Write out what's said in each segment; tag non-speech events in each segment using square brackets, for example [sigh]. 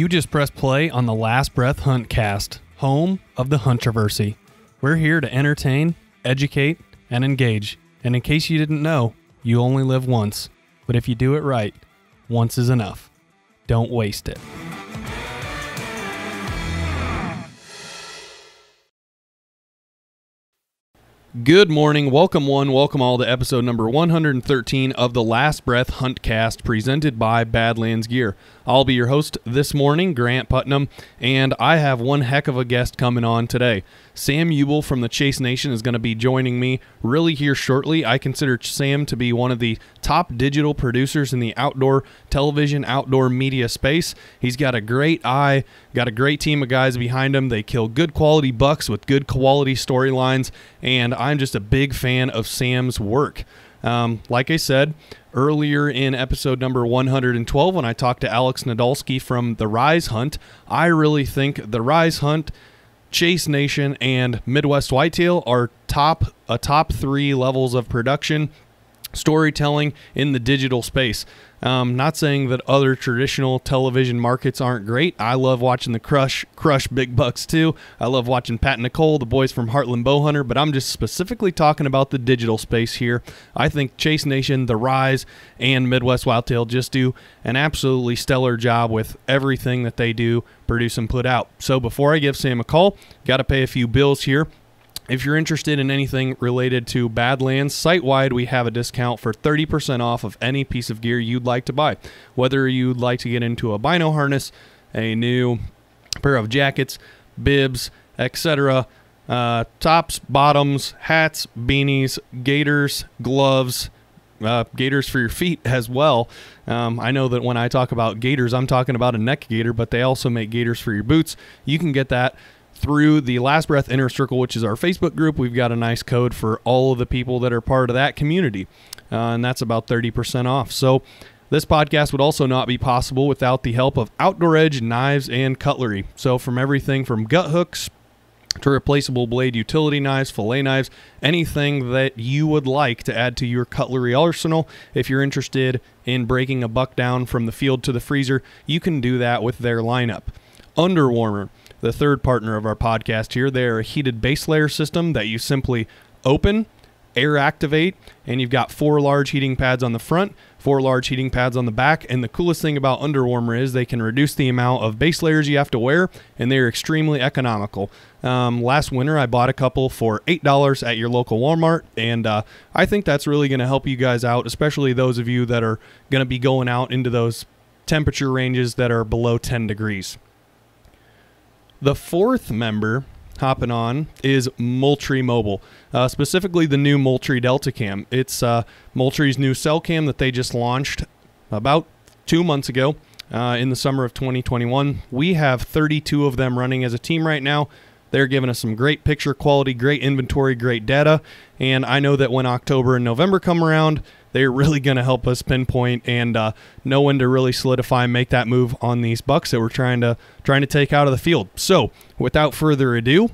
You just press play on the Last Breath Hunt cast, home of the Huntroversy. We're here to entertain, educate, and engage. And in case you didn't know, you only live once. But if you do it right, once is enough. Don't waste it. Good morning. Welcome, one. Welcome, all, to episode number 113 of the Last Breath Huntcast presented by Badlands Gear. I'll be your host this morning, Grant Putnam, and I have one heck of a guest coming on today. Sam Ubl from the Chase Nation is going to be joining me really here shortly. I consider Sam to be one of the top digital producers in the outdoor television, outdoor media space. He's got a great eye, got a great team of guys behind him. They kill good quality bucks with good quality storylines, and I'm just a big fan of Sam's work. Um, like I said earlier in episode number 112, when I talked to Alex Nadolski from the Rise Hunt, I really think the Rise Hunt, Chase Nation, and Midwest Whitetail are top a top three levels of production storytelling in the digital space. Um, not saying that other traditional television markets aren't great. I love watching the crush crush big bucks too. I love watching Pat Nicole, the boys from Heartland Bowhunter, but I'm just specifically talking about the digital space here. I think Chase Nation, The Rise, and Midwest Whitetail just do an absolutely stellar job with everything that they do, produce and put out. So before I give Sam a call, got to pay a few bills here. If you're interested in anything related to Badlands, site wide, we have a discount for 30% off of any piece of gear you'd like to buy. Whether you'd like to get into a bino harness, a new pair of jackets, bibs, etc., uh, tops, bottoms, hats, beanies, gaiters, gloves, uh, gaiters for your feet as well. Um, I know that when I talk about gaiters, I'm talking about a neck gaiter, but they also make gaiters for your boots. You can get that through the Last Breath Inner Circle, which is our Facebook group. We've got a nice code for all of the people that are part of that community, uh, and that's about 30% off. So, this podcast would also not be possible without the help of Outdoor Edge knives and cutlery. So, from everything from gut hooks to replaceable blade utility knives, fillet knives, anything that you would like to add to your cutlery arsenal. If you're interested in breaking a buck down from the field to the freezer, you can do that with their lineup. Underwarmer the third partner of our podcast here. They're a heated base layer system that you simply open, air activate, and you've got four large heating pads on the front, four large heating pads on the back. And the coolest thing about Underwarmer is they can reduce the amount of base layers you have to wear, and they're extremely economical. Um, last winter, I bought a couple for $8 at your local Walmart, and uh, I think that's really going to help you guys out, especially those of you that are going to be going out into those temperature ranges that are below 10 degrees. The fourth member hopping on is Moultrie Mobile, uh, specifically the new Moultrie Delta Cam. It's uh, Moultrie's new cell cam that they just launched about two months ago uh, in the summer of 2021. We have 32 of them running as a team right now. They're giving us some great picture quality, great inventory, great data. And I know that when October and November come around, they're really going to help us pinpoint and uh, know when to really solidify and make that move on these bucks that we're trying to trying to take out of the field. So, without further ado,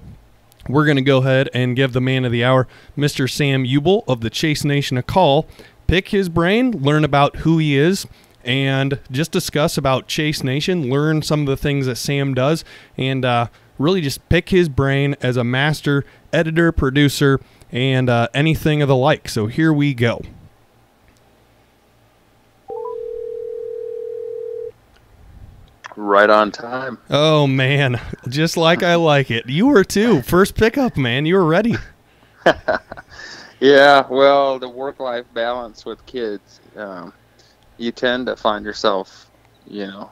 we're going to go ahead and give the man of the hour, Mr. Sam Ubl of the Chase Nation, a call. Pick his brain, learn about who he is, and just discuss about Chase Nation. Learn some of the things that Sam does, and uh, really just pick his brain as a master editor, producer, and uh, anything of the like. So here we go. Right on time. Oh man, just like I like it. You were too. First pickup, man. You were ready. [laughs] yeah, well, the work-life balance with kids, um, you tend to find yourself, you know,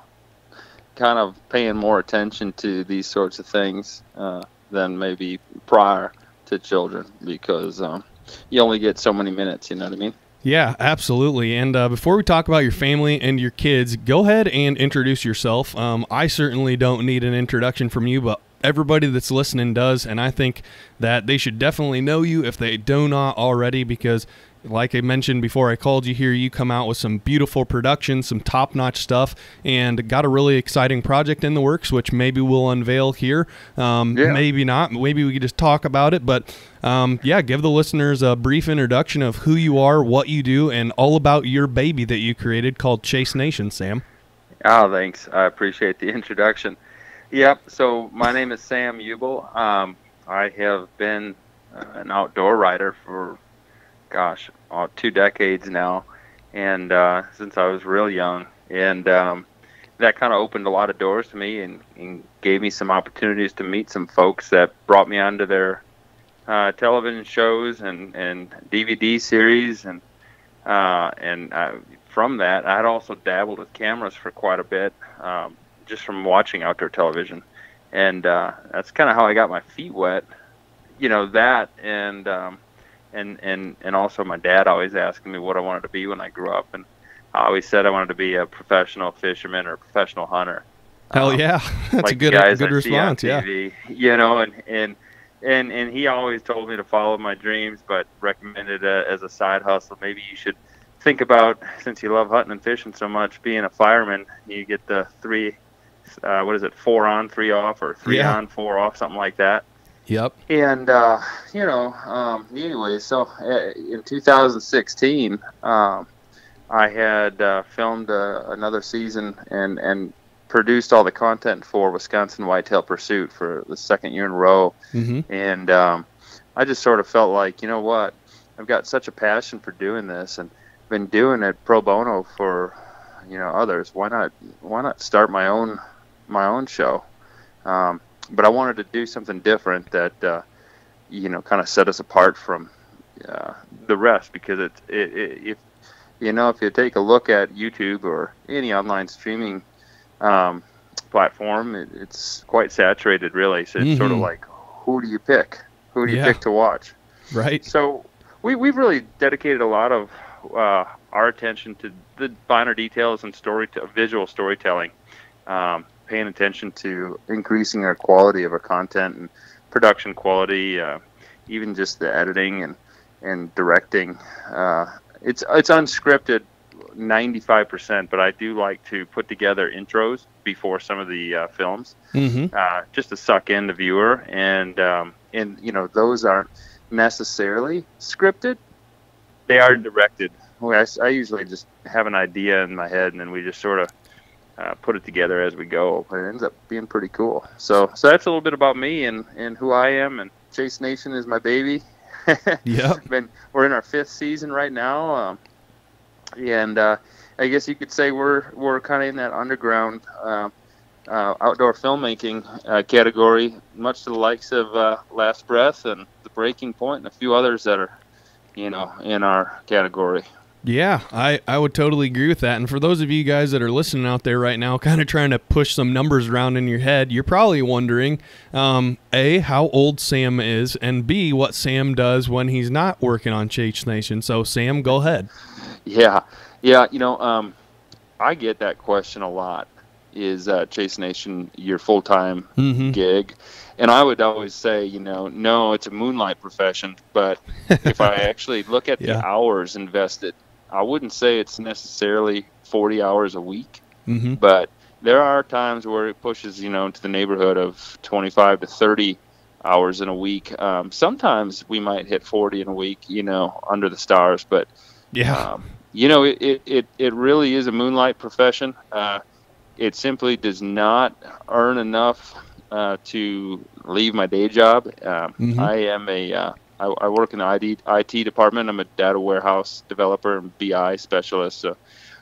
kind of paying more attention to these sorts of things uh, than maybe prior to children because um, you only get so many minutes. You know what I mean? Yeah, absolutely. And uh, before we talk about your family and your kids, go ahead and introduce yourself. Um, I certainly don't need an introduction from you, but everybody that's listening does. And I think that they should definitely know you if they do not already, because like I mentioned before I called you here, you come out with some beautiful production, some top notch stuff, and got a really exciting project in the works, which maybe we'll unveil here. Um, yeah. Maybe not. Maybe we could just talk about it. But um, yeah, give the listeners a brief introduction of who you are, what you do, and all about your baby that you created called Chase Nation, Sam. Oh, thanks. I appreciate the [laughs] introduction. Yep. So my name is Sam Ubl. Um, I have been uh, an outdoor rider for, gosh, uh, two decades now, and uh, since I was real young, and um, that kind of opened a lot of doors to me and, and, gave me some opportunities to meet some folks that brought me onto their uh, television shows and, and DVD series and uh, and I, from that I had also dabbled with cameras for quite a bit um, just from watching outdoor television and uh, that's kind of how I got my feet wet you know that and um, and and and also my dad always asking me what I wanted to be when I grew up and I always said I wanted to be a professional fisherman or a professional hunter. Hell um, yeah, [laughs] that's like a good good I response. Yeah, you know, and and and and he always told me to follow my dreams, but recommended uh, as a side hustle. Maybe you should think about since you love hunting and fishing so much, being a fireman. You get the three, uh, what is it, four on, three off, or three yeah. on, four off, something like that. Yep. And uh, you know, um, anyway, so uh, in 2016. Um, I had uh, filmed uh, another season and and produced all the content for Wisconsin Whitetail Pursuit for the second year in a row, mm-hmm. and um, I just sort of felt like you know what, I've got such a passion for doing this and been doing it pro bono for you know others. Why not why not start my own my own show? Um, but I wanted to do something different that uh, you know kind of set us apart from uh, the rest because it's it, it, if you know, if you take a look at YouTube or any online streaming um, platform, it, it's quite saturated, really. So it's mm-hmm. sort of like, who do you pick? Who do you yeah. pick to watch? Right. So we, we've really dedicated a lot of uh, our attention to the finer details and story, to, visual storytelling, um, paying attention to increasing our quality of our content and production quality, uh, even just the editing and and directing. Uh, it's it's unscripted 95%, but I do like to put together intros before some of the uh, films, mm-hmm. uh, just to suck in the viewer. And um, and you know those aren't necessarily scripted; they are directed. I, I, usually just have an idea in my head, and then we just sort of uh, put it together as we go. It ends up being pretty cool. So so that's a little bit about me and and who I am. And Chase Nation is my baby, [laughs] yeah. Been we're in our fifth season right now, um, and uh, I guess you could say we're we're kind of in that underground uh, uh, outdoor filmmaking uh, category, much to the likes of uh, Last Breath and The Breaking Point, and a few others that are, you know, in our category. Yeah, I, I would totally agree with that. And for those of you guys that are listening out there right now, [laughs] kind of trying to push some numbers around in your head, you're probably wondering um, A, how old Sam is, and B, what Sam does when he's not working on Chase Nation. So, Sam, go ahead. Yeah. Yeah. You know, um, I get that question a lot. Is uh, Chase Nation your full time mm-hmm. gig? And I would always say, you know, no, it's a moonlight profession. But if I [laughs] actually look at yeah. the hours invested I wouldn't say it's necessarily 40 hours a week, mm-hmm. but there are times where it pushes, you know, into the neighborhood of 25 to 30 hours in a week. Um, sometimes we might hit 40 in a week, you know, under the stars, but yeah, um, you know, it, it, it, it, really is a moonlight profession. Uh, it simply does not earn enough uh, to leave my day job. Uh, mm-hmm. I am a uh, I, I work in the IT, IT department. I'm a data warehouse developer and BI specialist. So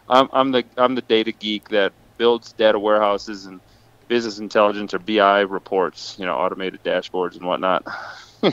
I'm, I'm the I'm the data geek that builds data warehouses and business intelligence or BI reports. You know, automated dashboards and whatnot. [laughs]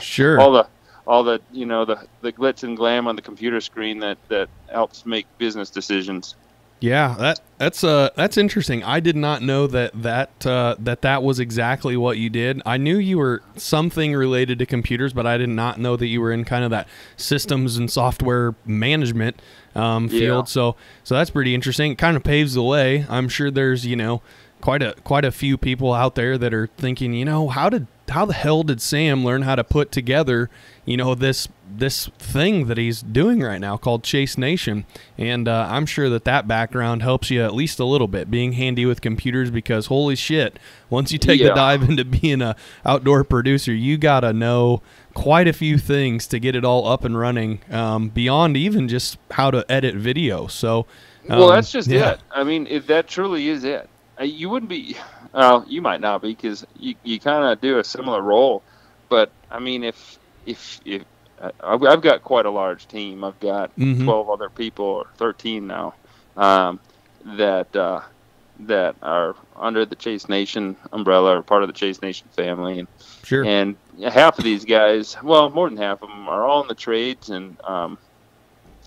Sure. all the all the you know the the glitz and glam on the computer screen that that helps make business decisions. Yeah, that that's uh that's interesting. I did not know that that uh, that that was exactly what you did. I knew you were something related to computers, but I did not know that you were in kind of that systems and software management um, field. Yeah. So so that's pretty interesting. It kind of paves the way. I'm sure there's you know quite a quite a few people out there that are thinking, you know, how did how the hell did Sam learn how to put together, you know, this this thing that he's doing right now called Chase Nation? And uh, I'm sure that that background helps you at least a little bit, being handy with computers. Because holy shit, once you take yeah. the dive into being a outdoor producer, you gotta know quite a few things to get it all up and running. Um, beyond even just how to edit video. So well, Um, that's just yeah. it. I mean, if that truly is it, you wouldn't be. Well, you might not be because you, you kind of do a similar role. But I mean, if if if uh, I've I've got quite a large team. I've got Mhm. 12 other people, or 13 now, um, that uh, that are under the Chase Nation umbrella, or part of the Chase Nation family, and Sure. and half of these guys, well, more than half of them, are all in the trades, and um,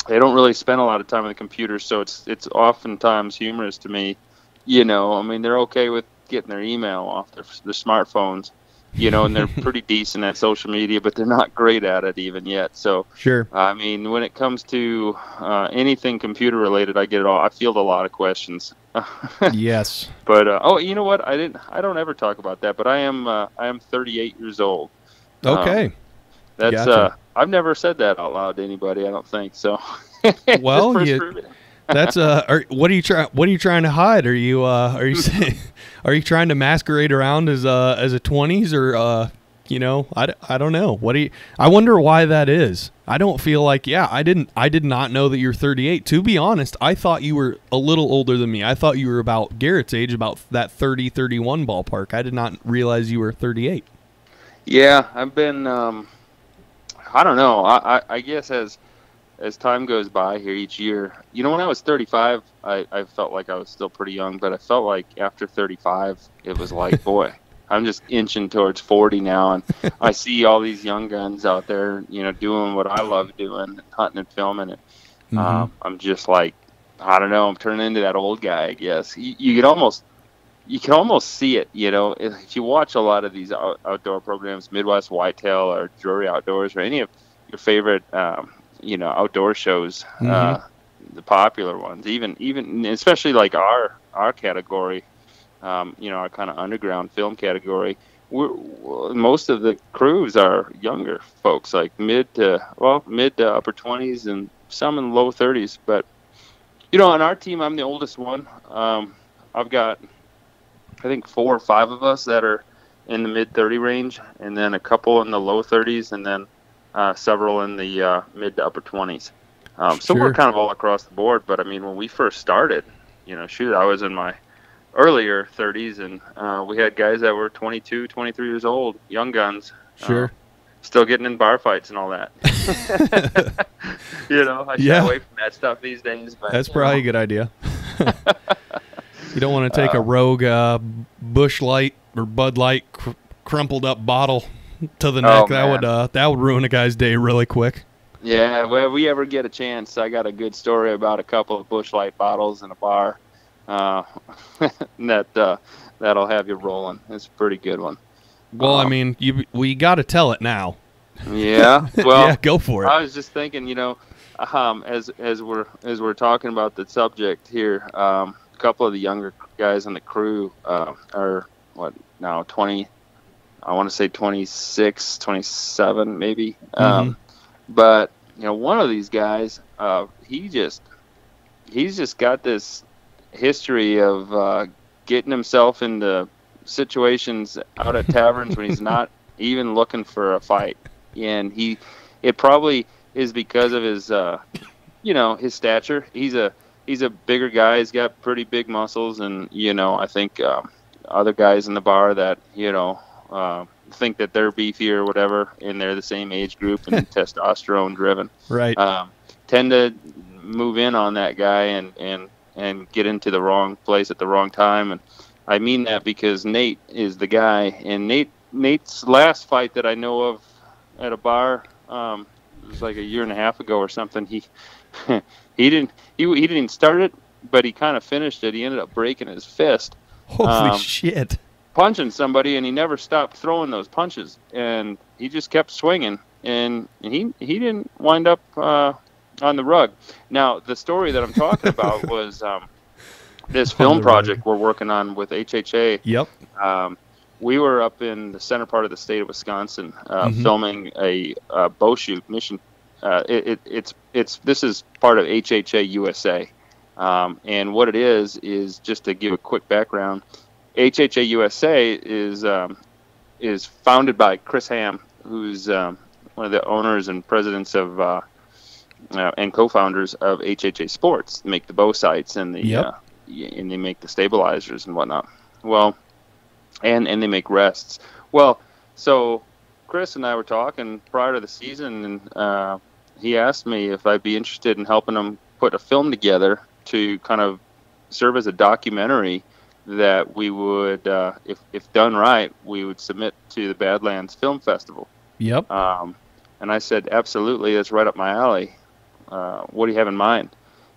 they don't really spend a lot of time on the computer. So it's it's oftentimes humorous to me. You know, I mean, they're okay with getting their email off their, their smartphones. You know, and they're [laughs] pretty decent at social media, but they're not great at it even yet. So Sure. I mean, when it comes to uh, anything computer related, I get it all. I field a lot of questions. [laughs] yes. but uh, oh, you know what? I didn't. I don't ever talk about that. But I am. Uh, I am 38 years old. Um, Okay. That's. Gotcha. Uh, I've never said that out loud to anybody. I don't think so. [laughs] Well, you-. That's uh. Are, what are you trying? What are you trying to hide? Are you uh? Are you [laughs] saying? Are you trying to masquerade around as uh as a twenties or uh? You know, I, I don't know. What do you? I wonder why that is. I don't feel like yeah. I didn't. I did not know that you're 38. To be honest, I thought you were a little older than me. I thought you were about Garrett's age, about that 30, 31 ballpark. I did not realize you were 38. Yeah, I've been. Um, I don't know. I, I, I guess as as time goes by here each year, you know, when I was 35, I, I felt like I was still pretty young, but I felt like after 35, it was like, [laughs] boy, I'm just inching towards 40 now, and I [laughs] see all these young guns out there, you know, doing what I love doing, hunting and filming, and Mhm. um, I'm just like, I don't know, I'm turning into that old guy, I guess. You, you could almost, you can almost see it, you know, if if you watch a lot of these out, outdoor programs, Midwest Whitetail or Drury Outdoors or any of your favorite, um, you know, outdoor shows, uh, the popular ones, even, even, especially like our, our category, um, you know, our kind of underground film category. We're, most of the crews are younger folks, like mid to well, mid to upper twenties, and some in low thirties. But you know, on our team, I'm the oldest one. Um, I've got, I think, four or five of us that are in the mid thirty range, and then a couple in the low thirties, and then uh, several in the uh, mid to upper twenties. Um, so Sure. we're kind of all across the board. But I mean, when we first started, you know, shoot, I was in my earlier 30s, and uh, we had guys that were 22, 23 years old, young guns, Sure. uh, still getting in bar fights and all that. [laughs] [laughs] you know, I shy Yeah. away from that stuff these days. But That's probably a good idea. [laughs] you don't want to take a Uh, rogue uh, Busch Light or Bud Light cr- crumpled up bottle to the Oh, neck. that would uh, that would ruin a guy's day really quick. Yeah, well, if we ever get a chance, I got a good story about a couple of Busch Light bottles in a bar. Uh, [laughs] that uh, that'll have you rolling. It's a pretty good one. Well, I Um, mean, you we got to tell it now. Yeah. [laughs] Well, yeah, go for it. I was just thinking, you know, um, as as we're as we're talking about the subject here, um, a couple of the younger guys on the crew uh, are what now twenty. I want to say 26, 27 maybe. Um, but you know, one of these guys, uh, he just he's just got this history of uh, getting himself into situations out at taverns when he's [laughs] not even looking for a fight, and he it probably is because of his uh, you know his stature. He's a he's a bigger guy. He's got pretty big muscles, and you know I think um, other guys in the bar that you know uh, think that they're beefy or whatever, and they're the same age group and [laughs] testosterone driven right. um, tend to move in on that guy and and and get into the wrong place at the wrong time. And I mean that because Nate is the guy. And Nate Nate's last fight that I know of at a bar um, it was like a year and a half ago or something. He [laughs] he didn't he, he didn't start it but he kind of finished it. He ended up breaking his fist. Holy um, shit. Punching somebody and he never stopped throwing those punches and he just kept swinging and he he didn't wind up uh, on the rug. Now the story that I'm talking [laughs] about was um, this film project we're working on with HHA. Yep. Um, we were up in the center part of the state of Wisconsin uh, Mhm. filming a, uh bow shoot mission. Uh, it, it, it's it's this is part of HHA USA, um, and what it is is just to give a quick background. HHA USA is um, is founded by Chris Ham, who's um, one of the owners and presidents of uh, uh, and co-founders of HHA Sports, make the bow sights and the Yep. uh, and they make the stabilizers and whatnot. Well, and and they make rests. Well, so Chris and I were talking prior to the season, and uh, he asked me if I'd be interested in helping him put a film together to kind of serve as a documentary that we would, uh, if if done right, we would submit to the Badlands Film Festival. Yep. Um, and I said, absolutely, that's right up my alley. Uh, what do you have in mind?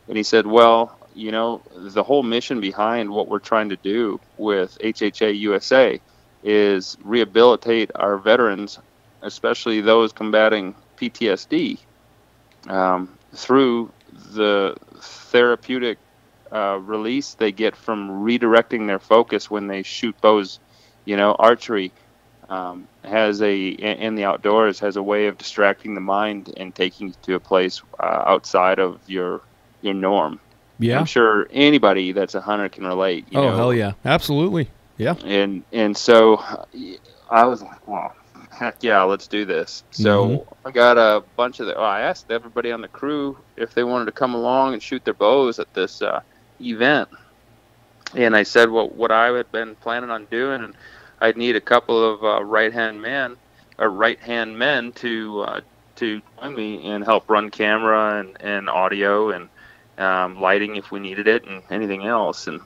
And he said, well, you know, the whole mission behind what we're trying to do with HHA USA is rehabilitate our veterans, especially those combating PTSD, um, through the therapeutic uh, release they get from redirecting their focus when they shoot bows. You know, archery um, has a in the outdoors has a way of distracting the mind and taking you to a place uh, outside of your your norm. Yeah. I'm sure anybody that's a hunter can relate. You oh know? hell yeah, absolutely. Yeah. And and so I was like, well, heck yeah, let's do this. So Mhm. I got a bunch of the. Oh, I asked everybody on the crew if they wanted to come along and shoot their bows at this uh, event, and I said what what I had been planning on doing, and I'd need a couple of uh, right hand men or right hand men to uh, to join me and help run camera and, and audio and um, lighting if we needed it and anything else and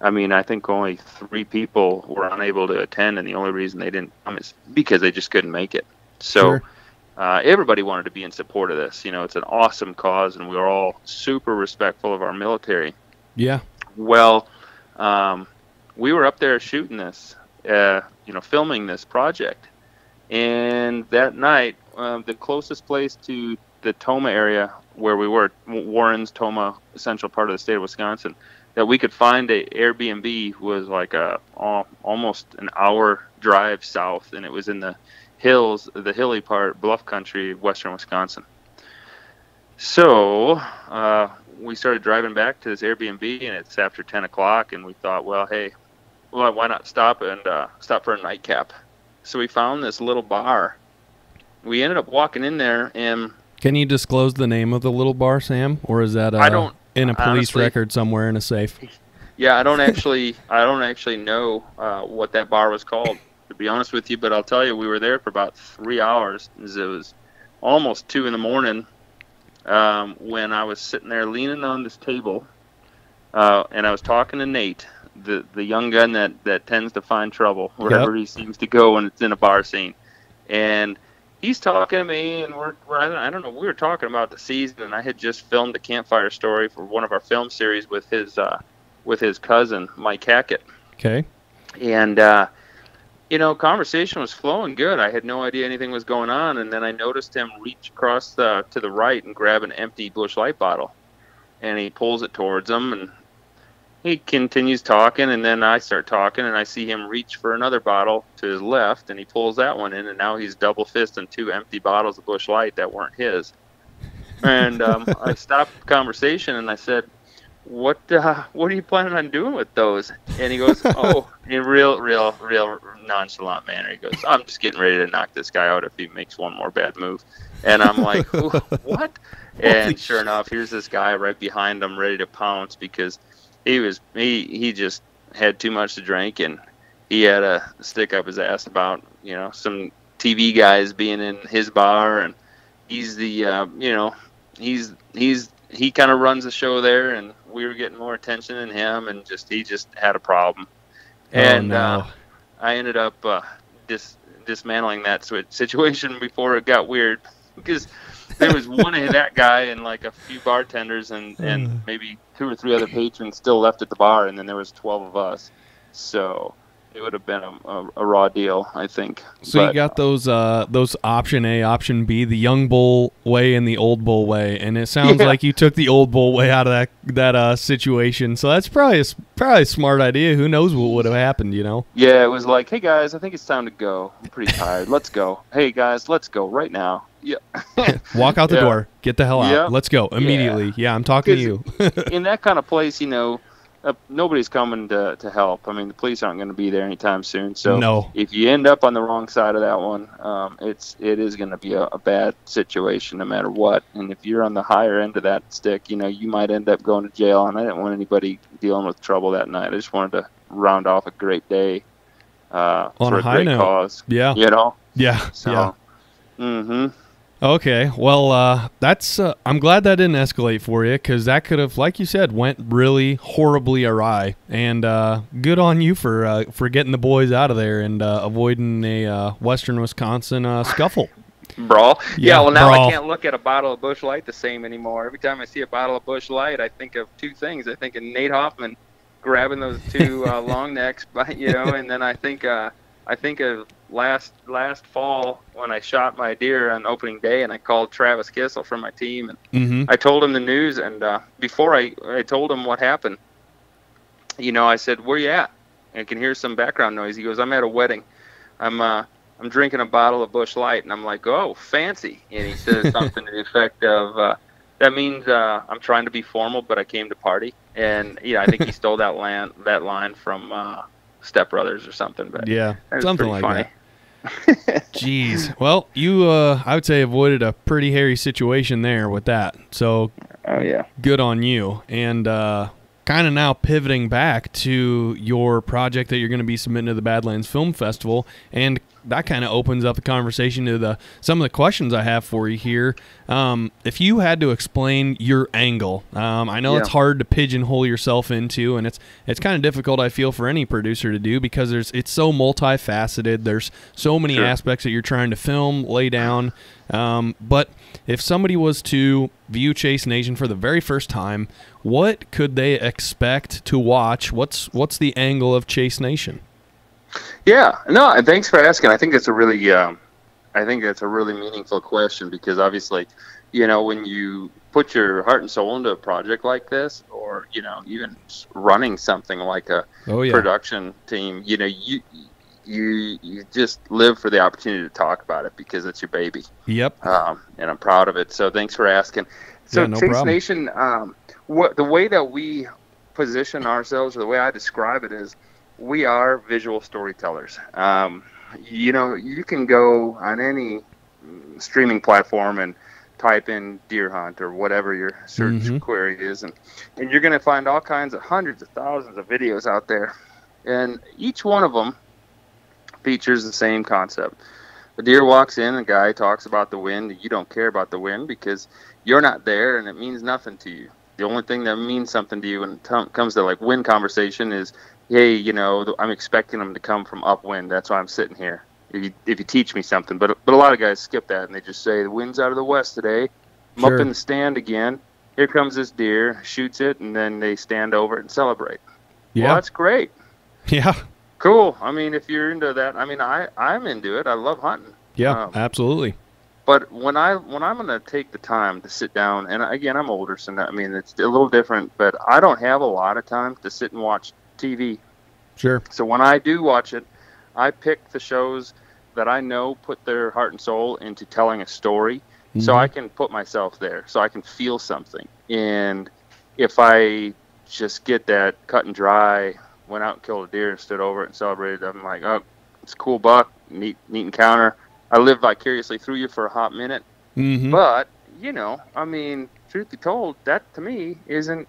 I mean, I think only three people were unable to attend, and the only reason they didn't come is because they just couldn't make it. So Sure. Uh, everybody wanted to be in support of this. You know, it's an awesome cause, and we are all super respectful of our military. Yeah. Well, um, we were up there shooting this, uh, you know, filming this project, and that night, um, the closest place to the Tomah area where we were, Warrens Tomah, central part of the state of Wisconsin, that we could find a Airbnb was like a al- almost an hour drive south, and it was in the hills, the hilly part, bluff country, western Wisconsin. So uh, we started driving back to this Airbnb, and it's after 10 o'clock, and we thought, well, hey, well, why not stop and uh, stop for a nightcap? So we found this little bar. We ended up walking in there, and Can you disclose the name of the little bar, Sam, or is that uh, I don't- in a police honestly- record somewhere in a safe? yeah, I don't actually, I don't actually know uh, what that bar was called, to be honest with you. But I'll tell you, we were there for about three hours. It was almost two in the morning um, when I was sitting there leaning on this table, uh, and I was talking to Nate, the the young gun that that tends to find trouble wherever he seems to go when it's in a bar scene, and. He's talking to me, and we're, we're I don't- I don't know. We were talking about the season, and I had just filmed a campfire story for one of our film series with his uh, with his cousin Mike Hackett, Okay. and uh, you know, conversation was flowing good. I had no idea anything was going on, and then I noticed him reach across the to the right and grab an empty Busch Light bottle, and he pulls it towards him, and he continues talking, and then I start talking, and I see him reach for another bottle to his left, and he pulls that one in, and now he's double fisting two empty bottles of Busch Light that weren't his. And um, [laughs] I stopped the conversation, and I said, "What uh, [laughs] what are you planning on doing with those?" And he goes, [laughs] "Oh, in real, real, real nonchalant manner, he goes, I'm just getting ready to knock this guy out if he makes one more bad move." And I'm like, [laughs] "What?" And sure enough, here's this guy right behind him, ready to pounce because he was he he just had too much to drink and he had a stick up his ass about you know some TV guys being in his bar and he's the uh, you know he's he's he kind of runs the show there and we were getting more attention than him and just he just had a problem. And oh, no. uh, I ended up uh, dis- dismantling that situation [laughs] before it got weird because there was one of that guy and like a few bartenders and, and maybe two or three other patrons still left at the bar and then there was 12 of us. So it would have been a, a, a raw deal I think So you got those uh those option A, option B, the young bull way and the old bull way, and it sounds [laughs] Yeah. like you took the old bull way out of that that uh situation. So that's probably a, probably a smart idea. Who knows what would have happened? You know? yeah it was like hey guys I think it's time to go I'm pretty tired let's go hey guys let's go right now yeah [laughs] Walk out the Yeah. door, get the hell out. Yeah. Let's go immediately. Yeah, I'm talking to you. [laughs] in that kind of place, you know, uh, nobody's coming to, to help. I mean, the police aren't going to be there anytime soon. So No. if you end up on the wrong side of that one, um, it's it is going to be a, a bad situation no matter what. And if you're on the higher end of that stick, you know, you might end up going to jail. And I didn't want anybody dealing with trouble that night. I just wanted to round off a great day uh, On for a a, high great note. cause. Yeah. You know. Yeah. So. Yeah. Mm-hmm. Okay, well, uh, that's. Uh, I'm glad that didn't escalate for you because that could have, like you said, went really horribly awry. And uh, good on you for uh, for getting the boys out of there and uh, avoiding a uh, Western Wisconsin uh, scuffle. Brawl. Yeah, Yeah, well now brawl. I can't look at a bottle of Busch Light the same anymore. Every time I see a bottle of Busch Light, I think of two things. I think of Nate Hoffman grabbing those two uh, [laughs] long necks, by, [laughs] you know, and then I think uh, I think of last last fall when I shot my deer on opening day, and I called Travis Kissel from my team, and Mm-hmm. I told him the news, and uh, before I I told him what happened, you know, I said, "Where you at?" And I can hear some background noise. He goes, "I'm at a wedding. I'm uh I'm drinking a bottle of Busch Light." And I'm like, "Oh, fancy!" And he says [laughs] something to the effect of, uh, "That means uh, I'm trying to be formal, but I came to party." And yeah, I think he [laughs] stole that line that line from uh, Step Brothers or something. But Yeah, something like funny. that. [laughs] Jeez. Well, you, uh, I would say, avoided a pretty hairy situation there with that. So Oh yeah. good on you. And uh, kind of now pivoting back to your project that you're going to be submitting to the Badlands Film Festival, and that kind of opens up the conversation to the some of the questions I have for you here. Um, if you had to explain your angle, um, I know it's hard to pigeonhole yourself into, and it's it's kind of difficult. I feel for any producer to do because there's it's so multifaceted. There's so many Sure. aspects that you're trying to film, lay down. Um, but if somebody was to view Chase Nation for the very first time, what could they expect to watch? What's what's the angle of Chase Nation? Yeah, no, and thanks for asking. I think it's a really, um, I think that's a really meaningful question because obviously, you know, when you put your heart and soul into a project like this, or you know, even running something like a Oh yeah, production team, you know, you you you just live for the opportunity to talk about it because it's your baby yep, um, and I'm proud of it. So thanks for asking. So Yeah, no Chase. Nation, um, what the way that we position ourselves, or the way I describe it, is we are visual storytellers. Um, you know, you can go on any streaming platform and type in deer hunt or whatever your search Mhm. query is, and and you're going to find all kinds of hundreds of thousands of videos out there, and each one of them features the same concept. The deer walks in, a guy talks about the wind. You don't care about the wind because you're not there and it means nothing to you. The only thing that means something to you when it t- comes to like wind conversation is, hey, you know, I'm expecting them to come from upwind. That's why I'm sitting here. If you, if you teach me something, but but a lot of guys skip that and they just say the wind's out of the west today. I'm Sure. up in the stand again. Here comes this deer, shoots it, and then they stand over it and celebrate. Well, yeah, that's great. yeah, Cool. I mean, if you're into that, I mean, I I'm into it. I love hunting. yeah, Um, absolutely. But when I when I'm gonna take the time to sit down, and again I'm older, so I mean it's a little different. But I don't have a lot of time to sit and watch TV. Sure. So when I do watch it, I pick the shows that I know put their heart and soul into telling a story, so Mhm. I can put myself there, so I can feel something. And if I just get that cut and dry, went out and killed a deer and stood over it and celebrated, I'm like, oh, it's a cool buck, neat, neat encounter. I lived vicariously through you for a hot minute, Mhm. but you know, I mean, truth be told, that to me isn't.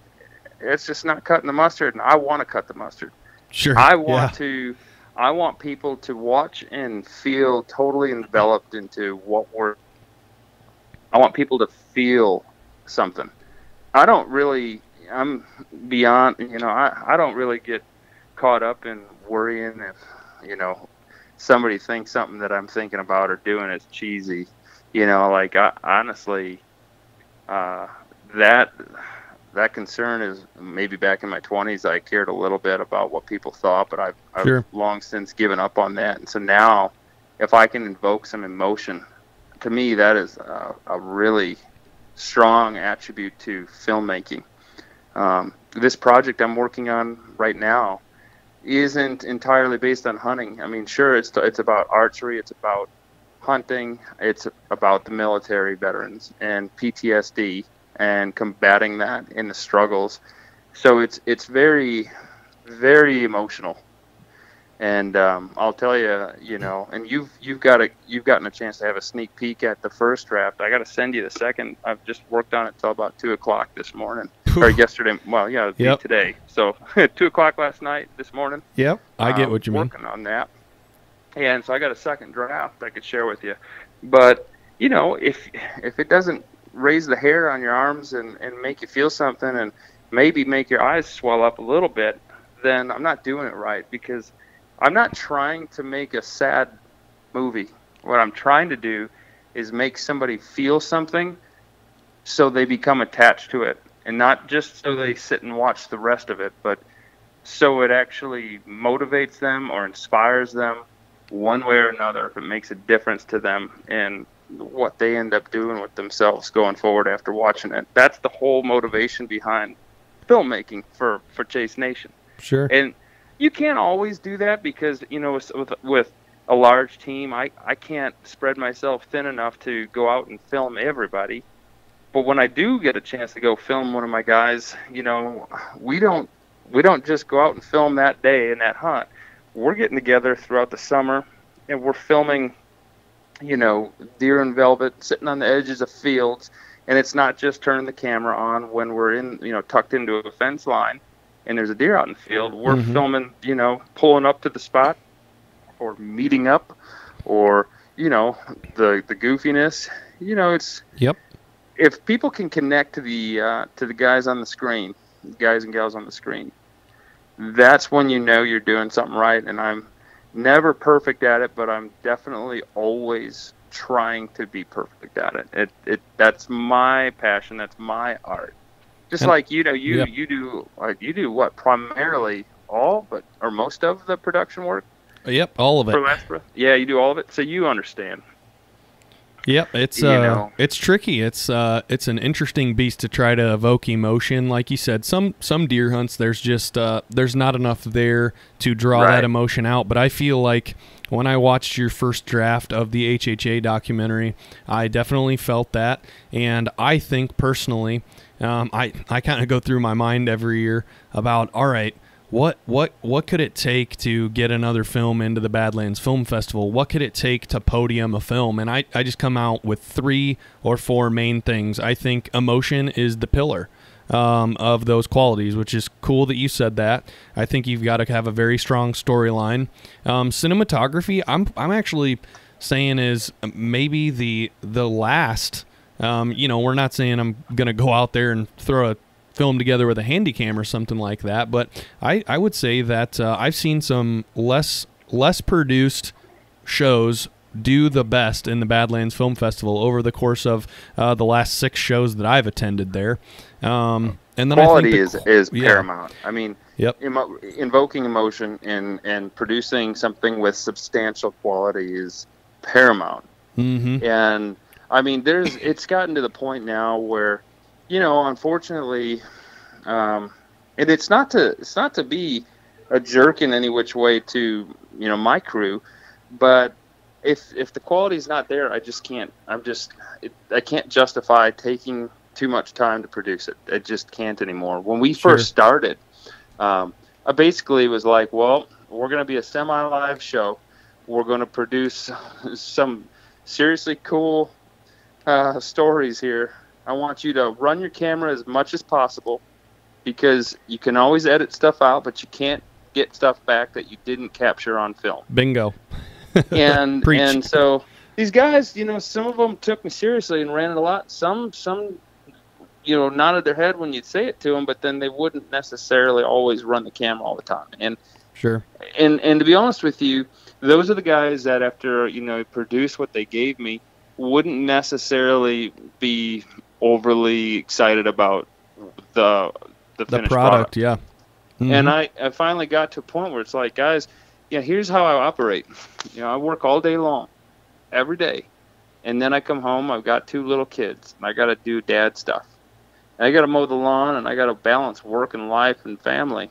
It's just not cutting the mustard, and I want to cut the mustard. Sure. I want yeah. to I want people to watch and feel totally enveloped into what we're I want people to feel something. I don't really I'm beyond you know, I, I don't really get caught up in worrying if, you know, somebody thinks something that I'm thinking about or doing is cheesy. You know, like I honestly uh that that concern is maybe back in my 20s I cared a little bit about what people thought, but I've, I've Sure. long since given up on that. And so now, if I can invoke some emotion, to me that is a, a really strong attribute to filmmaking. Um, this project I'm working on right now isn't entirely based on hunting. I mean, sure, it's it's about archery, it's about hunting, it's about the military veterans and PTSD and combating that in the struggles. so it's it's very very emotional and um, I'll tell you, you know, and you've you've got a you've gotten a chance to have a sneak peek at the first draft. I got to send you the second. I've just worked on it till about two o'clock this morning [laughs] or yesterday. Well, yeah, yep. today. So [laughs] two o'clock last night, this morning. Yep, I get um, what you mean. Working on that, and so I got a second draft I could share with you. But you know, if if it doesn't raise the hair on your arms and and make you feel something and maybe make your eyes swell up a little bit, then I'm not doing it right because I'm not trying to make a sad movie. What I'm trying to do is make somebody feel something so they become attached to it. And not just so they sit and watch the rest of it, but so it actually motivates them or inspires them one way or another if it makes a difference to them in what they end up doing with themselves going forward after watching it. That's the whole motivation behind filmmaking for, for Chase Nation. Sure. And you can't always do that because you know with with a large team, I I can't spread myself thin enough to go out and film everybody. But when I do get a chance to go film one of my guys, you know, we don't we don't just go out and film that day in that hunt. We're getting together throughout the summer and we're filming, you know, deer and velvet sitting on the edges of fields. And it's not just turning the camera on when we're in, you know, tucked into a fence line and there's a deer out in the field, we're mm-hmm. filming, you know, pulling up to the spot or meeting up or, you know, the the goofiness. You know, it's Yep. If people can connect to the uh, to the guys on the screen, guys and gals on the screen, that's when you know you're doing something right and I'm never perfect at it, but I'm definitely always trying to be perfect at it. It it that's my passion, that's my art. Just and, like you know, you you do like you do what primarily all, but or most of the production work. Yep, all of it. Yeah, you do all of it, so you understand. Yep, it's uh, know. it's tricky. It's uh, it's an interesting beast to try to evoke emotion. Like you said, some some deer hunts, there's just uh, there's not enough there to draw right. that emotion out. But I feel like when I watched your first draft of the HHA documentary, I definitely felt that, and I think personally um, I I kind of go through my mind every year about all right, what what what could it take to get another film into the Badlands Film Festival? What could it take to podium a film? And I, I just come out with three or four main things. I think emotion is the pillar um, of those qualities, which is cool that you said that. I think you've got to have a very strong storyline. Um, cinematography, I'm I'm actually saying is maybe the the last um, you know, we're not saying I'm to go out there and throw a film together with a handy cam or something like that, but I, I would say that uh, I've seen some less less produced shows do the best in the Badlands Film Festival over the course of uh, the last six shows that I've attended there. Um, and then quality the, is is yeah. paramount. I mean, yep. Emo- invoking emotion and and producing something with substantial quality is paramount. Mm-hmm. And I mean, there's it's gotten to the point now where, you know, unfortunately, um, and it's not to it's not to be a jerk in any which way to you know my crew, but if if the quality's not there, I just can't. I'm just it, I can't justify taking too much time to produce it. I just can't anymore. When we sure. first started, um, I basically was like, well, we're going to be a semi-live show. We're going to produce [laughs] some seriously cool uh, stories here. I want you to run your camera as much as possible because you can always edit stuff out, but you can't get stuff back that you didn't capture on film. Bingo. and [laughs] and so these guys, you know, some of them took me seriously and ran it a lot. Some some you know nodded their head when you'd say it to them, but then they wouldn't necessarily always run the camera all the time. And sure. And and to be honest with you, those are the guys that after you know produce what they gave me, wouldn't necessarily be overly excited about the the, the finished product, product. Yeah. Mm-hmm. And I, I finally got to a point where it's like, guys, yeah, here's how I operate. [laughs] You know, I work all day long, every day, and then I come home. I've got two little kids, and I got to do dad stuff. And I got to mow the lawn, and I got to balance work and life and family.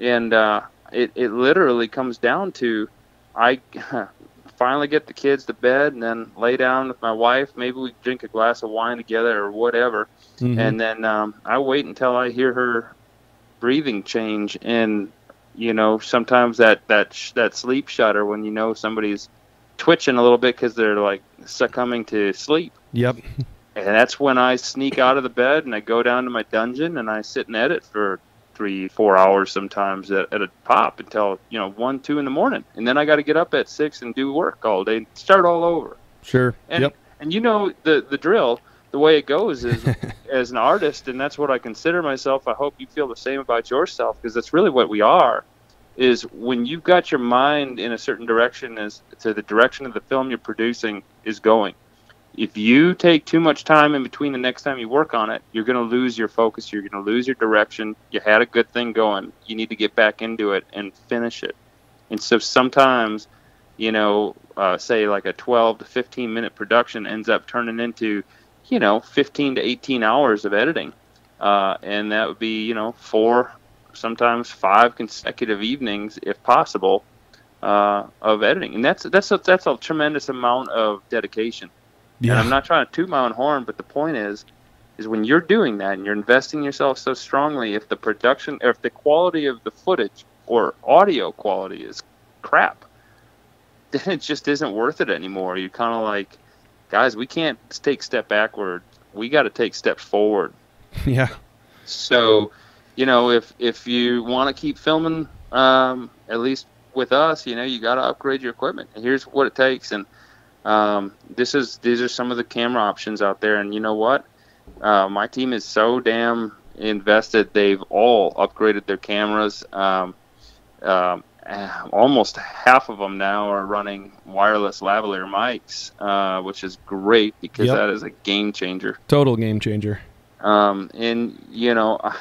And uh, it it literally comes down to I [laughs] finally get the kids to bed and then lay down with my wife. Maybe we drink a glass of wine together or whatever. Mm-hmm. And then um, I wait until I hear her breathing change and you know sometimes that that sh- that sleep shudder when you know somebody's twitching a little bit because they're like succumbing to sleep Yep. and that's when I sneak out of the bed and I go down to my dungeon and I sit and edit for three, four hours sometimes at, at a pop until you know one, two in the morning, and then I got to get up at six and do work all day, and start all over. Sure. And yep. and you know the the drill. The way it goes is [laughs] as an artist, and that's what I consider myself. I hope you feel the same about yourself because that's really what we are. Is when you've got your mind in a certain direction as to the direction of the film you're producing is going if you take too much time in between the next time you work on it, you're going to lose your focus. You're going to lose your direction. You had a good thing going. You need to get back into it and finish it. And so sometimes, you know, uh, say like a 12 to 15 minute production ends up turning into, you know, 15 to 18 hours of editing. Uh, and that would be, you know, four, sometimes five consecutive evenings, if possible, uh, of editing. And that's, that's, a, that's a tremendous amount of dedication. And I'm not trying to toot my own horn, but the point is, is when you're doing that and you're investing yourself so strongly, if the production, or if the quality of the footage or audio quality is crap, [laughs] then it just isn't worth it anymore. You're kind of like, guys, we can't take step backward. We got to take steps forward. [laughs] Yeah. So, you know, if if you want to keep filming, um, at least with us, you know, you got to upgrade your equipment. And here's what it takes. And um, this is these are some of the camera options out there. And you know what? Uh, my team is so damn invested. They've all upgraded their cameras. Um, um, almost half of them now are running wireless lavalier mics, uh, which is great because Yep. that is a game changer. Total game changer. Um, and you know, uh,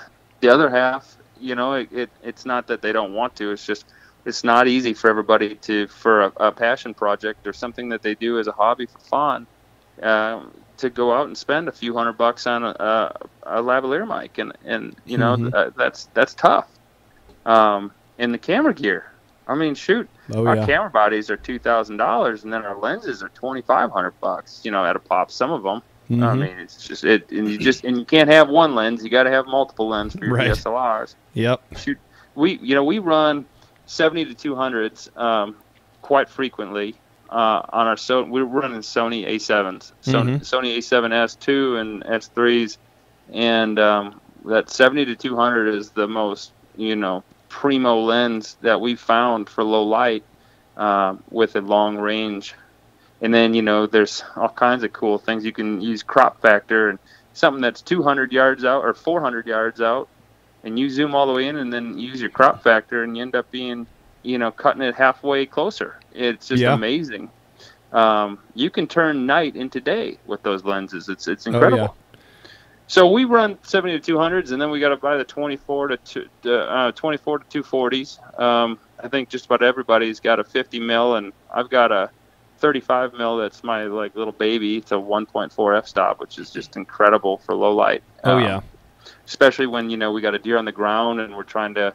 the other half, you know, it, it it's not that they don't want to. It's just it's not easy for everybody to for a, a passion project or something that they do as a hobby for fun. Um, to go out and spend a few hundred bucks on a, a, a lavalier mic, and and you know Mhm. uh, that's that's tough. Um, and the camera gear, I mean, shoot, Oh our yeah. camera bodies are two thousand dollars, and then our lenses are twenty five hundred bucks. You know, at a pop, some of them. I Mhm. mean, it's just it, and you just and you can't have one lens. You got to have multiple lenses for your Right. DSLRs. Yep. Shoot, we you know we run seventy to two hundreds um, quite frequently uh, on our so we're running Sony A7s, Sony, Mhm. Sony A7S two and S3s, and um, that seventy to two hundred is the most you know primo lens that we found for low light um, with a long range. And then you know there's all kinds of cool things you can use crop factor and something that's 200 yards out or 400 yards out, and you zoom all the way in and then use your crop factor and you end up being you know cutting it halfway closer. It's just Yeah. amazing. Um, you can turn night into day with those lenses. It's it's Oh, incredible. So we run 70 to 200s, and then we got to buy the 24 to two, uh, 24 to 240s. Um, I think just about everybody's got a 50 mil, and I've got a 35 mil. That's my like little baby. It's a 1.4 f stop, which is just incredible for low light. Oh Um, yeah. Especially when you know we got a deer on the ground and we're trying to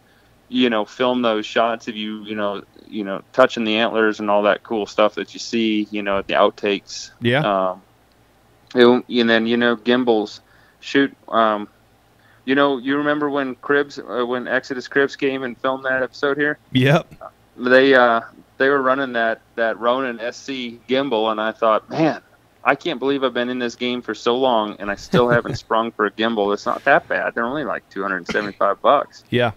you know film those shots of you you know you know touching the antlers and all that cool stuff that you see you know at the outtakes Yeah. um it- and then you know gimbals shoot um you know you remember when cribs uh, when exodus cribs came and filmed that episode here Yep. they uh they were running that that ronin sc gimbal and i thought man I can't believe I've been in this game for so long and I still [laughs] haven't sprung for a gimbal. It's not that bad. They're only like 275 [laughs] bucks. Yeah.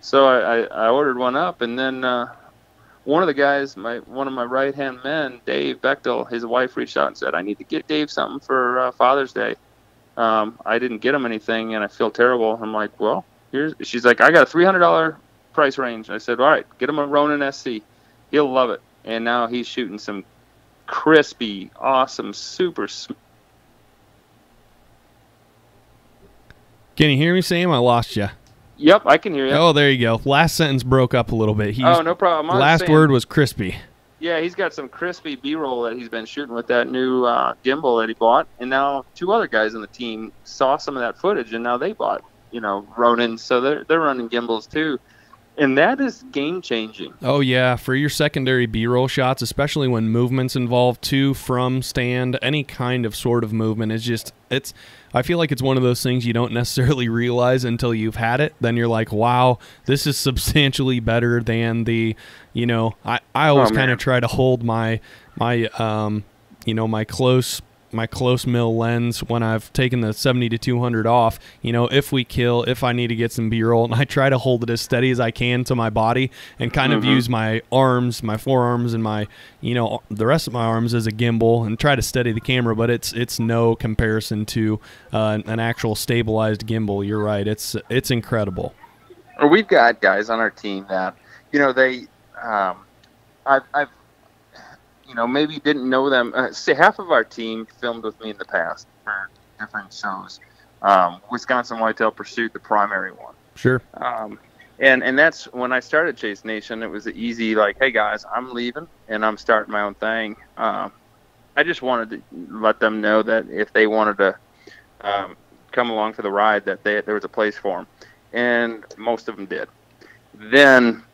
So I, I, I ordered one up, and then uh, one of the guys, my one of my right hand men, Dave Bechtel, his wife reached out and said, "I need to get Dave something for uh, Father's Day." Um, I didn't get him anything, and I feel terrible. I'm like, "Well, here's." She's like, "I got a three hundred dollar price range." I said, "All right, get him a Ronin SC. He'll love it." And now he's shooting some crispy, awesome, super. Sm- Can you hear me, Sam? I lost you. yep, I can hear you. Oh, there you go. Last sentence broke up a little bit. He's, oh, no problem. I was last saying- word was crispy. Yeah, he's got some crispy B-roll that he's been shooting with that new uh, gimbal that he bought, and now two other guys on the team saw some of that footage, and now they bought, you know, Ronin, so they're they're running gimbals too. And that is game changing. Oh yeah, for your secondary B-roll shots, especially when movements involved to, from, stand, any kind of sort of movement is just it's I feel like it's one of those things you don't necessarily [laughs] realize until you've had it. Then you're like, "Wow, this is substantially better than the, you know, I I always Oh, kind of try to hold my my um, you know, my close my close mill lens when I've taken the 70 to 200 off, you know, if we kill, if I need to get some B-roll, [laughs] and I try to hold it as steady as I can to my body and kind of Mhm. use my arms, my forearms and my, you know, the rest of my arms as a gimbal and try to steady the camera, but it's it's no comparison to uh, an actual stabilized gimbal. You're right. It's it's incredible. or we've got guys on our team that you know they um, I've, I've you know maybe didn't know them. Uh, say half of our team filmed with me in the past for different shows. Um, wisconsin whitetail pursuit the primary one. Sure. um, and and that's when i started chase nation it was easy like hey guys i'm leaving and i'm starting my own thing. Um, i just wanted to let them know that if they wanted to um, come along for the ride that they, there was a place for them and most of them did. Then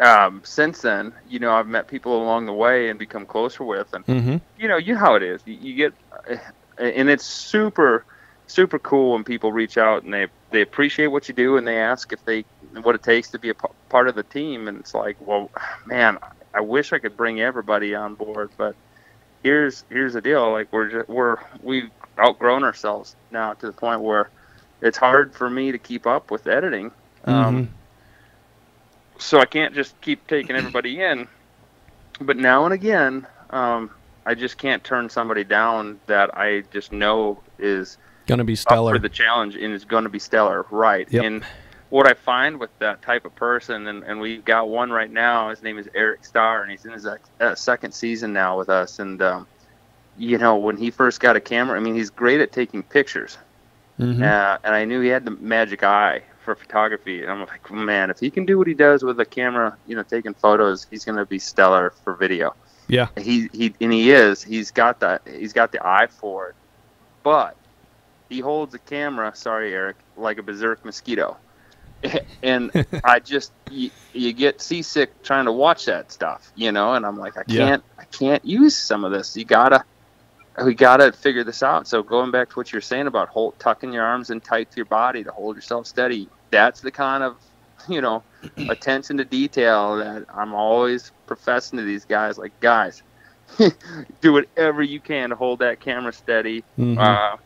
um, since then you know i've met people along the way and become closer with and Mm-hmm. you know you know how it is you, you get uh, and it's super super cool when people reach out and they they appreciate what you do and they ask if they what it takes to be a p- part of the team and it's like well man i wish i could bring everybody on board but here's here's the deal like we're just, we're we've outgrown ourselves now to the point where it's hard for me to keep up with editing um, Mhm. So I can't just keep taking everybody in. But now and again, um, I just can't turn somebody down that I just know is Gonna be up stellar. for the challenge and is going to be stellar, right? Yep. And what I find with that type of person, and, and we've got one right now. His name is Eric Starr, and he's in his uh, second season now with us. And um, you know, when he first got a camera, I mean, he's great at taking pictures. Mhm. Uh, and I knew he had the magic eye for photography. And I'm like, oh, man, if he can do what he does with a camera, you know, taking photos, he's going to be stellar for video. Yeah. He he and he is. He's got that. He's got the eye for it. But he holds a camera. Sorry, Eric, like a berserk mosquito. [laughs] and [laughs] I just you, you get seasick trying to watch that stuff, you know. And I'm like, I can't. I can't use some of this. You gotta we gotta figure this out. So going back to what you're saying about hold, tucking your arms in tight to your body to hold yourself steady, that's the kind of [laughs] you know [clears throat] attention to detail that I'm always professing to these guys. Like guys, [laughs] do whatever you can to hold that camera steady. Mhm. Uh,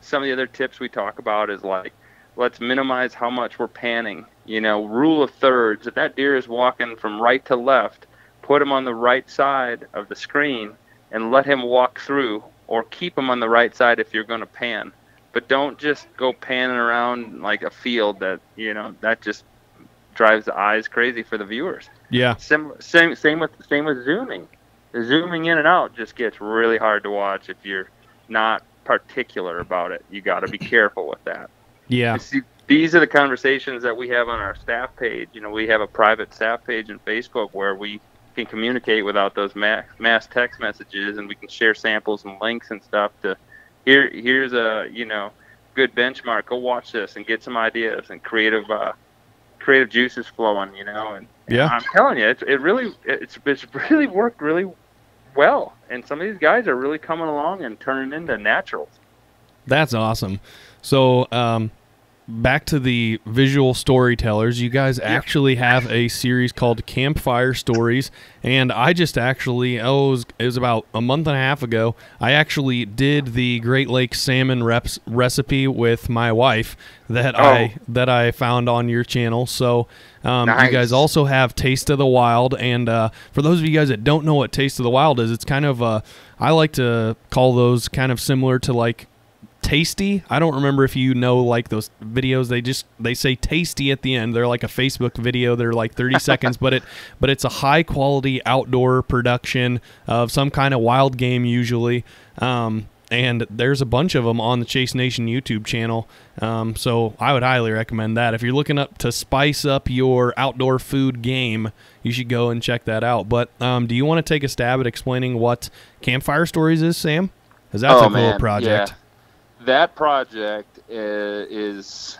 some of the other tips we talk about is like let's minimize how much we're panning. You know, rule of thirds. If that deer is walking from right to left, put him on the right side of the screen and let him walk through, or keep them on the right side if you're going to pan. But don't just go panning around like a field that you know that just drives the eyes crazy for the viewers. yeah. Sim, same same with same with zooming. The zooming in and out just gets really hard to watch if you're not particular about it. You got to be careful with that. Yeah. See, these are the conversations that we have on our staff page. You know, we have a private staff page in Facebook where we can communicate without those mass, mass text messages, and we can share samples and links and stuff. To here, here's a you know good benchmark. Go watch this and get some ideas and creative uh, creative juices flowing. You know, and Yeah. I'm telling you, it's it really it's it's really worked really well, and some of these guys are really coming along and turning into naturals. That's awesome. So, um, back to the visual storytellers. You guys actually have a series called Campfire Stories, and I just actually oh, it was, it was about a month and a half ago. I actually did the Great Lakes salmon reps recipe with my wife that I that I found on your channel. So. Um, You guys also have Taste of the Wild, and uh, for those of you guys that don't know what Taste of the Wild is, it's kind of uh, I like to call those kind of similar to like tasty. I don't remember if you know like those videos. They just they say tasty at the end. They're like a facebook video. They're like 30 [laughs] seconds but it but it's a high quality outdoor production of some kind of wild game usually. Um, and there's a bunch of them on the chase nation youtube channel. Um, so i would highly recommend that. If you're looking up to spice up your outdoor food game you should go and check that out. But um, do you want to take a stab at explaining what campfire stories is sam? Because that's Oh, a cool man, project. yeah. That project uh, is,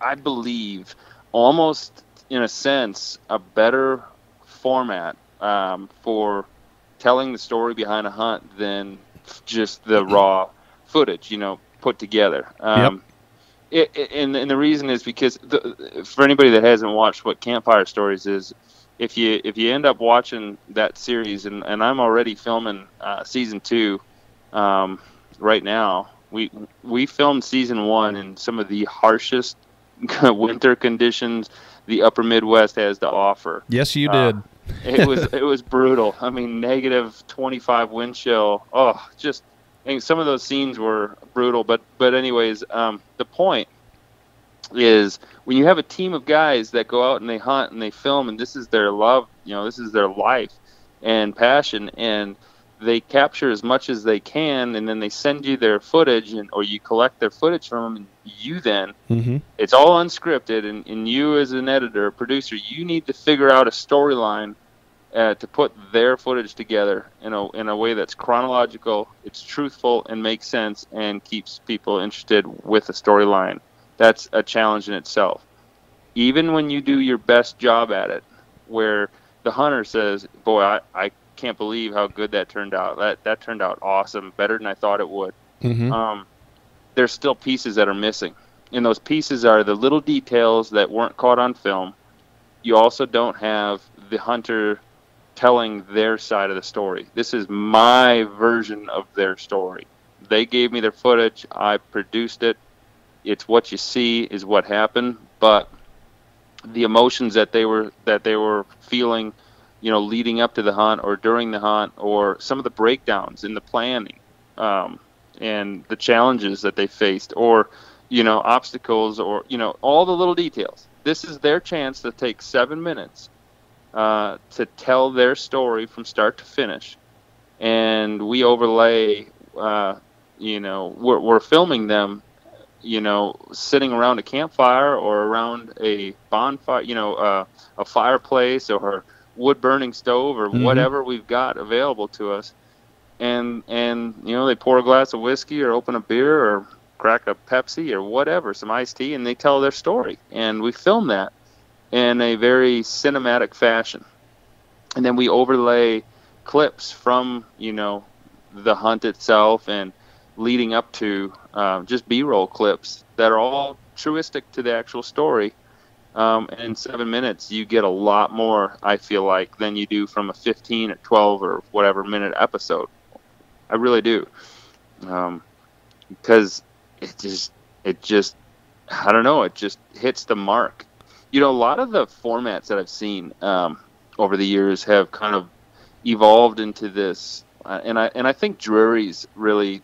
I believe, almost in a sense, a better format um, for telling the story behind a hunt than just the raw footage, you know, put together. Um, it, it, and, and the reason is because the, for anybody that hasn't watched what Campfire Stories is, if you if you end up watching that series, and, and I'm already filming uh, season two um, right now. We we filmed season one in some of the harshest [laughs] winter conditions the Upper Midwest has to offer. Yes, you Uh, did. it was [laughs] it was brutal. I mean, negative 25 wind chill. Oh, just and some of those scenes were brutal. But but anyways, um, the point is when you have a team of guys that go out and they hunt and they film and this is their love, you know, this is their life and passion and they capture as much as they can and then they send you their footage and or you collect their footage from them and you then Mm-hmm. it's all unscripted and, and you as an editor producer you need to figure out a storyline uh, to put their footage together in a, in a way that's chronological it's truthful and makes sense and keeps people interested with the storyline that's a challenge in itself even when you do your best job at it where the hunter says boy i, I can't believe how good that turned out that, that turned out awesome better than i thought it would Mm-hmm. um, there's still pieces that are missing. And those pieces are the little details that weren't caught on film. You also don't have the hunter telling their side of the story. This is my version of their story. They gave me their footage, I produced it. It's what you see is what happened, but the emotions that they were that they were feeling, you know, leading up to the hunt or during the hunt or some of the breakdowns in the planning. Um, and the challenges that they faced or you know obstacles or you know all the little details this is their chance to take seven minutes uh, to tell their story from start to finish and we overlay uh, you know we're, we're filming them you know sitting around a campfire or around a bonfire you know uh, a fireplace or wood burning stove or Mhm. whatever we've got available to us and and you know they pour a glass of whiskey or open a beer or crack a Pepsi or whatever, some iced tea, and they tell their story. And we film that in a very cinematic fashion, and then we overlay clips from you know the hunt itself and leading up to uh, just B-roll clips that are all truistic to the actual story. Um, and in seven minutes, you get a lot more. I feel like than you do from a 15 or 12 or whatever minute episode. I really do, um, because it just it just I don't know. It just hits the mark. You know, a lot of the formats that I've seen um, over the years have kind of evolved into this, uh, and I and I think Drury's really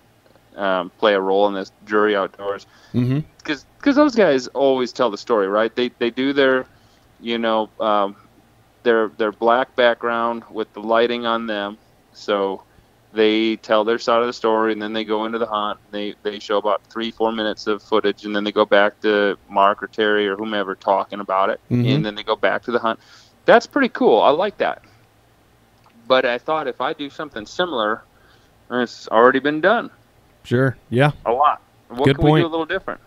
um, play a role in this. Drury Outdoors Mm-hmm. because because those guys always tell the story, right? They they do their, you know, um, their their black background with the lighting on them, so they tell their side of the story, and then they go into the hunt. They they show about three four minutes of footage, and then they go back to Mark or Terry or whomever talking about it, Mhm. and then they go back to the hunt. That's pretty cool. I like that. But I thought if I do something similar, it's already been done Sure. Yeah. a lot. What Good can we point. do a little different?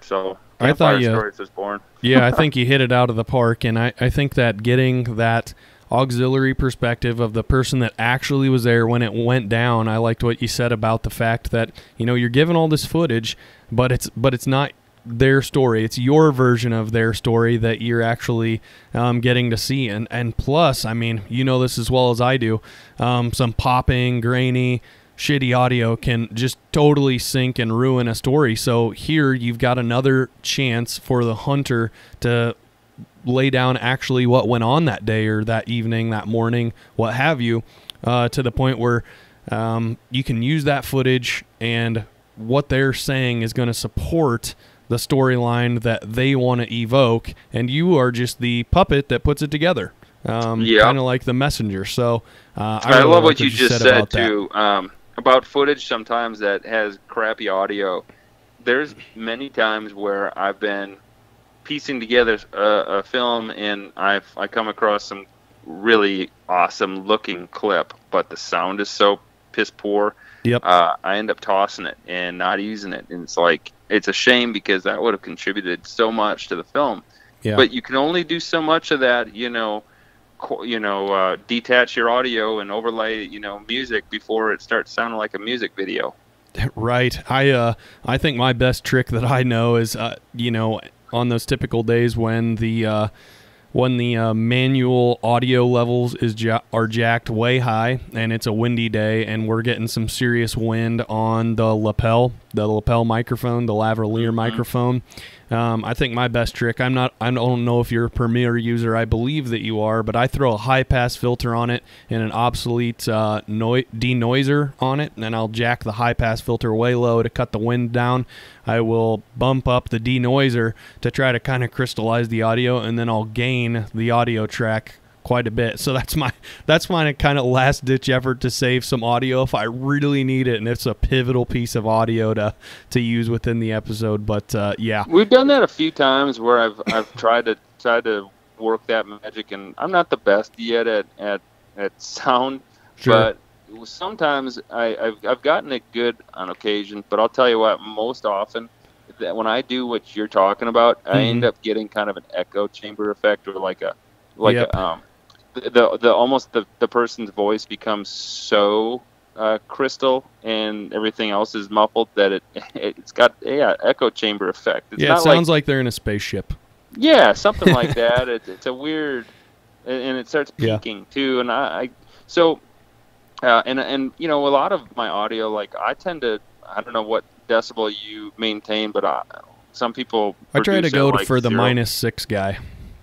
So I thought you- Stories was born. yeah, I think [laughs] you hit it out of the park, and I, I think that getting that auxiliary perspective of the person that actually was there when it went down. I liked what you said about the fact that you know you're given all this footage, but it's but it's not their story. It's your version of their story that you're actually um, getting to see. And and plus, I mean, you know this as well as I do. Um, some popping, grainy, shitty audio can just totally sink and ruin a story. So here you've got another chance for the hunter to lay down actually what went on that day or that evening, that morning, what have you, uh, to the point where um, you can use that footage and what they're saying is going to support the storyline that they want to evoke, and you are just the puppet that puts it together. Um, Yeah. kind of like the messenger. So uh, I, I, really love what you just said, that. too um, about footage. Sometimes that has crappy audio. There's many times where I've been piecing together a, a film and I've I come across some really awesome looking clip, but the sound is so piss poor. Yep. Uh, I end up tossing it and not using it, and it's like it's a shame because that would have contributed so much to the film. Yeah. But you can only do so much of that, you know, you know, uh, detach your audio and overlay, you know, music before it starts sounding like a music video. [laughs] Right. I uh I think my best trick that I know is uh you know on those typical days when the uh when the uh, manual audio levels is ja- are jacked way high and it's a windy day and we're getting some serious wind on the lapel, the lapel microphone, the lavalier microphone. Um, I think my best trick. I'm not. I don't know if you're a Premiere user. I believe that you are, but I throw a high pass filter on it and an obsolete uh, noi- denoiser on it, and then I'll jack the high pass filter way low to cut the wind down. I will bump up the denoiser to try to kind of crystallize the audio, and then I'll gain the audio track quite a bit. So that's my that's my kind of last ditch effort to save some audio if I really need it, and it's a pivotal piece of audio to to use within the episode. But uh, yeah, We've done that a few times where I've I've tried to tried to work that magic, and I'm not the best yet at at, at sound, Sure. but sometimes I, I've I've gotten it good on occasion. But I'll tell you what, most often that when I do what you're talking about, I Mhm. end up getting kind of an echo chamber effect or like a like Yep. a, um the, the almost the the person's voice becomes so uh, crystal and everything else is muffled that it it's got yeah echo chamber effect. It's yeah, it not like sounds like they're in a spaceship. yeah, something like [laughs] that. It, it's a weird, and it starts Yeah. peaking too. And I, I so, uh, and and you know, a lot of my audio, like I tend to, I don't know what decibel you maintain, but I, some people. I try to go to like, for the minus six guy.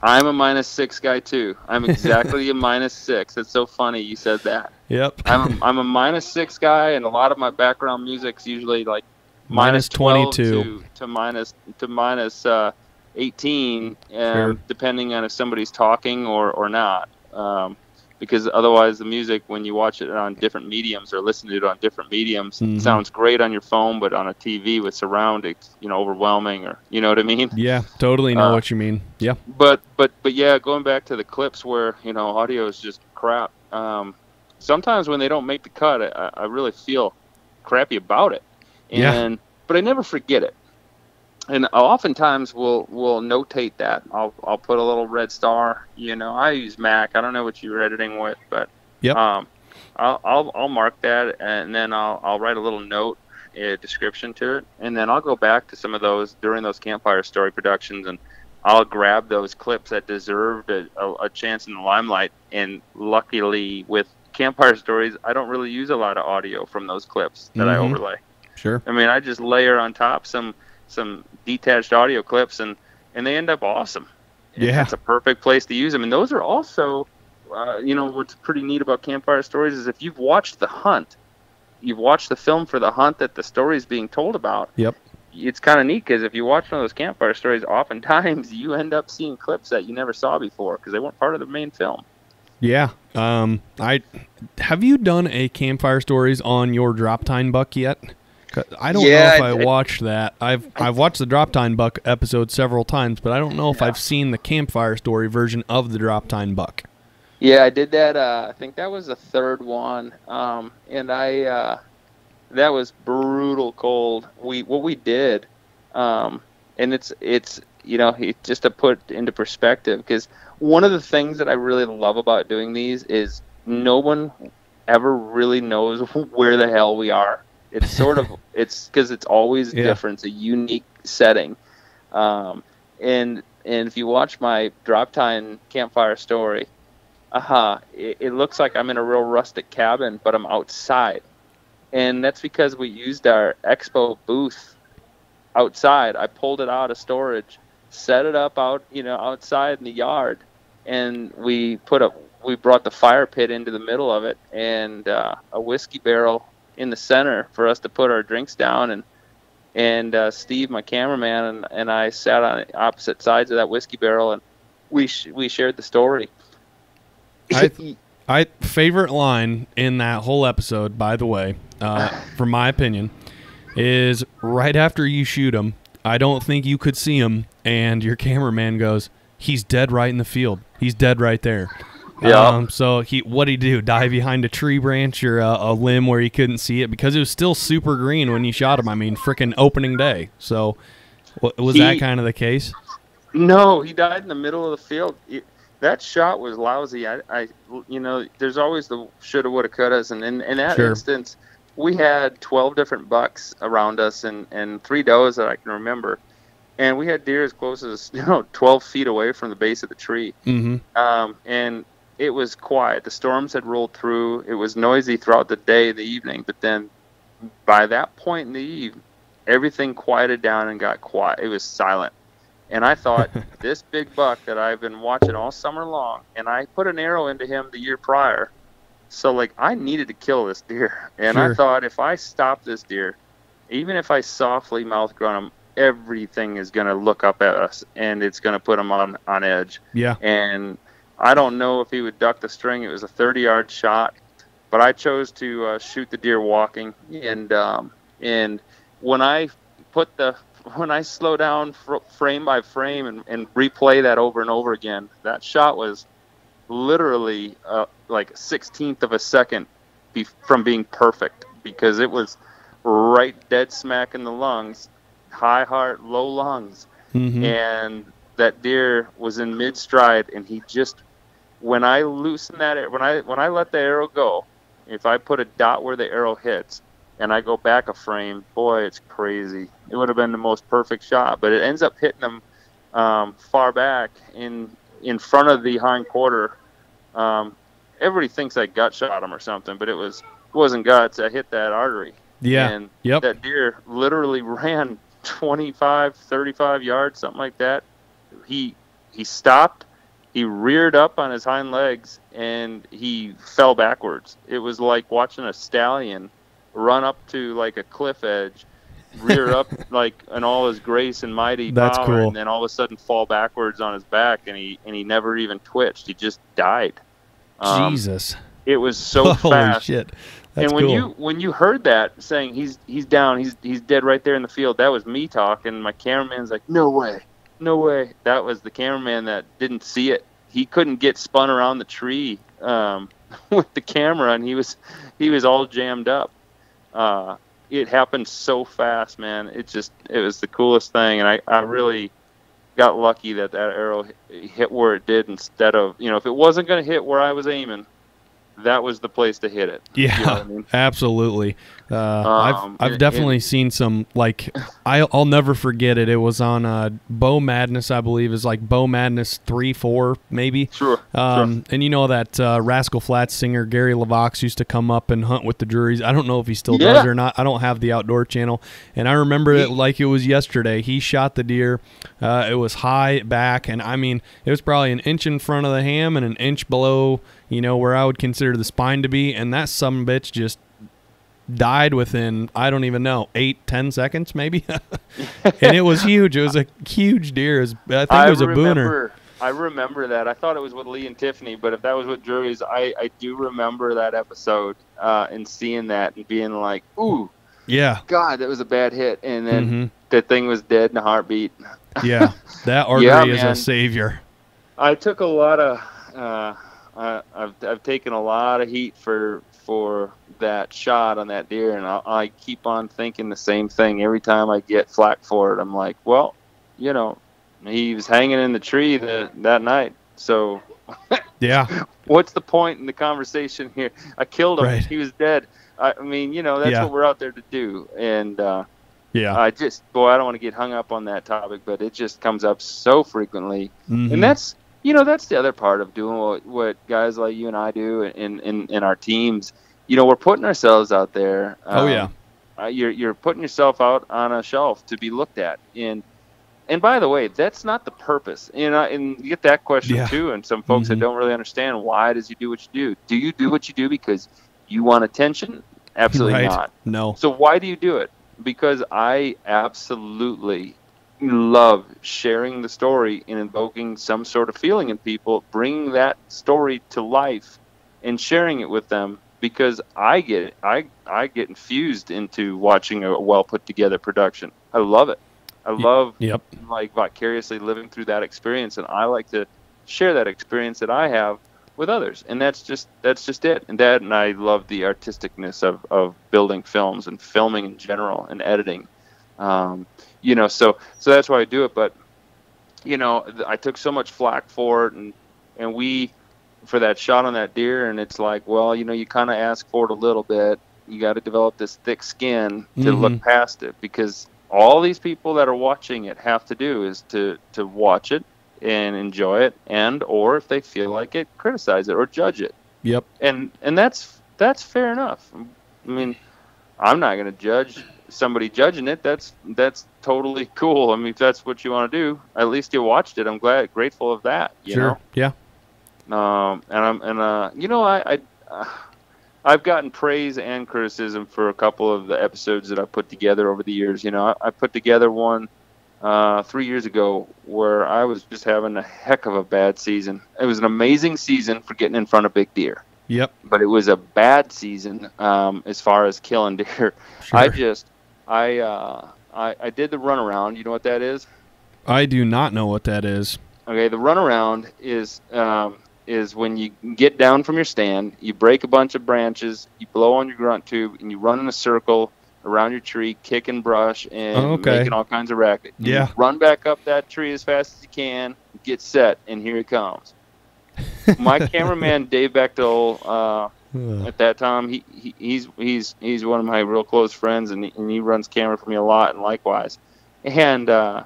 I'm a minus six guy too. I'm [laughs] exactly a minus six. It's so funny you said that. Yep. I'm a, I'm a minus six guy, and a lot of my background music's usually like Minus 22. to, to minus to minus uh, 18, um, Sure. depending on if somebody's talking or or not. Um, because otherwise, the music when you watch it on different mediums or listen to it on different mediums, Mhm. sounds great on your phone, but on a TV with surround, it's you know overwhelming, or you know what I mean. Yeah, totally know Uh, what you mean. Yeah. But but but yeah, going back to the clips where you know audio is just crap. Um, sometimes when they don't make the cut, I, I really feel crappy about it. Yeah. But I never forget it. And oftentimes we'll we'll notate that. I'll I'll put a little red star. You know, I use Mac. I don't know what you're editing with, but Yep. um, I'll, I'll I'll mark that, and then I'll I'll write a little note, a description to it, and then I'll go back to some of those during those campfire story productions, and I'll grab those clips that deserved a, a, a chance in the limelight. And luckily, with campfire stories, I don't really use a lot of audio from those clips that I Mhm. overlay. Sure. I mean, I just layer on top some some detached audio clips, and and they end up awesome. Yeah. it's a perfect place to use them. And those are also, uh, you know, what's pretty neat about campfire stories is if you've watched the hunt, you've watched the film for the hunt that the story is being told about. Yep. It's kind of neat because if you watch one of those campfire stories, oftentimes [laughs] you end up seeing clips that you never saw before because they weren't part of the main film. Yeah. Um. I have you done a campfire stories on your drop time buck yet? I don't Yeah, know if I- I, I- watched that. I've I've watched the drop time buck episode several times, but I don't know if Yeah. I've seen the campfire story version of the drop time buck. Yeah, I did that. Uh, I think that was the third one, um, and I uh, that was brutal cold. We what we did, um, and it's it's you know just to put into perspective because one of the things that I really love about doing these is no one ever really knows [laughs] where the hell we are. It's sort of [laughs] it's because it's always Yeah. different. It's a unique setting, um, and and if you watch my drop time campfire story, uh-huh it, it looks like i'm in a real rustic cabin but i'm outside and that's because we used our expo booth outside i pulled it out of storage set it up out you know outside in the yard and we put a we brought the fire pit into the middle of it and uh, a whiskey barrel in the center for us to put our drinks down and and uh, Steve, my cameraman, and, and I sat on opposite sides of that whiskey barrel, and we sh- we shared the story. I- I favorite line in that whole episode, by the way, uh, [laughs] from my opinion, is right after you shoot him. I don't think you could see him, and your cameraman goes, "He's dead right in the field. He's dead right there." Yeah. Um, so he, what he do? Die behind a tree branch or a, a limb where he couldn't see it because it was still super green when you shot him. I mean, freaking opening day. So, wa- was that kind of the case? No, he died in the middle of the field. It, that shot was lousy. I, I, you know, there's always the shoulda, woulda, couldas, and in, in that Sure. instance, we had 12 different bucks around us and and three does that I can remember, and we had deer as close as [laughs] you know 12 feet away from the base of the tree. Mm-hmm. um, and it was quiet. The storms had rolled through. It was noisy throughout the day, the evening, but then by that point in the evening, everything quieted down and got quiet. It was silent. And I thought, [laughs] this big buck that I've been watching all summer long, and I put an arrow into him the year prior. So, like, I needed to kill this deer. [laughs] And Sure. I thought, if I stop this deer, even if I softly mouth grunt him, everything is going to look up at us and it's going to put him on, on edge Yeah. and I don't know if he would duck the string. It was a 30 yard shot, but I chose to uh, shoot the deer walking. And um, and when I put the [laughs] when I slow down fr- frame by frame and, and replay that over and over again, that shot was literally uh, like a sixteenth of a second be- from being perfect because it was right dead smack in the lungs, high heart, low lungs Mm-hmm. and that deer was in mid stride and he just when I loosen that when I when I let the arrow go, if I put a dot where the arrow hits and I go back a frame, boy, it's crazy. It would have been the most perfect shot, but it ends up hitting him um, far back in in front of the hind quarter. Um, everybody thinks I gut shot him or something, but it was it wasn't guts. I hit that artery. Yeah. And Yep. that deer literally [laughs] ran 25, 35 yards, something like that. He he stopped, he reared up on his hind legs, and he fell backwards. It was like watching a stallion run up to like a cliff edge, rear up [laughs] like in all his grace and mighty That's power, cool. and then all of a sudden fall backwards on his back, and he and he never even twitched. He just died. Um, Jesus. it was so [laughs] Holy fast shit. That's and when cool. you when you heard that saying he's he's down, he's he's dead right there in the field, that was me talking. My cameraman's like, "No way, no way." That was the cameraman that didn't see it. He couldn't get spun around the tree um, [laughs] with the camera, and he was he was all jammed up. Uh, it happened so fast, man. It just it was the coolest thing, and I I really got lucky that that arrow hit- hit where it did instead of you know if it wasn't going to hit where I was aiming, that was the place to hit it. Yeah, You know I mean? [laughs] absolutely. Uh, Um, I've I've definitely seen some like [laughs] I I'll never forget it. It was on uh, Bow Madness, I believe, is like Bow Madness three, four, maybe. Sure. Um, and you know that uh, Rascal Flatts singer Gary LeVox used to come up and hunt with the Drurys. I don't know if he still Yeah. does or not. I don't have the outdoor channel, and I remember it like it was yesterday. He shot the deer. Uh, it was high back, and I mean, it was probably an inch in front of the ham and an inch below, you know, where I would consider the spine to be, and that some bitch just died within I don't even know eight ten seconds maybe, [laughs] and it was huge. It was a huge deer. It was, I think it was a booner. I remember that. I thought it was with Lee and Tiffany, but if that was with Drurys, I, I do remember that episode uh, and seeing that and being like, "Ooh, Yeah. God, that was a bad hit," and then hmm the thing was dead in a heartbeat. [laughs] Yeah, that artery Yeah, is a savior. I took a lot of. Uh, I, I've I've taken a lot of heat for for that shot on that deer, and I, I keep on thinking the same thing every time I get flack for it. I'm like, well, you know, he was hanging in the tree the, that night, so [laughs] Yeah, what's the point in the conversation here? I killed him. Right. He was dead. I, I mean, you know, that's Yeah. what we're out there to do, and. uh yeah, I just, boy, I don't want to get hung up on that topic, but it just comes up so frequently Mhm. and that's you know that's the other part of doing what, what guys like you and I do in, in in our teams. You know, we're putting ourselves out there. Oh, yeah. uh, you're you're putting yourself out on a shelf to be looked at. And and by the way, that's not the purpose. You know, and you get that question Yeah. too. And some folks that Mhm. don't really understand why does you do what you do? Do you do what you do because you want attention? Absolutely right. not. No, So why do you do it? Because I absolutely love sharing the story and invoking some sort of feeling in people, bringing that story to life and sharing it with them because I get I I get infused into watching a well put together production. I love it. I love yep, like vicariously living through that experience and I like to share that experience that I have with others and that's just that's just it and that and I love the artisticness of, of building films and filming in general and editing um, you know so so that's why I do it but you know, I took so much flack for it, and and we for that shot on that deer, and it's like, well, you know, you kind of ask for it a little bit. You got to develop this thick skin to Mhm. look past it because all these people that are watching it have to do is to to watch it and enjoy it, and or if they feel like it, criticize it or judge it Yep. and and that's that's fair enough. I mean, I'm not going to judge somebody judging it. That's that's totally [laughs] cool. I mean, if that's what you want to do, at least you watched it. I'm glad, grateful of that. You sure. Yeah. Um, and I'm and uh, you know, I. I uh, I've gotten praise and criticism for a couple of the episodes that I put together over the years. You know, I, I put together one uh, three years ago where I was just having a heck of a bad season. It was an amazing season for getting in front of big deer Yep. but it was a bad season um, as far as killing deer. Sure. I just, I, uh, I, I did the runaround. You know what that is? I do not know what that is. Okay, the runaround is um, is when you get down from your stand, you break a bunch of branches, you blow on your grunt tube, and you run in a circle around your tree, kicking brush and Oh, okay. making all kinds of racket. You Yeah. run back up that tree as fast as you can, get set, and here it comes. [laughs] My cameraman Dave Bechtel. Uh, at that time. He, he he's he's he's one of my real close friends, and he, and he runs camera for me a lot, and likewise. And uh,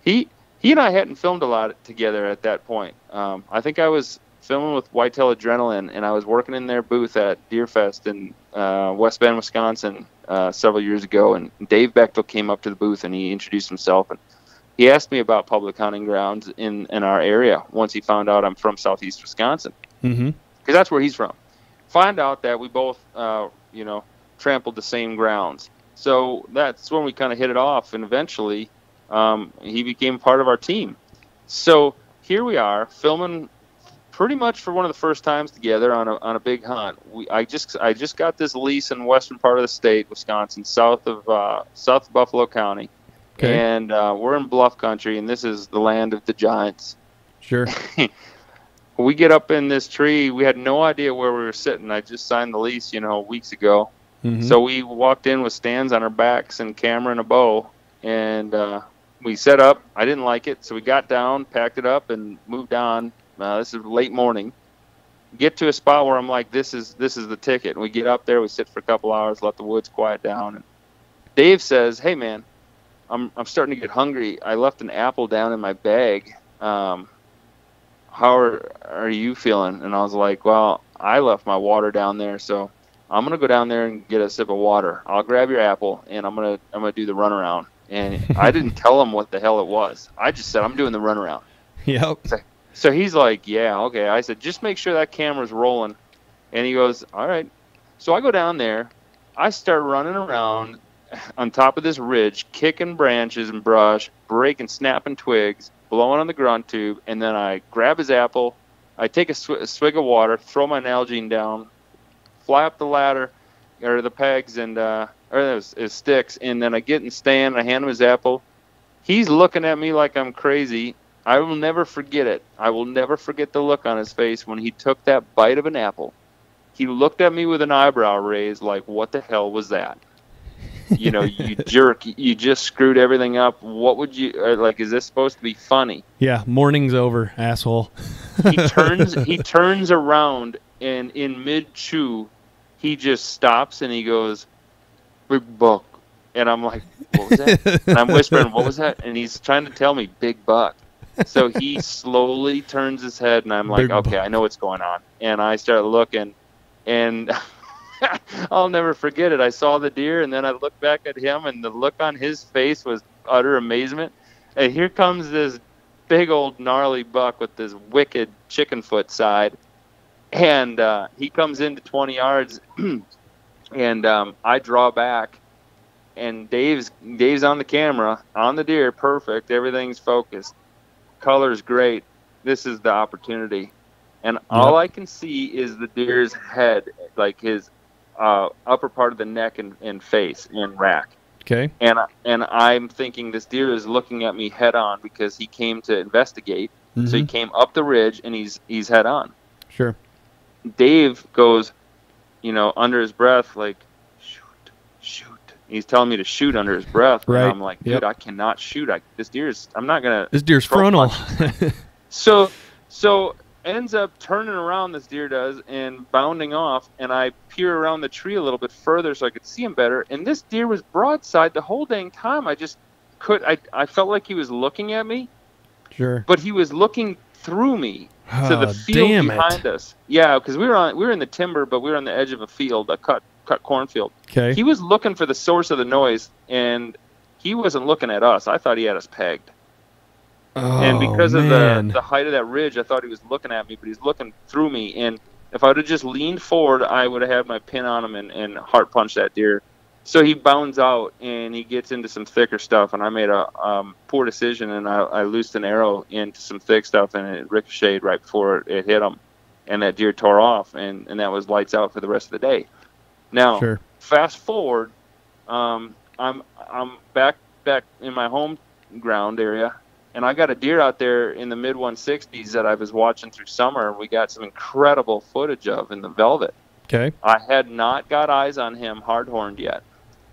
he he and I hadn't filmed a lot together at that point. Um, I think I was filming with Whitetail Adrenaline, and I was working in their booth at Deerfest in uh, West Bend, Wisconsin, uh, several years ago. And Dave Bechtel came up to the booth and he introduced himself and he asked me about public hunting grounds in in our area. Once he found out I'm from Southeast Wisconsin Mm-hmm. because that's where he's from. Find out that we both, uh, you know, trampled the same grounds. So that's when we kind of hit it off, and eventually um, he became part of our team. So here we are filming pretty much for one of the first times together on a on a big hunt. We I just I just got this lease in western part of the state, Wisconsin, south of uh, south of Buffalo County, Okay. and uh, we're in bluff country, and this is the land of the giants Sure. [laughs] we get up in this tree. We had no idea where we were sitting. I just signed the lease, you know, weeks ago. Mhm. So we walked in with stands on our backs and camera and a bow, and uh, we set up. I didn't like it, so we got down, packed it up, and moved on. Uh, this is late morning. Get to a spot where I'm like, this is this is the ticket. And we get up there, we sit for a couple hours, let the woods quiet down. And Dave says, "Hey man, I'm I'm starting to get hungry. I left an apple down in my bag. Um, how are, are you feeling? And I was like, well, I left my water down there, so I'm gonna go down there and get a sip of water. I'll grab your apple, and I'm gonna I'm gonna do the runaround. And I didn't [laughs] tell him what the hell it was. I just said I'm doing the runaround. Yep. So he's like, yeah, okay. I said, just make sure that camera's rolling. And he goes, all right. So I go down there. I start running around on top of this ridge, kicking branches and brush, breaking, snapping twigs, blowing on the grunt tube, and then I grab his apple. I take a, sw- a swig of water, throw my Nalgene down, fly up the ladder or the pegs and uh, or his, his sticks, and then I get in stand. I hand him his apple. He's looking at me like I'm crazy. I will never forget it. I will never forget the look on his face when he took that bite of an apple. He looked at me with an eyebrow raised, like, "What the hell was that?" You know, you [laughs] jerk. You just screwed everything up. What would you uh, like? Is this supposed to be funny? Yeah. Morning's over, asshole. He turns. [laughs] he turns around and in mid chew, he just stops and he goes, "Big buck," and I'm like, "What was that?" and I'm whispering, "What was that?" And he's trying to tell me, "Big buck." So he slowly turns his head, and I'm like, Big "Okay. I know what's going on." And I start looking, and [laughs] I'll never forget it. I saw the deer, and then I looked back at him, and the look on his face was utter amazement. And here comes this big old gnarly buck with this wicked chicken foot side, and uh, he comes into 20 yards, [clears throat] and um, I draw back, and Dave's Dave's on the camera on the deer, perfect. Everything's focused, color's great. This is the opportunity, and all I can see is the deer's head, like his uh, upper part of the neck and, and face and rack Okay. and and I'm thinking this deer is looking at me head on because he came to investigate. So he Mhm. came up the ridge and he's he's head on. Sure. Dave goes, you know, under his breath like, he's telling me to shoot under his breath. Right. And I'm like, dude, Yep. I cannot shoot. I, this deer is. I'm not gonna. This deer's frontal. [laughs] So, so ends up turning around. This deer does and bounding off. And I peer around the tree a little bit further so I could see him better. And this deer was broadside the whole dang time. I just could. I I felt like he was looking at me, sure. but he was looking through me to the Oh, field behind it. us. Yeah, because we were on we were in the timber, but we were on the edge of a field, a cut cut cornfield. Okay. He was looking for the source of the noise, and he wasn't looking at us. I thought he had us pegged. and because oh, of the, the height of that ridge, I thought he was looking at me, but he's looking through me. And if I would have just leaned forward, I would have had my pin on him and, and heart punched that deer. So he bounds out and he gets into some thicker stuff, and I made a um, poor decision, and I, I loosed an arrow into some thick stuff, and it ricocheted right before it, it hit him, and that deer tore off, and, and that was lights out for the rest of the day. Now, Sure. fast forward, um, I'm I'm back back in my home ground area, and I got a deer out there in the mid 160s that I was watching through summer. and We got some incredible footage of in the velvet. Okay. I had not got eyes on him hard horned yet,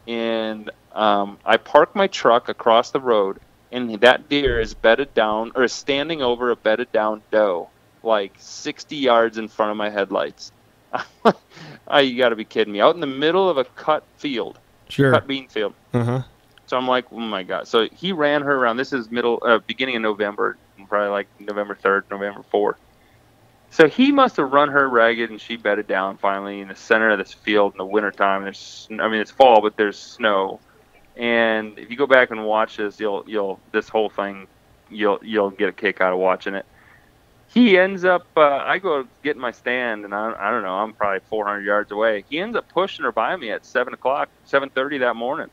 and um, I parked my truck across the road, and that deer is bedded down or is standing over a bedded down doe, like 60 yards in front of my headlights. [laughs] oh, you got to be kidding me! Out in the middle of a cut field, Sure. cut bean field. Uh huh. So I'm like, oh my god! So he ran her around. This is middle, uh, beginning of November, probably like November 3rd, November 4th. So he must have run her ragged, and she bedded down finally in the center of this field in the wintertime. There's, I mean, it's fall, but there's snow. And if you go back and watch this, you'll, you'll, this whole thing, you'll, you'll get a kick out of watching it. He ends up, uh, I go get my stand, and I, I don't know, I'm probably 400 yards away. He ends up pushing her by me at seven o'clock, 7:30 that morning.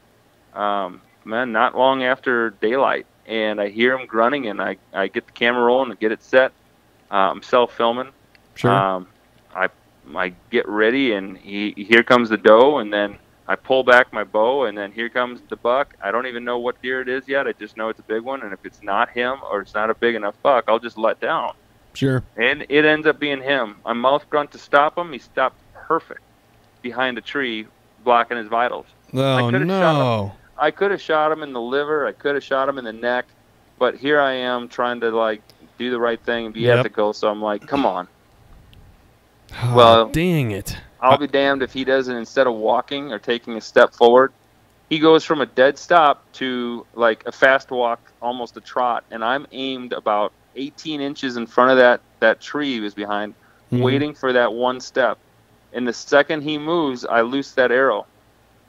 Um, man, not long after daylight, and I hear him grunting, and I, I get the camera rolling and get it set. Uh, I'm self filming. Sure. Um, I I get ready, and he here comes the doe, and then I pull back my bow, and then here comes the buck. I don't even know what deer it is yet. I just know it's a big one, and if it's not him or it's not a big enough buck, I'll just let down. Sure. And it ends up being him. I mouth grunt to stop him. He stopped perfect behind a tree, blocking his vitals. Oh could've no. I could have shot him in the liver. I could have shot him in the neck, but here I am trying to like do the right thing and be Yep. ethical. So I'm like, come on. Oh, [sighs] Well- dang it. I'll be damned if he doesn't instead of walking or taking a step forward, he goes from a dead stop to like a fast walk, almost a trot, and I'm aimed about 18 inches in front of that that tree he was behind, Mhm. waiting for that one step. And the second he moves, I loose that arrow,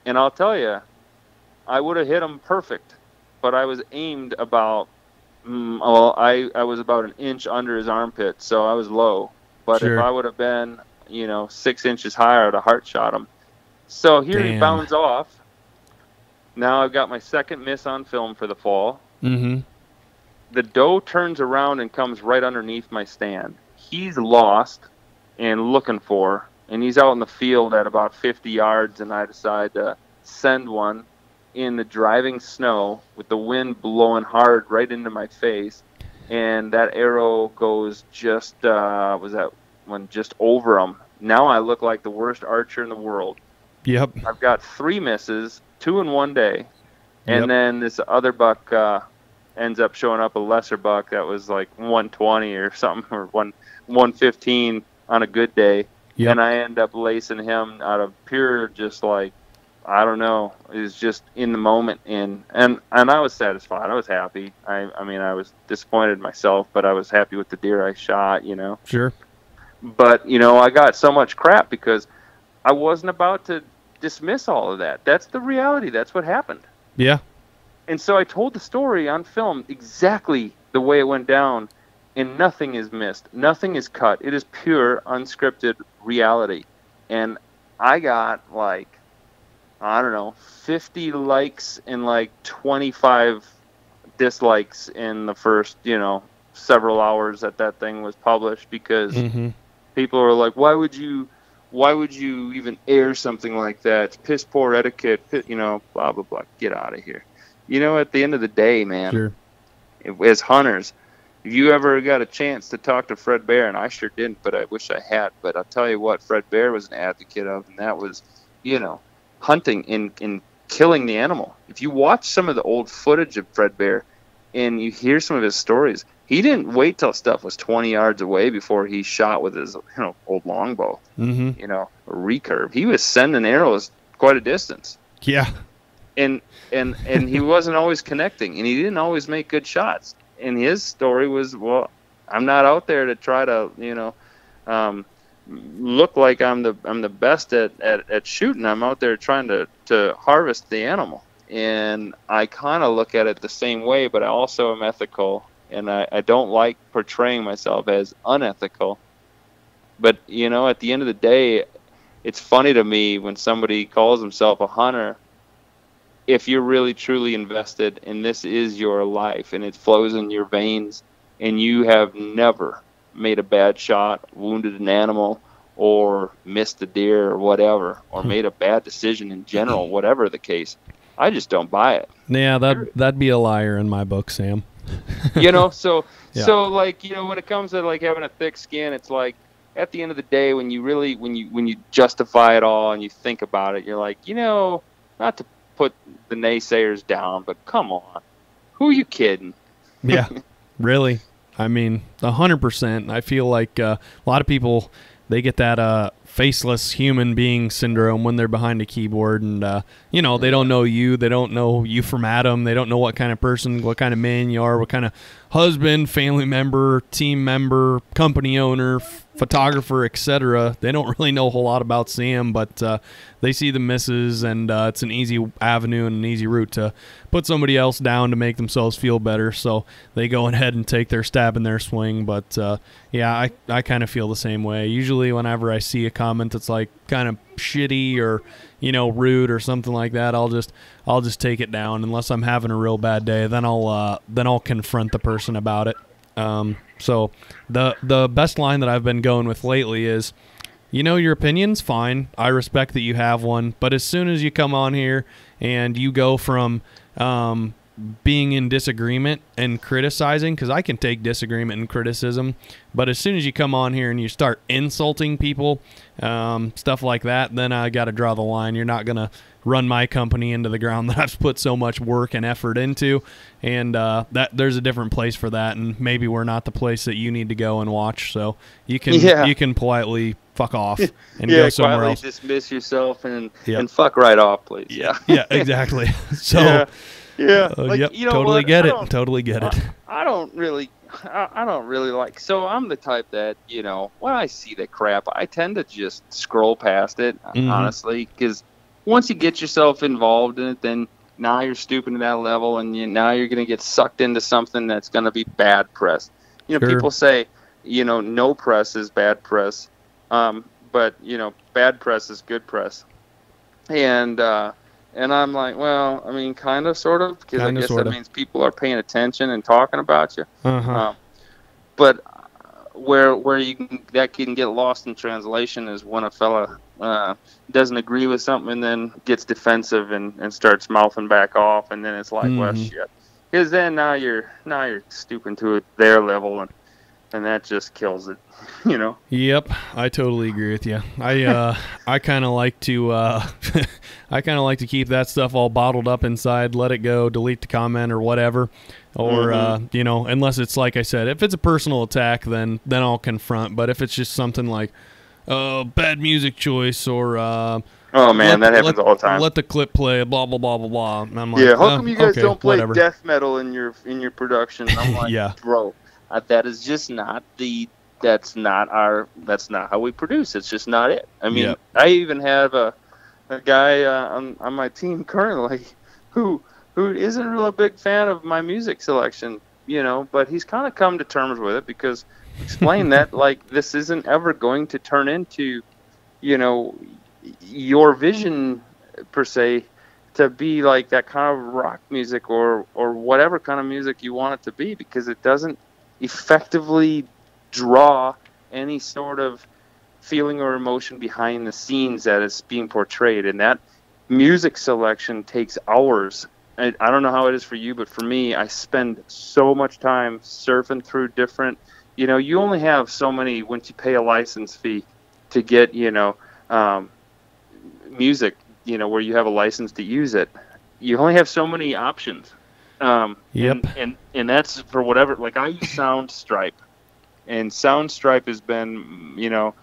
and I'll tell you, I would have hit him perfect, but I was aimed about. Mm, well, I I was about an inch under his armpit, so I was low. But Sure. if I would have been, you know, six inches higher, I'd have heart shot him. So here he bounds off. Now I've got my second miss on film for the fall. Mm-hmm. The doe turns around and comes right underneath my stand. He's lost and looking for, and he's out in the field at about 50 yards, and I decide to send one in the driving snow with the wind blowing hard right into my face, and that arrow goes just uh, was that one just over him. Now I look like the worst archer in the world. Yep. I've got three misses, two in one day, and Yep. then this other buck uh, ends up showing up a lesser buck that was like 120 or something, or one 115 on a good day, Yep. and I end up lacing him out of pure just like I don't know, is just in the moment, and and and I was satisfied. I was happy. I I mean I was disappointed myself, but I was happy with the deer I shot. You know Sure. but you know i got so much crap because i wasn't about to dismiss all of that that's the reality that's what happened Yeah. And so i told the story on film exactly the way it went down and nothing is missed nothing is cut it is pure unscripted reality and i got like i don't know 50 likes and like 25 dislikes in the first you know several hours that that thing was published because Mm-hmm. people were like, why would you, why would you even air something like that? It's piss poor etiquette, you know, blah blah blah. Get out of here. You know, at the end of the day, man, Sure. if- as hunters, if you ever got a chance to talk to Fred Bear, and I sure didn't, but I wish I had. But I'll tell you what, Fred Bear was an advocate of, and that was, you know, hunting in in killing the animal. If you watch some of the old footage of Fred Bear and you hear some of his stories, he didn't wait till stuff was 20 yards away before he shot with his you know old longbow, Mm-hmm. you know, a recurve. He was sending arrows quite a distance. Yeah. And and and he [laughs] wasn't always connecting and he didn't always make good shots. And his story was, well, I'm not out there to try to, you know, um, look like I'm the I'm the best at, at, at shooting. I'm out there trying to, to harvest the animal. And I kind of look at it the same way, but I also am ethical, and I, I don't like portraying myself as unethical. But you know, at the end of the day, it's funny to me when somebody calls himself a hunter. If you're really truly invested, and this is your life, and it flows in your veins, and you have never made a bad shot, wounded an animal, or missed a deer or whatever, or hmm. made a bad decision in general, whatever the case, I just don't buy it. Yeah, that that'd be a liar in my book, Sam. [laughs] You know, [laughs] so Yeah. so like you know when it comes to like having a thick skin, it's like at the end of the day when you really when you when you justify it all and you think about it, you're like, you know, not to put the naysayers down, but come on, who are you kidding? Yeah, [laughs] really. I mean, a hundred percent. I feel like uh, a lot of people they get that uh, faceless human being syndrome when they're behind a keyboard, and uh, you know they don't know you, they don't know you from Adam, they don't know what kind of person, what kind of man you are, what kind of husband, family member, team member, company owner, photographer, etc. They don't really know a whole lot about Sam, but uh, they see the misses, and uh, it's an easy avenue and an easy route to put somebody else down to make themselves feel better. So they go ahead and take their stab in their swing. But uh, yeah, I, I kind of feel the same way. Usually, whenever I see a comment that's like kind of shitty or you know rude or something like that, I'll just I'll just take it down unless I'm having a real bad day. Then I'll uh, then I'll confront the person about it. Um, so the the best line that I've been going with lately is, you know, your opinion's fine. I respect that you have one, but as soon as you come on here and you go from um, being in disagreement and criticizing, because I can take disagreement and criticism, but as soon as you come on here and you start insulting people, um, stuff like that, then I got to draw the line. You're not gonna run my company into the ground [laughs] that I've put so much work and effort into, and uh, that there's a different place for that, and maybe we're not the place that you need to go and watch. So you can Yeah. you can politely fuck off [laughs] and yeah, go somewhere else. dismiss yourself and Yep. and fuck right off, please. Yeah. Yeah, exactly. [laughs] so. yeah. Yeah. uh, like, yep, you know totally what? get it. Totally get it. [laughs] I don't really, I, I don't really like. So I'm the type that you know when I see the crap, I tend to just scroll past it. Mhm. Honestly, because once you get yourself involved in it, then now you're stooping to that level, and you, now you're going to get sucked into something that's going to be bad press. You know, Sure. people say, you know, no press is bad press, um, but you know, bad press is good press, and. uh and I'm like, well, I mean, kind of, sort of, because I guess sorta. that means people are paying attention and talking about you. Uh-huh. Um, but uh, where where you can, that can get lost in translation is when a fella uh, doesn't agree with something and then gets defensive and, and starts mouthing back off, and then it's like, well, Mhm. shit. Because then now you're now you're stooping to their level, and and that just kills it, [laughs] you know. Yep, I totally agree with you. I uh, [laughs] I kind of like to uh, [laughs] I kind of like to keep that stuff all bottled up inside, let it go, delete the comment or whatever, or uh, you know, unless it's like I said, if it's a personal attack, then then I'll confront. But if it's just something like uh, bad music choice or uh, Oh man, let- that happens let- all the time. Let the clip play, blah blah blah blah blah. Like, yeah, how come you guys okay, don't play whatever. death metal in your in your production? I'm like, Yeah. bro, uh, that is just not the that's not our that's not how we produce. It's just not it. I mean, Yep. I even have a a guy uh, on on my team [laughs] currently who who isn't really a big fan of my music selection, you know, but he's kind of come to terms with it because [laughs] explain that like this isn't ever going to turn into, you know, your vision per se to be like that kind of rock music or or whatever kind of music you want it to be because it doesn't effectively draw any sort of feeling or emotion behind the scenes that is being portrayed. And that music selection takes hours. I, I don't know how it is for you but for me i spend so much time surfing through different you know you only have so many once you pay a license fee to get you know um, music you know, where you have a license to use it, you only have so many options. Um, Yep. And, and and that's for whatever. Like I use Soundstripe, and Soundstripe has been, you know,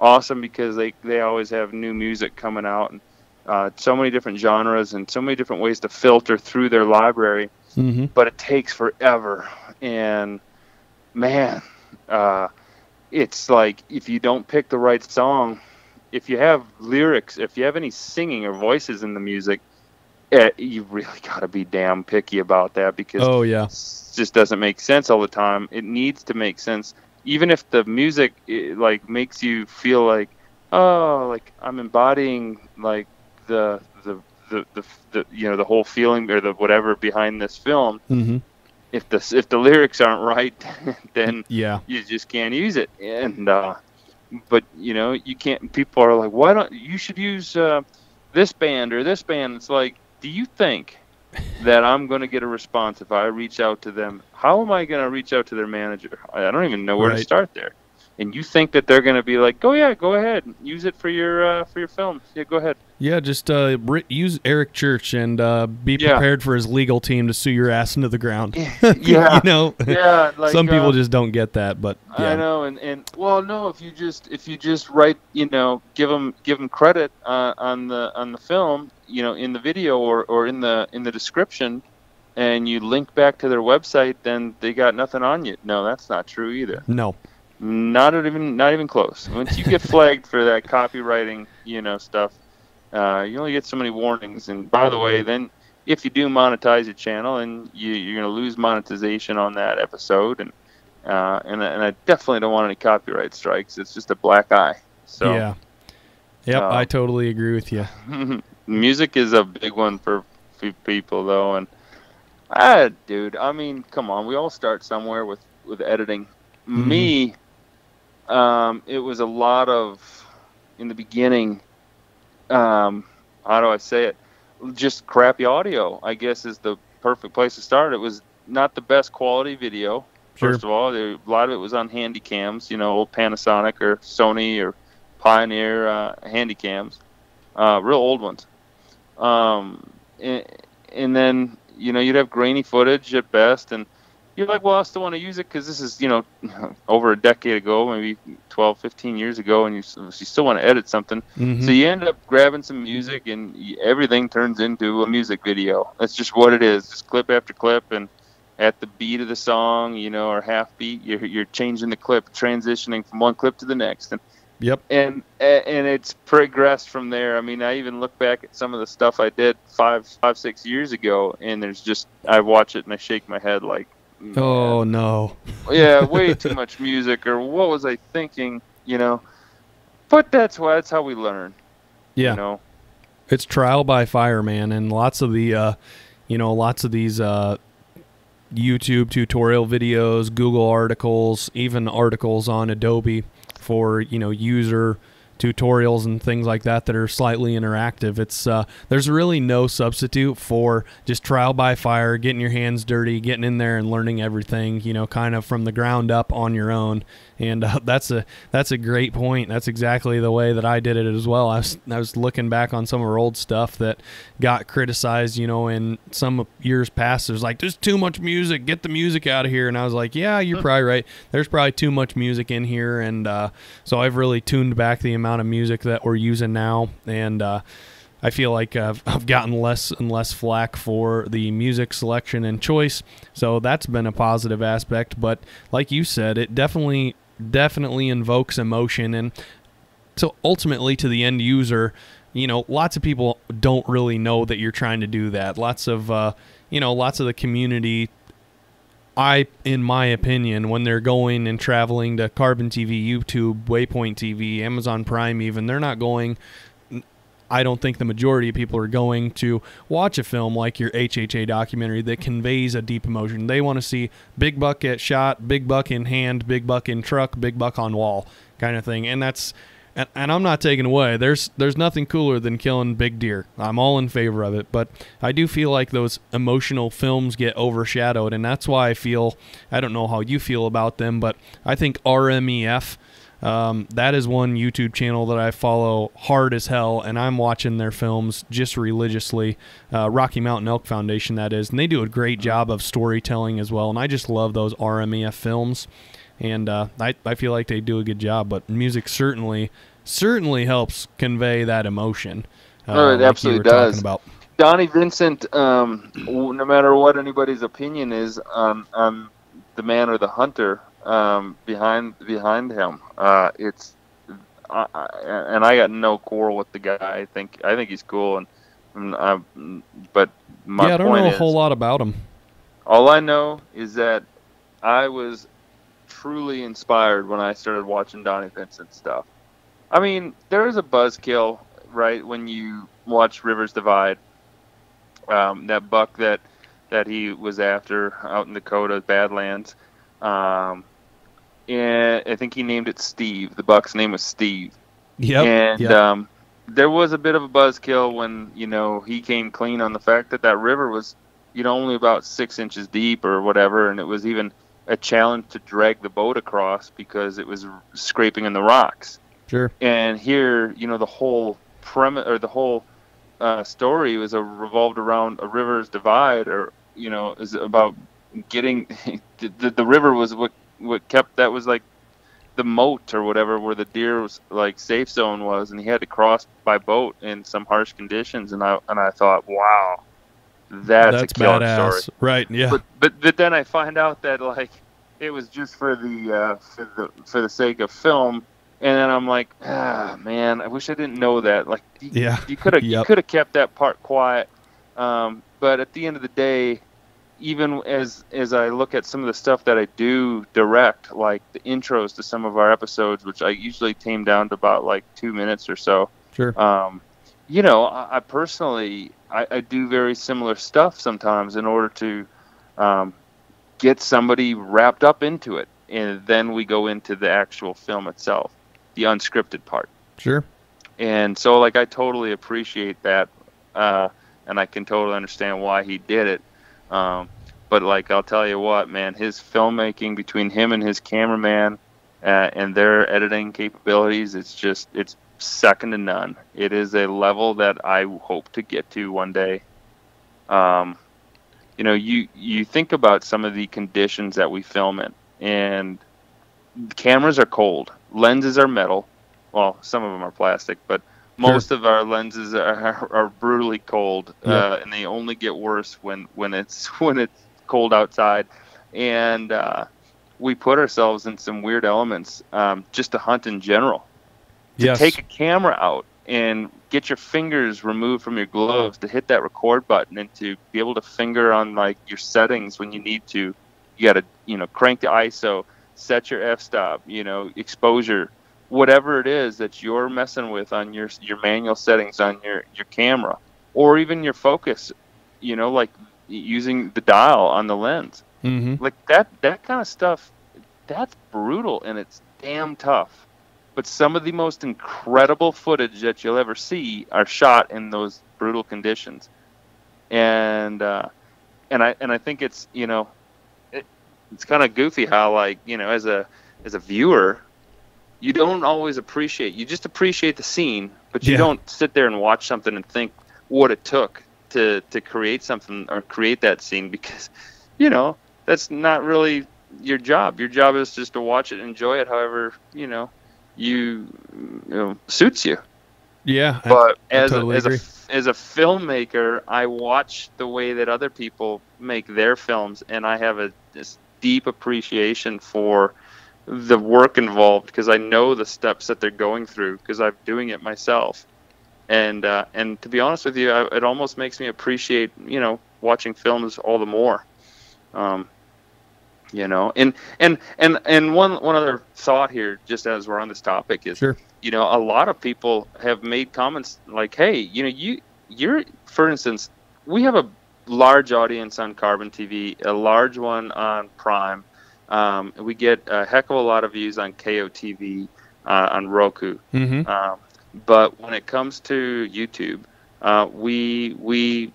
awesome because they they always have new music coming out and uh, so many different genres and so many different ways to filter through their library. Mm-hmm. But it takes forever, and man, uh, it's like if you don't pick the right song, if you have lyrics, if you have any singing or voices in the music, you really [laughs] got to be damn picky about that because Oh yeah. it just doesn't make sense all the time. It needs to make sense, even if the music eh, like makes you feel like, oh, like I'm embodying like the the the, the, the you know the whole feeling or the whatever behind this film. Mm-hmm. If the if the lyrics aren't right, [laughs] then Yeah. you just can't use it. And uh, but you know you can't. People are like, why don't you should use uh, this band or this band? It's like, do you think that I'm going to get a response if I reach out to them? How am I going to reach out to their manager? I don't even know where to start there. And you think that they're going to be like, go yeah, go ahead, use it for your uh, for your film. Yeah, go ahead. Yeah, just uh, use Eric Church and uh, be Yeah. prepared for his legal team to sue your ass into the ground. [laughs] yeah, [laughs] you know, yeah. [laughs] Like, some people uh, just don't get that, but yeah. I know, and, and well, no, if you just if you just write, you know, give them give them credit uh, on the on the film, you know, in the video or, or in the in the description, and you link back to their website, then they got nothing on you. No, that's not true either. No. Not even not even close. Once you get flagged for that copywriting, you know, stuff, uh, you only get so many warnings. And by the way, then if you do monetize your channel, and you, you're going to lose monetization on that episode, and uh, and I- and I definitely don't want any copyright strikes. It's just a black eye. So yeah. Yep, uh, I totally agree with you. [laughs] music is a big one for people though, and ah, dude, I mean, come on, we all start somewhere with with editing. Mhm. Me, um, it was a lot of in the beginning. Um, how do I say it? Just crappy audio, I guess, is the perfect place to start. It was not the best quality video. Sure. First of all, there, a lot of it was on handy cams, you know, old Panasonic or Sony or Pioneer uh, handy cams, uh, real old ones. Um, and, and then you know you'd have grainy footage at best, and you're like, well, I still want to use it because this is you know [laughs] over a decade ago, maybe 12, 15 years ago, and you, you still want to edit something. Mhm. So you end up grabbing some music, and everything turns into a music video. That's just what it is, just clip after clip, and at the beat of the song, you know, or half beat, you're you're changing the clip, transitioning from one clip to the next, and Yep. and and it's progressed from there. I mean, I even look back at some of the stuff I did five five six years ago, and there's just I watch it and I shake my head like, man, Oh no. yeah, way too much music, or what was I thinking? You know, but that's why that's how we learn. Yeah. You know, It's trial by fire, man, and lots of the, uh, you know, lots of these uh, YouTube tutorial videos, Google articles, even articles on Adobe for you know user tutorials and things like that that are slightly interactive. It's uh, there's really no substitute for just trial by fire, getting your hands dirty, getting in there and learning everything, you know, kind of from the ground up on your own. And uh, [laughs] that's a that's a great point. That's exactly the way that I did it as well. I was I was looking back on some of our old stuff that got criticized, you know, in some years past. There's like there's too much music. Get the music out of here. And I was like, yeah, you're probably right. There's probably too much music in here. And uh, so I've really tuned back the amount of music that we're using now. And uh, I feel like I've, [laughs] I've gotten less and less flack for the music selection and choice. So that's been a positive aspect. But like you said, it definitely, definitely invokes emotion. And so ultimately to the end user, you know, lots of people don't really know that you're trying to do that. Lots of, uh, you know, lots of the community I, in my opinion, when they're going and traveling to Carbon TV, YouTube, Waypoint TV, Amazon Prime, even, they're not going. I don't think the majority of people are going to watch a film like your HHA documentary that conveys a deep emotion. They want to see big buck get shot, big buck in hand, big buck in truck, big buck on wall kind of thing. And that's and, and I'm not taking away. There's there's nothing cooler than killing big deer. I'm all in favor of it, but I do feel like those emotional films get overshadowed, and that's why I feel I don't know how you feel about them, but I think RMEF, Um, that is one YouTube channel that I follow hard as hell, and I'm watching their films just religiously. Uh, Rocky Mountain Elk Foundation, that is, and they do a great job of storytelling as well. And I just love those RMEF films, and uh, I I feel like they do a good job. But music certainly certainly helps convey that emotion. Uh, Oh, it like absolutely does. About. Donnie Vincent, um, no matter what anybody's opinion is on, on the man or the hunter um, behind behind him, uh, it's I, I, and I got no quarrel with the guy. I think I think he's cool, and, and I, but my yeah, I don't know a is, whole lot about him. all I know is that I was truly inspired when I started watching Donnie Vincent stuff. I mean, there is a buzzkill, right, when you watch Rivers Divide. Um, that buck that that he was after out in Dakota, Badlands. Um, and I think he named it Steve. The buck's name was Steve. Yep. And yep. um, there was a bit of a buzzkill when you know he came clean on the fact that that river was, you know, only about six inches deep or whatever, and it was even a challenge to drag the boat across because it was scraping in the rocks. sure. And here, you know, the whole premise or the whole uh, story was a revolved around a river's divide, or you know, is about getting [laughs] the, the, the river was what what kept that was like the moat or whatever where the deer was like safe zone was, and he had to cross by boat in some harsh conditions, and I and I thought, wow, that's, That's a badass. story. Right. Yeah. But but but then I find out that like it was just for the uh, for the for the sake of film, and then I'm like, ah man, I wish I didn't know that. Like you, Yeah. you could have you Yep. could have kept that part quiet. Um, but at the end of the day, even as as I look at some of the stuff that I do direct, like the intros to some of our episodes, which I usually tame down to about like two minutes or so sure. um, you know, I, I personally I, I do very similar stuff sometimes in order to um, get somebody wrapped up into it, and then we go into the actual film itself, the unscripted part. Sure. And so, like, I totally appreciate that, uh, and I can totally understand why he did it. Um, but like, I'll tell you what, man, his filmmaking between him and his cameraman uh, and their editing capabilities, it's just it's second to none. It is a level that I hope to get to one day. Um, you know, you you think about some of the conditions that we film in, and cameras are cold, lenses are metal. Well, some of them are plastic, but most of our lenses are, [laughs] are brutally cold, Yeah. uh, and they only get worse when when it's [laughs] when it's cold outside, and uh, we put ourselves in some weird elements um, just to hunt in general to Yes. take a camera out and get your fingers removed from your gloves to hit that record button and to be able to finger on like your settings when you need to you got to you know crank the iso set your f-stop you know exposure whatever it is that you're messing with on your your manual settings on your your camera or even your focus you know like using the dial on the lens mm-hmm. like that that kind of stuff that's brutal and it's damn tough but some of the most incredible footage that you'll ever see are shot in those brutal conditions and uh, and I and I think it's you know it, it's kind of goofy how like you know as a as a viewer you don't always appreciate you just appreciate the scene but you Yeah. don't sit there and watch something and think what it took to to create something or create that scene because you know that's not really your job your job is just to watch it enjoy it however you know you, you know suits you Yeah. But I as totally a, as agree. a as a filmmaker, I watch the way that other people make their films, and I have a this deep appreciation for the work involved because I know the steps that they're going through because I'm doing it myself. And uh, and to be honest with you, I, it almost makes me appreciate you know watching films all the more. Um, you know, and and and and one one other thought here, just as we're on this topic, is Sure. you know a lot of people have made comments like hey you know you you're for instance we have a large audience on carbon tv a large one on prime um, we get a heck of a lot of views on kotv uh, on roku Mm-hmm. um, but when it comes to youtube uh, we we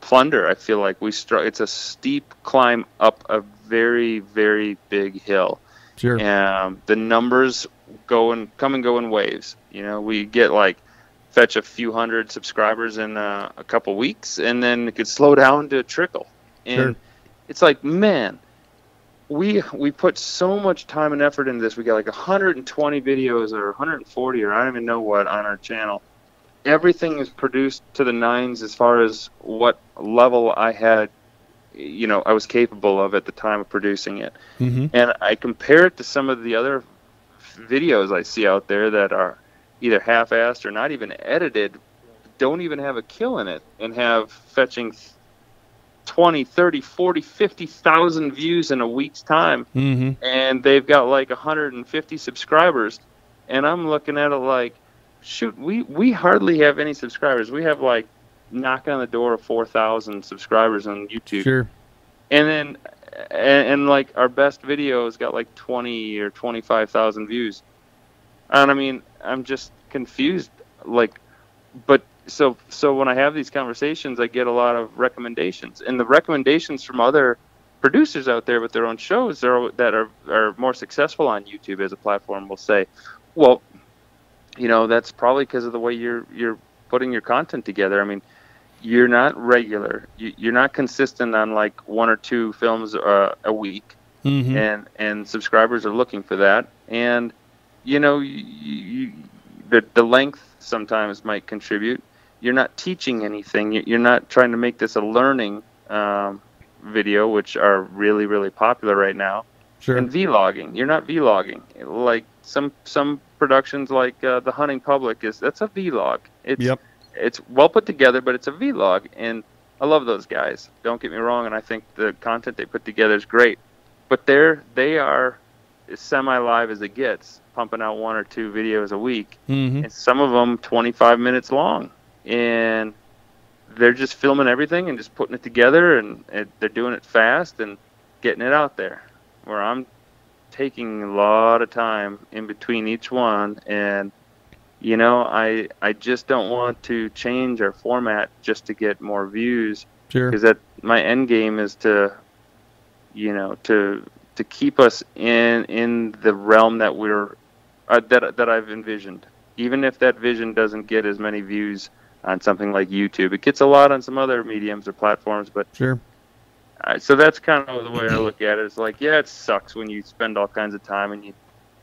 plunder i feel like we str- it's a steep climb up a very very big hill Sure. um, the numbers go and come and go in waves. You know, we get like fetch a few hundred subscribers in uh, a couple weeks, and then it could slow down to a trickle. And Sure. it's like, man, we we put so much time and effort into this. We got like 120 videos or 140 or I don't even know what on our channel. Everything is produced to the nines as far as what level I had, you know, I was capable of at the time of producing it Mm-hmm. and I compare it to some of the other videos I see out there that are either half-assed or not even edited, don't even have a kill in it, and have fetching 20, 30, 40, 50,000 views in a week's time, Mm-hmm. and they've got like 150 subscribers, and I'm looking at it like, shoot, we we hardly have any subscribers. We have like knocking on the door of 4,000 subscribers on YouTube Sure. and then and, and like our best videos got like 20 or 25,000 views. And I mean, I'm just confused like but so so when I have these conversations, I get a lot of recommendations. And the recommendations from other producers out there with their own shows that are, that are are more successful on YouTube as a platform will say, "Well, you know, that's probably because of the way you're you're putting your content together. I mean, you're not regular. You, you're not consistent on like one or two films uh, a week, Mm-hmm. and and subscribers are looking for that. And you know, you, you, the the length sometimes might contribute. You're not teaching anything. You- You're not trying to make this a learning um, video, which are really really popular right now Sure. and vlogging. You're not vlogging. Like some some productions, like uh, the Hunting Public, is that's a vlog. It's Yep. It's well put together, but it's a vlog, and I love those guys. Don't get me wrong, and I think the content they put together is great. But they're they are as semi live as it gets, pumping out one or two videos a week, Mm-hmm. and some of them 25 minutes long, and they're just filming everything and just putting it together, and, and they're doing it fast and getting it out there. Where I'm taking a lot of time in between each one, and you know, I I just don't want to change our format just to get more views Sure. because that my end game is to you know to to keep us in in the realm that we're uh, that that I've envisioned even if that vision doesn't get as many views on something like YouTube it gets a lot on some other mediums or platforms but Sure. uh, so that's kind of the way I look at it it's like yeah it sucks when you spend all kinds of time and you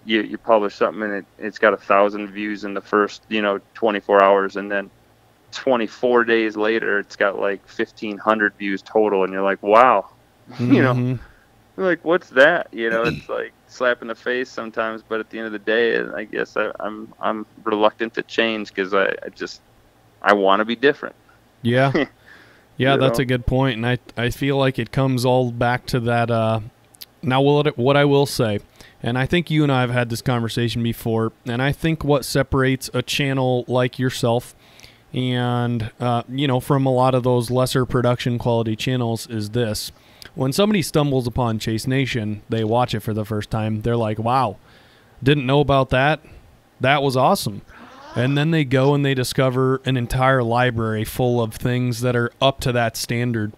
you, you publish something and it, it's got a thousand views in the first you know 24 hours and then 24 days later it's got like 1500 views total and you're like wow [laughs] you know Mhm. like what's that you know [clears throat] it's like slap in the face sometimes but at the end of the day i guess I, i'm i'm reluctant to change because I, I just i want to be different Yeah. [laughs] Yeah, that's know? a good point, and I I feel like it comes all back to that. Uh, now, will it, what I will say, and I think you and I have had this conversation before, and I think what separates a channel like yourself and uh, you know from a lot of those lesser production quality channels is this: when somebody stumbles upon Chase Nation, they watch it for the first time, they're like, "Wow, didn't know about that. That was awesome." And then they go and they discover an entire library full of things that are up to that standard.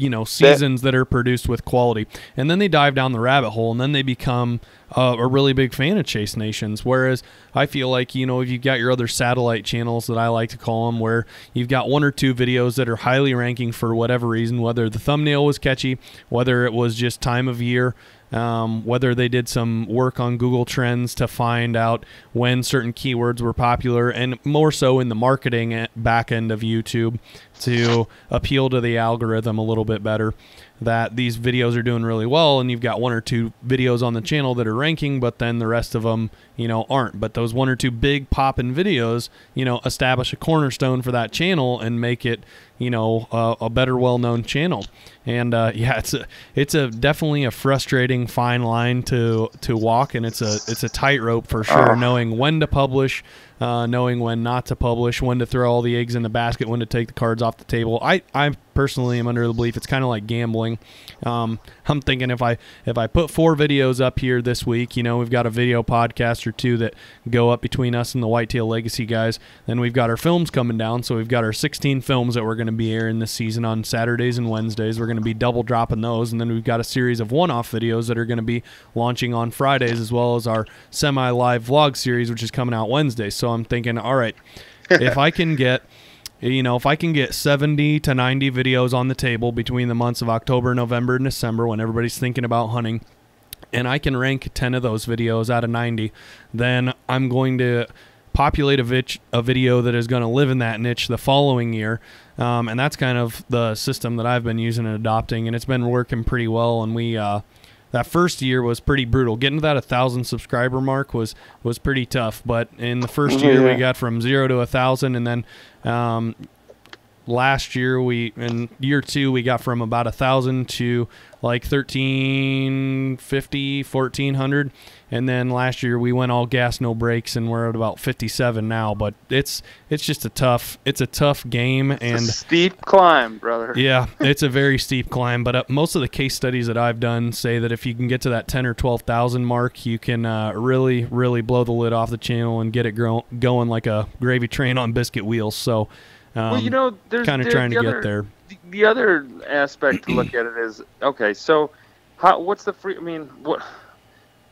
You know, seasons that are produced with quality. And then they dive down the rabbit hole and then they become uh, a really big fan of Chase Nations. Whereas I feel like, you know, if you've got your other satellite channels that I like to call them, where you've got one or two videos that are highly ranking for whatever reason, whether the thumbnail was catchy, whether it was just time of year, um, whether they did some work on Google Trends to find out when certain keywords were popular, and more so in the marketing at- back end of YouTube to appeal to the algorithm a little bit better. That these videos are doing really well, and you've got one or two videos on the channel that are ranking, but then the rest of them, you know, aren't. But those one or two big poppin' videos, you know, establish a cornerstone for that channel and make it, you know, uh, a better, well-known channel. And uh, [laughs] yeah, it's a, it's a definitely a frustrating fine line to to walk, and it's a it's a tightrope for sure, knowing when to publish, uh, knowing when not to publish, when to throw all the eggs in the basket, when to take the cards off the table. I, I personally am under the belief it's kind of like gambling. Um, I'm thinking if I if I put four videos up here this week, you know, we've got a video podcast or two that go up between us and the Whitetail Legacy guys. Then we've got our films coming down, so we've got our 16 films that we're going to be airing this season on Saturdays and Wednesdays. We're going to be double dropping those, and then we've got a series of one-off videos that are going to be launching on Fridays, as well as our semi-live vlog series, which is coming out Wednesday. So I'm thinking, all right, [laughs] if I can get you know, if I can get 70 to 90 videos on the table between the months of October, November, and December when everybody's thinking about hunting, and I can rank 10 of those videos out of 90, then I'm going to populate a, a video that is going to live in that niche the following year. Um, and that's kind of the system that I've been using and adopting, and it's been working pretty well. And we, uh, that first year was pretty brutal. Getting to that a thousand subscriber mark was was pretty tough. But in the first [laughs] year, we got from zero to a thousand, and then um, last year we in year two we got from about a thousand to like 1350 1400 and then last year we went all gas no brakes and we're at about 57 now but it's it's just a tough it's a tough game and It's a steep climb, brother. yeah, [laughs] it's a very steep climb, but uh, most of the case studies that I've done say that if you can get to that ten or twelve thousand mark, you can uh, really, really blow the lid off the channel and get it grow- going like a gravy train on biscuit wheels. So, um, well, you know, there's kind of there- trying the to other, get there. The, the other aspect to look at it is okay. So, how? What's the free? I mean, what?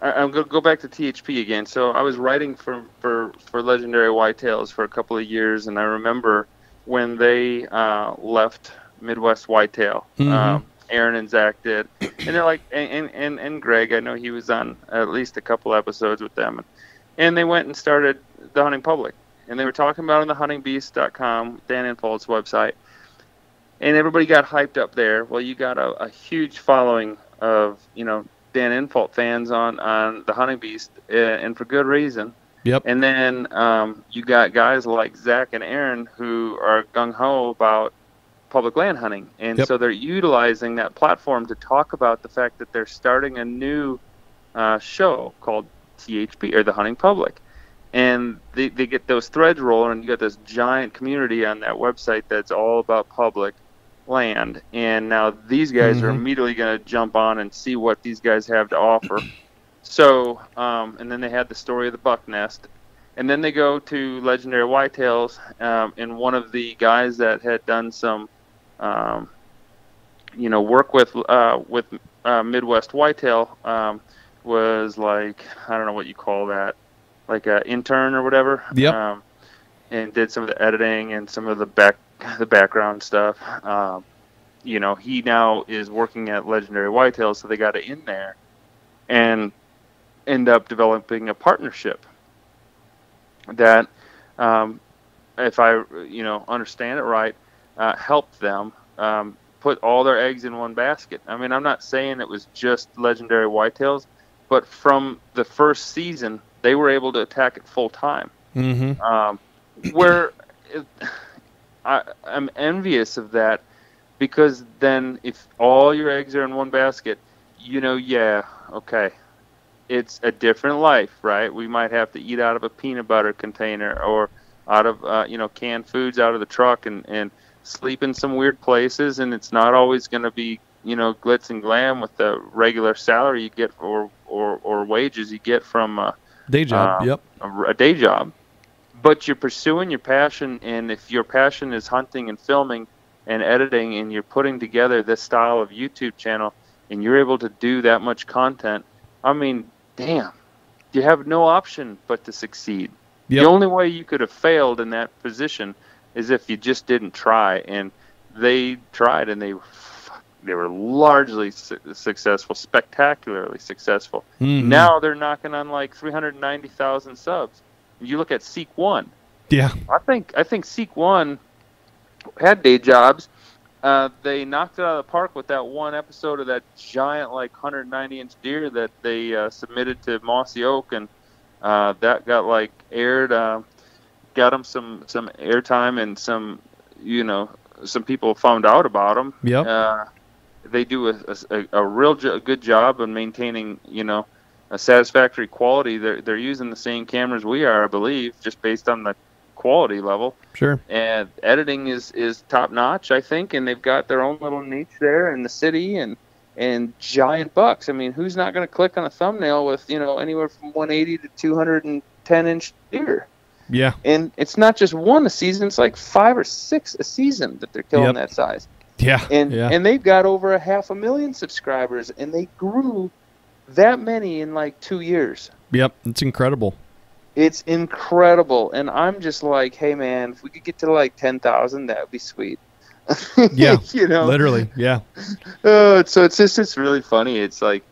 I, I'm gonna go back to THP again. So I was writing for for for Legendary Whitetails for a couple of years, and I remember when they uh, left Midwest Whitetail. Mhm. Um, Aaron and Zach did, and they're like, and, and and Greg. I know he was on at least a couple episodes with them, and they went and started the Hunting Public, and they were talking about on the HuntingBeast.com, Dan Infalt's website, and everybody got hyped up there. Well, you got a, a huge following of you know Dan Infalt fans on on the Hunting Beast, uh, and for good reason. Yep. And then um, you got guys like Zach and Aaron who are gung ho about public land hunting, and Yep. so they're utilizing that platform to talk about the fact that they're starting a new uh, show called THP or the Hunting Public, and they, they get those threads rolling, and you got this giant community on that website that's all about public land, and now these guys are Mhm. immediately going to jump on and see what these guys have to offer. So, um, and then they had the story of the buck nest, and then they go to legendary whitetails, um, and one of the guys that had done some, um, you know, work with uh, with uh, Midwest whitetail um, was like I don't know what you call that, like an intern or whatever. Yep. And did some of the editing and some of the back [laughs] the background stuff. Um, you know, he now is working at Legendary Whitetails, so they got it in there, and end up developing a partnership that, um, if I you know understand it right, uh, helped them um, put all their eggs in one basket. I mean, I'm not saying it was just Legendary Whitetails, but from the first season, they were able to attack it full time. Mm-hmm. Um, where it, I, I'm envious of that because then if all your eggs are in one basket, you know, yeah, okay, it's a different life, right? We might have to eat out of a peanut butter container or out of uh, you know canned foods out of the truck and and sleep in some weird places, and it's not always going to be you know glitz and glam with the regular salary you get or or or wages you get from. Uh, Day job. Um, yep. a, a day job, but you're pursuing your passion. And if your passion is hunting and filming and editing, and you're putting together this style of YouTube channel, and you're able to do that much content, I mean, damn, you have no option but to succeed. Yep. The only way you could have failed in that position is if you just didn't try. And they tried, and they they were largely su- successful, spectacularly successful. Mhm. Now they're knocking on like 390,000 subs. You look at Seek One. Yeah. I think I think Seek One had day jobs. Uh, they knocked it out of the park with that one episode of that giant like 190 inch deer that they uh, submitted to Mossy Oak, and uh, that got like aired. Uh, got them some some airtime and some you know some people found out about them. Yep. Uh, they do a, a, a real jo- good job of maintaining, you know, a satisfactory quality. They're they're using the same cameras we are, I believe, just based on the quality level. Sure. And editing is is top notch, I think, and they've got their own little niche there in the city and and giant bucks. I mean, who's not going to click on a thumbnail with you know anywhere from 180 to 210 inch deer? Yeah. And it's not just one a season; it's like five or six a season that they're killing Yep. that size. Yeah. And yeah. and they've got over a half a million subscribers, and they grew that many in like two years. yep. It's incredible. It's incredible, and I'm just like, hey man, if we could get to like ten thousand, that would be sweet. [laughs] Yeah, you know, Literally. Yeah. [laughs] Uh, so it's just it's really funny. It's like,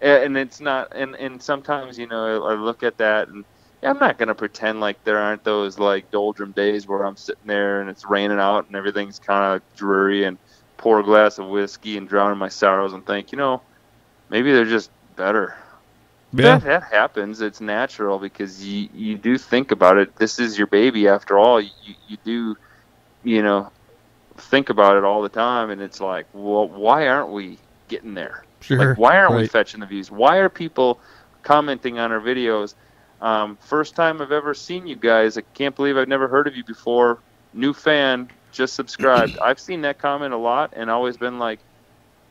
and it's not, and and sometimes you know I, look at that and yeah, I'm not gonna pretend like there aren't those like doldrum days where I'm sitting there and it's raining out and everything's kind of dreary and pour a glass of whiskey and drown in my sorrows and think, you know, maybe they're just better. Yeah. That, that happens. It's natural because you you do think about it. This is your baby after all. You you do, you know, think about it all the time, and it's like, well, why aren't we getting there? Sure. Like, why aren't we fetching the views? Why are people commenting on our videos? Um, first time I've ever seen you guys. I can't believe I've never heard of you before. New fan, just subscribed. [clears throat] I've seen that comment a lot and always been like,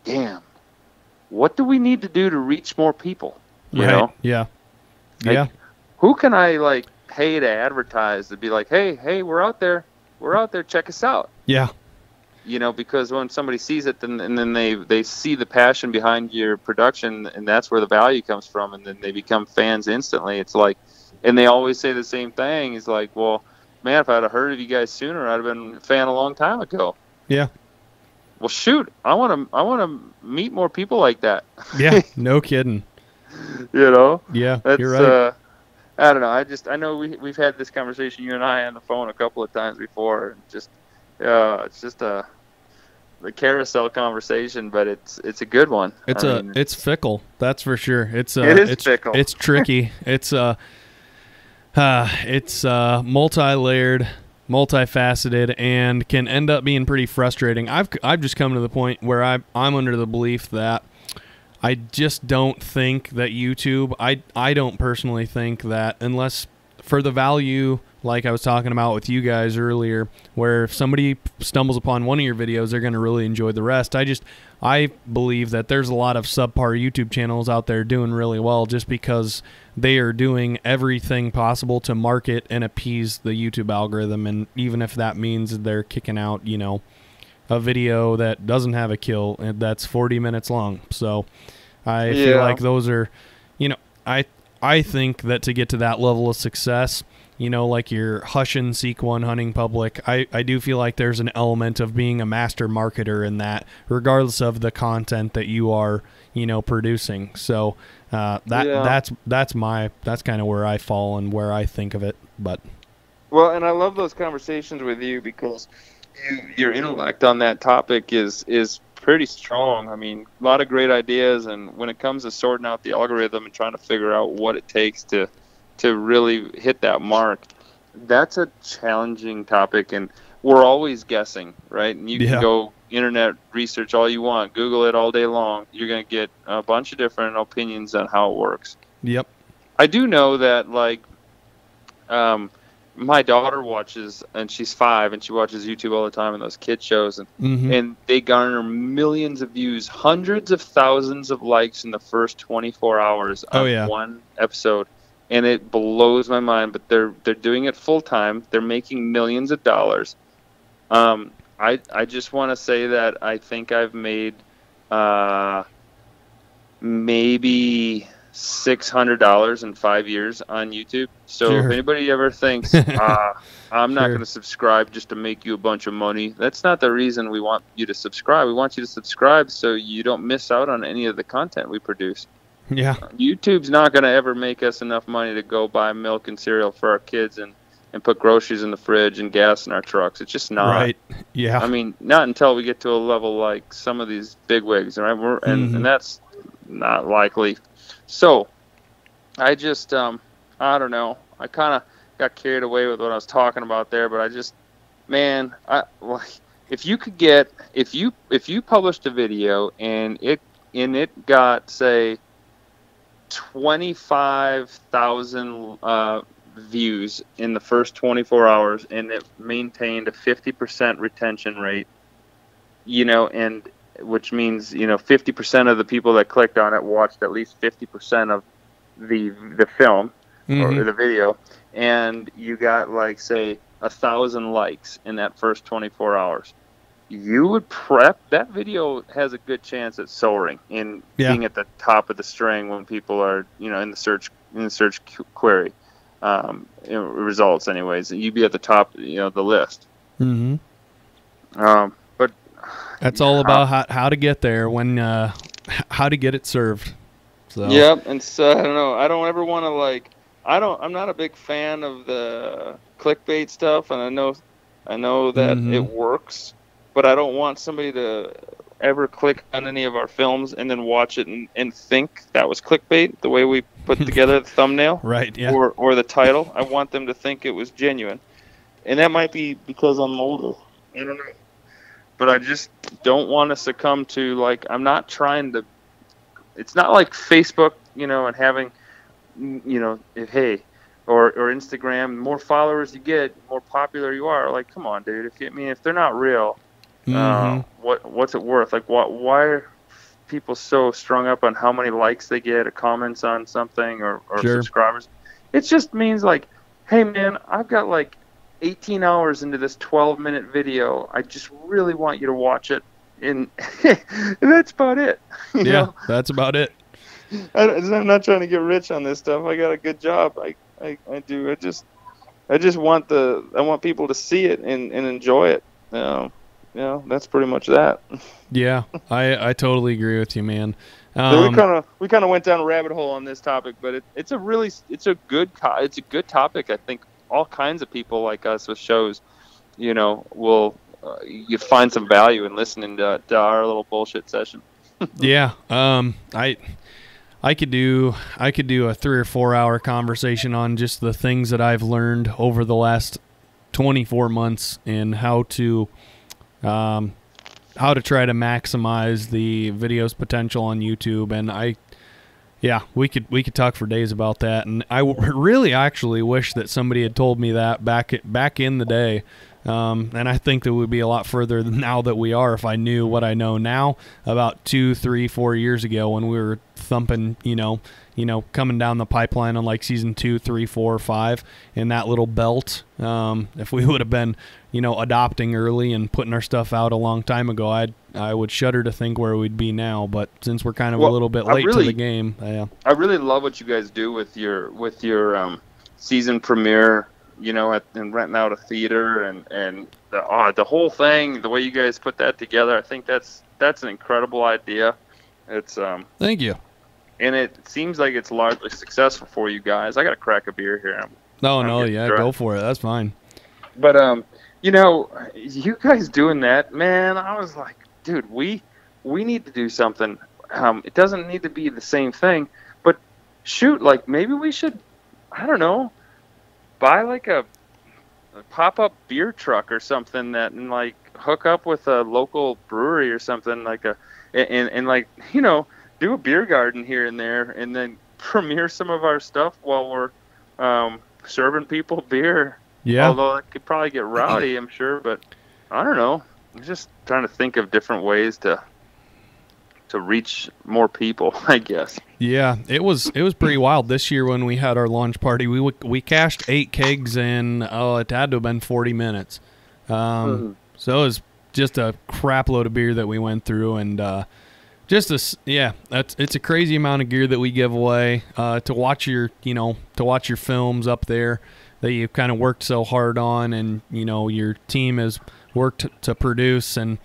damn, what do we need to do to reach more people? You right. know, Yeah. Like, yeah. who can I like pay to advertise to be like, hey, hey, we're out there, we're out there, check us out. Yeah. you know because when somebody sees it then and then they they see the passion behind your production and that's where the value comes from and then they become fans instantly it's like and they always say the same thing it's like well man if i'd have heard of you guys sooner i'd have been a fan a long time ago Yeah. Well shoot i want to i want to meet more people like that Yeah. [laughs] No kidding. you know Yeah. You're right. uh i don't know i just i know we, we've had this conversation you and i on the phone a couple of times before just uh it's just a the carousel conversation but it's it's a good one It's I a mean, it's fickle. That's for sure. It's uh, It is it's, fickle. It's tricky. it's uh, [sighs] uh it's uh multi-layered, multifaceted, and can end up being pretty frustrating. I've I've just come to the point where I I'm under the belief that I just don't think that YouTube. I I don't personally think that unless for the value like I was talking about with you guys earlier, where if somebody stumbles upon one of your videos, they're going to really enjoy the rest. I just I believe that there's a lot of subpar YouTube channels out there doing really well just because they are doing everything possible to market and appease the YouTube algorithm, and even if that means they're kicking out, you know, a video that doesn't have a kill and that's 40 minutes long. So I feel like those are, you know, I I think that to get to that level of success, you know, like your hush and seek one hunting public, I, I do feel like there's an element of being a master marketer in that, regardless of the content that you are, you know, producing. So uh, that Yeah. that's that's my that's kind of where I fall and where I think of it. But Well, and I love those conversations with you because you, your intellect on that topic is is pretty strong. I mean, a lot of great ideas, and when it comes to sorting out the algorithm and trying to figure out what it takes to to really hit that mark, that's a challenging topic, and we're always guessing, right? And you Yeah. can go internet research all you want, Google it all day long. You're going to get a bunch of different opinions on how it works. yep, I do know that like um my daughter watches and she's five and she watches YouTube all the time and those kid shows and, hmm and they garner millions of views, hundreds of thousands of likes in the first 24 hours Oh, on yeah. one episode. And it blows my mind, but they're they're doing it full time. They're making millions of dollars. Um, I I just want to say that I think I've made uh, maybe six hundred dollars in five years on YouTube. So Sure. if anybody ever thinks, uh, [laughs] I'm not Sure. going to subscribe just to make you a bunch of money, that's not the reason we want you to subscribe. We want you to subscribe so you don't miss out on any of the content we produce. yeah, YouTube's not going to ever make us enough money to go buy milk and cereal for our kids and, and put groceries in the fridge and gas in our trucks. It's just not. right, yeah, I mean, not until we get to a level like some of these bigwigs, right? We're, and, Mhm. and that's not likely. So, I just, um, I don't know. I kind of got carried away with what I was talking about there, but I just, man, I like if you could get if you if you published a video and it and it got say 25,000 uh, views in the first 24 hours, and it maintained a 50% retention rate. You know, and which means you know 50% of the people that clicked on it watched at least 50% of the the film Mhm. or the video, and you got like say a thousand likes in that first 24 hours. You would prep that video has a good chance at soaring in Yeah. being at the top of the string when people are you know in the search in the search qu- query um, you know, results. Anyways, you'd be at the top you know the list. Mhm. Um, but That's all about how, how to get there when uh, how to get it served. So Yep, and so I don't know. I don't ever want to like. I don't. I'm not a big fan of the clickbait stuff, and I know, I know that Mhm. it works, but I don't want somebody to ever click on any of our films and then watch it and, and think that was clickbait. The way we put [laughs] together the thumbnail Right. Yeah. or or the title, I want them to think it was genuine, and that might be because I'm older. I don't know, but I just don't want to succumb to like I'm not trying to. It's not like Facebook, you know, and having, you know, if, hey, or or Instagram. The more followers you get, the more popular you are. Like, come on, dude. If you, I mean, if they're not real, uh, Mhm. what what's it worth? Like, what? Why are people so strung up on how many likes they get, or comments on something, or, or Sure. subscribers? It just means like, hey, man, I've got like 18 hours into this 12 minute video. I just really want you to watch it, and [laughs] that's about it. [laughs] you yeah. know? That's about it. I, am not trying to get rich on this stuff. I got a good job. I, I, I do. I just, I just want the, I want people to see it and, and enjoy it. Um, you know, that's pretty much that. Yeah. I I totally agree with you, man. [laughs] So Um, we kind of, we kind of went down a rabbit hole on this topic, but it, it's a really, it's a good, it's a good topic. I think all kinds of people like us with shows, you know, will, uh, you find some value in listening to, to our little bullshit session. [laughs] yeah. Um. I. I could do I could do a three or four hour conversation on just the things that I've learned over the last 24 months and how to um, how to try to maximize the video's potential on YouTube and I yeah we could we could talk for days about that and I [laughs] really actually wish that somebody had told me that back at, back in the day um, and I think that we'd be a lot further [laughs] now that we are if I knew what I know now about two, three, four years ago when we were thumping, you know, you know, coming down the pipeline on like season two, three, four, five in that little belt. Um, if we [laughs] would have been, you know, adopting early and putting our stuff out a long time ago, I'd I would shudder to think where we'd be now. But since we're kind of a little bit I late to the game, yeah, I really love what you guys do with your with your um, season premiere. You know, at, and renting out a theater and and the oh, the whole thing, the way you guys put that together. I think that's that's an incredible idea. It's um thank you. and it seems like it's largely successful for you guys. I got to crack a beer here. No, I'm no, yeah, dry. go for it. That's fine. But um, you know, you guys doing that, man. I was like, dude, we we need to do something. Um, it doesn't need to be the same thing, but shoot, like maybe we should, I don't know, buy like a, a pop up beer truck or something that and like hook up with a local brewery or something like a and and like you know do a beer garden here and there and then [laughs] premiere some of our stuff while we're um, serving people beer Yeah, Although it could probably get rowdy, I'm sure, but I don't know. I'm just trying to think of different ways to to reach more people, [laughs] I guess. Yeah, it was it was pretty wild this year when we had our launch party. We we cashed eight kegs in oh it had to have been forty minutes. Um, Mhm. so it was just a crap load of beer that we went through, and uh, just this yeah, that's it's a crazy amount of gear that we give away uh, to watch your you know to watch your films up there that you've kind of worked so hard on, and you know your team has worked to produce and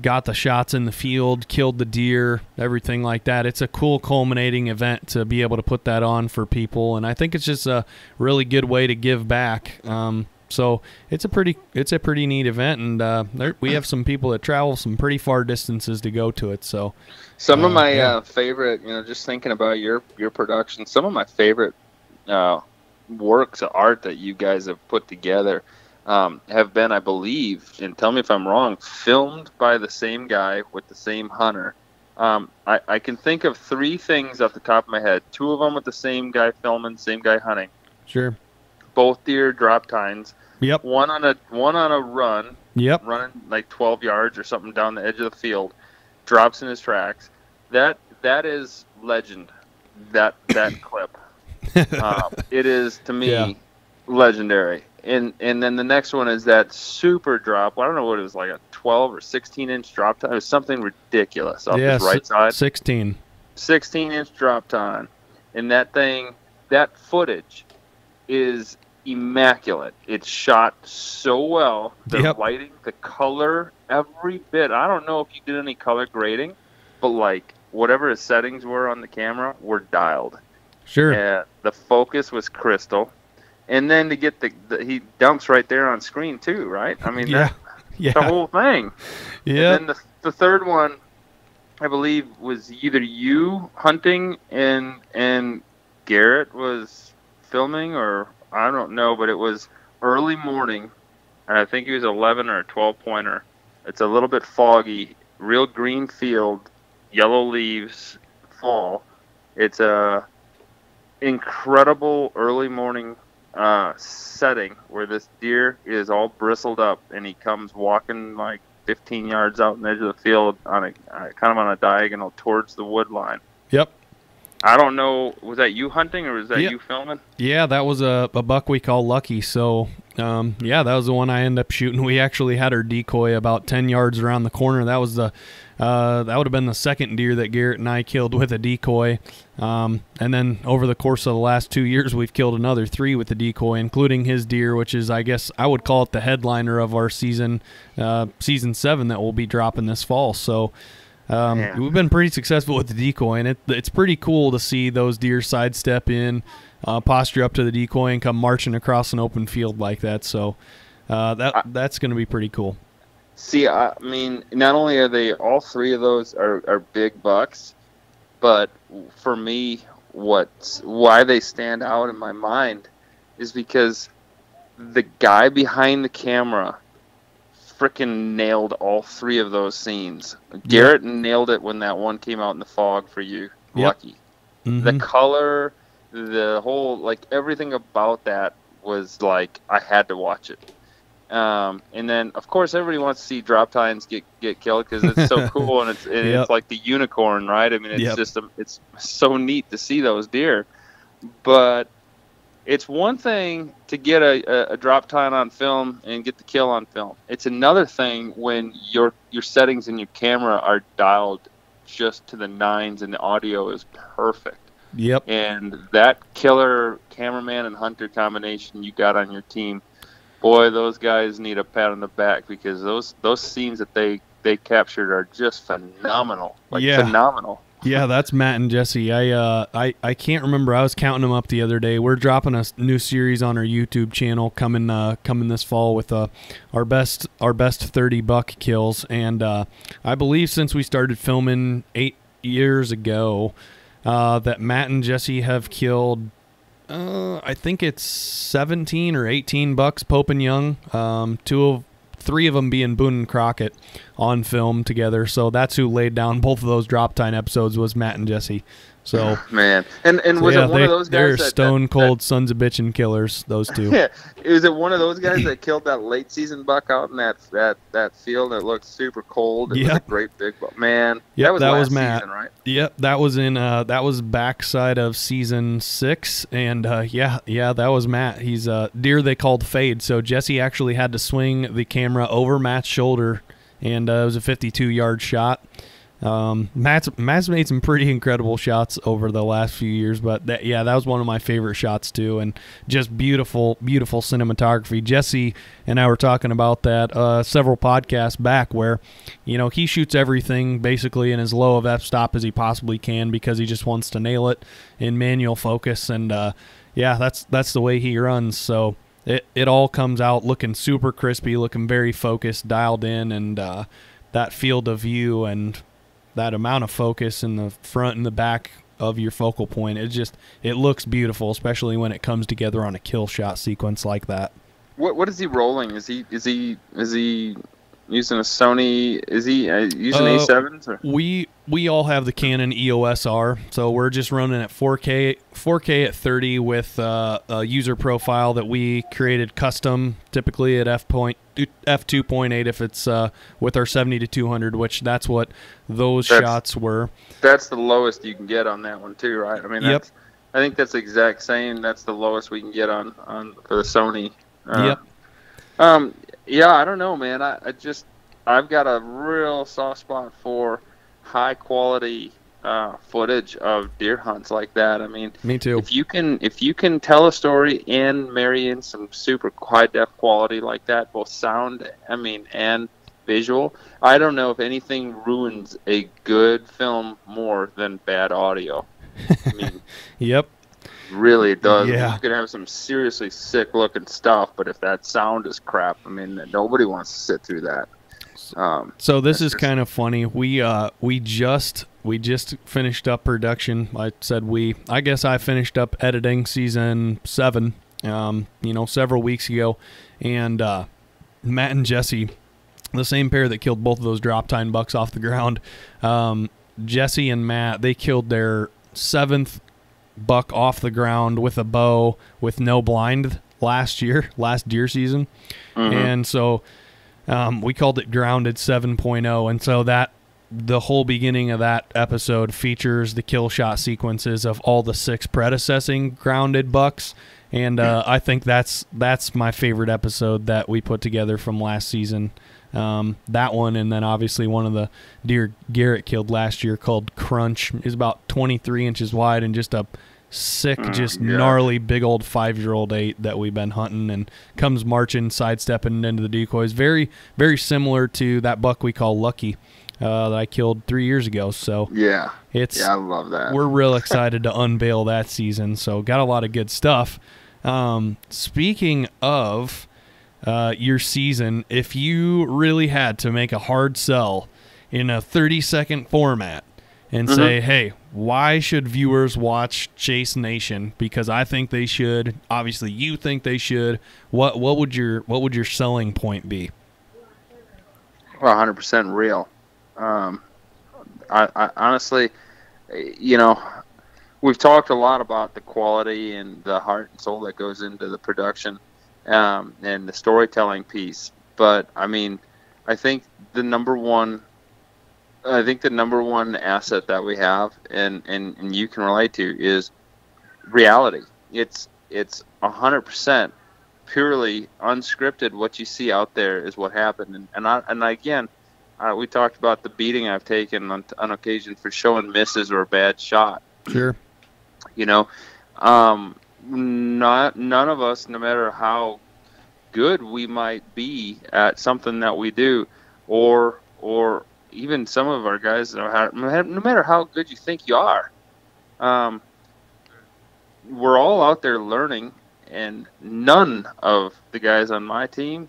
got the shots in the field, killed the deer, everything like that. It's a cool culminating event to be able to put that on for people, and I think it's just a really good way to give back. Um, so it's a pretty it's a pretty neat event, and uh, there, we have some people that travel some pretty far distances to go to it. So Some of Uh, my yeah. uh, favorite, you know, just thinking about your your production, some of my favorite uh, works of art that you guys have put together um, have been, I believe, and tell me if I'm wrong, filmed by the same guy with the same hunter Um, I, I can think of three things off the top of my head. Two of them with the same guy filming, same guy hunting. Sure. Both deer drop tines. Yep. One on a one on a run, Yep. running like 12 yards or something down the edge of the field, drops in his tracks. That that is legend. That that [coughs] clip. Um, it is to me Yeah. legendary. And and then the next one is that super drop. I don't know what it was like a 12 or 16 inch drop tine. It was something ridiculous off Yeah, his right si- side. 16. 16 inch drop tine. And that thing, that footage is immaculate. It's shot so well. The Yep. lighting, the color, every bit. I don't know if you did any color grading, but like whatever his settings were on the camera were dialed. Sure. Yeah, the focus was crystal. And then to get the, the he dumps right there on screen too, right? I mean, yeah. that, [laughs] Yeah. the whole thing. yeah. And then the, the third one, I believe, was either you hunting and and Garrett was filming, or I don't know, but it was early morning, and I think he was 11 or a 12 pointer. It's a little bit foggy, real green field, yellow leaves, fall. It's a incredible early morning uh, setting where this deer is all bristled up and he comes walking like 15 yards out in the edge of the field on a uh, kind of on a diagonal towards the wood line. Yep. I don't know, was that you hunting or was that Yeah. you filming? Yeah, that was a, a buck we call Lucky. So, um, yeah, that was the one I ended up shooting. [laughs] We actually had our decoy about 10 yards around the corner. That was the uh, that would have been the second deer that Garrett and I killed with a decoy. Um, and then over the course of the last two years, we've killed another three with the decoy, including his deer, which is, I guess, I would call it the headliner of our season, uh, season seven that we'll be dropping this fall. So. Um, Yeah. We've been pretty successful with the decoy, and it, it's pretty cool to see those deer sidestep in, uh, posture up to the decoy, and come marching across an open field like that. So uh, that that's going to be pretty cool. See, I mean, not only are they all three of those are, are big bucks, but for me, what why they stand out in my mind is because the guy behind the camera freaking nailed all three of those scenes. Garrett nailed it when that one came out in the fog for you. Yep. Lucky. Mhm. The color, the whole like everything about that was like I had to watch it. Um, and then of course everybody wants to see drop tines get get killed because it's so [laughs] cool and it's and Yep. it's like the unicorn, right? I mean, it's Yep. just a, it's so neat to see those deer, but it's one thing to get a, a, drop tine on film and get the kill on film. It's another thing when your your settings in your camera are dialed just to the nines and the audio is perfect. Yep. And that killer cameraman and hunter combination you got on your team, boy, those guys need a pat on the back because those those scenes that they they captured are just phenomenal. Like Yeah. phenomenal. Yeah, that's Matt and Jesse. I uh, I I can't remember. I was counting them up the other day. We're dropping a new series on our YouTube channel coming uh, coming this fall with uh, our best our best thirty buck kills, and uh, I believe since we started filming eight years ago, uh, that Matt and Jesse have killed. Uh, I think it's seventeen or eighteen bucks, Pope and Young. Um, two of three of them being Boone and Crockett on film together. So that's who laid down both of those drop tine episodes was Matt and Jesse. So, [laughs] Man. And and so was yeah, it one they, of those guys? they're that, stone that, cold sons of bitchin' killers. Those two. Yeah, [laughs] is it one of those guys that killed that late season buck out in that that that field that looked super cold? It was a great big buck. Man, Yep, that was that was Matt. season, right? Yep, that was in uh that was backside of season six, and uh, yeah, yeah, that was Matt. He's a uh, deer they called fade. So Jesse actually had to swing the camera over Matt's shoulder, and uh, it was a 52 yard shot. Um, Matt's Matt's made some pretty incredible shots over the last few years, but that, yeah, that was one of my favorite shots too, and just beautiful, beautiful cinematography. Jesse and I were talking about that uh, several podcasts back, where you know he shoots everything basically in as low of f stop as he possibly can because he just wants to nail it in manual focus, and uh, yeah, that's that's the way he runs. So it it all comes out looking super crispy, looking very focused, dialed in, and uh, that field of view and that amount of focus in the front and the back of your focal point it just it looks beautiful especially when it comes together on a kill shot sequence like that What what is he rolling? Is he is he is he using a Sony. Is he uh, using Uh, A7s? Or? We we all have the Canon EOS R, so we're just running at 4K 4K at 30 with uh, a user profile that we created custom, typically at f point f 2.8 if it's uh, with our 70 to 200, which that's what those That's- shots were. That's the lowest you can get on that one too, right? I mean, Yep. that's, I think that's the exact same. That's the lowest we can get on on for the Sony. Uh, Yep. Um. Yeah, I don't know, man. I, I just I've got a real soft spot for high quality uh, footage of deer hunts like that. I mean, Me too. if you can if you can tell a story and marry in some super high def quality like that, both sound, I mean, and visual, I don't know if anything ruins a good film more than bad audio. I mean, [laughs] Yep. Really does. Yeah. You can have some seriously sick looking stuff, but if that sound is crap, I mean, nobody wants to sit through that. Um, So this is kind of funny. We uh we just we just finished up production. I said we. I guess I finished up editing season seven. Um, you know, several weeks ago, and uh, Matt and Jesse, the same pair that killed both of those drop tine bucks off the ground. Um, Jesse and Matt, they killed their seventh buck off the ground with a bow with no blind last year, [laughs] last deer season, mhm. and so um, we called it Grounded 7.0, and so that the whole beginning of that episode features the kill shot sequences of all the six predecessing grounded bucks, and uh, I think that's that's my favorite episode that we put together from last season. Um, that one, and then obviously one of the deer Garrett killed last year called Crunch is about 23 inches wide and just a sick, Mm, just yeah. gnarly, big old five year old eight that we've been hunting and comes marching, sidestepping into the decoys. Very, very similar to that buck we call Lucky uh, that I killed three years ago. So yeah, it's yeah, I love that. we're real [laughs] excited to unveil that season. So got a lot of good stuff. Um, speaking of uh, your season, if you really had to make a hard sell in a 30 second format and Mhm. say, hey, why should viewers watch Chase Nation? Because I think they should. Obviously, you think they should. What what would your what would your selling point be? Well, 100% real. Um, I, I honestly, you know, we've talked a lot about the quality and the heart and soul that goes into the production um, and the storytelling piece. But I mean, I think the number one, I think the number one asset that we have, and and, and you can relate to, is reality. It's it's 100% purely unscripted. What you see out there is what happened, and and, I, and again, uh, we talked about the beating I've taken on, on occasion for showing misses or a bad shot. Sure. You know, um, not none of us, no matter how good we might be at something that we do, or or even some of our guys, no matter- how good you think you are, um, we're all out there learning, and none of the guys on my team,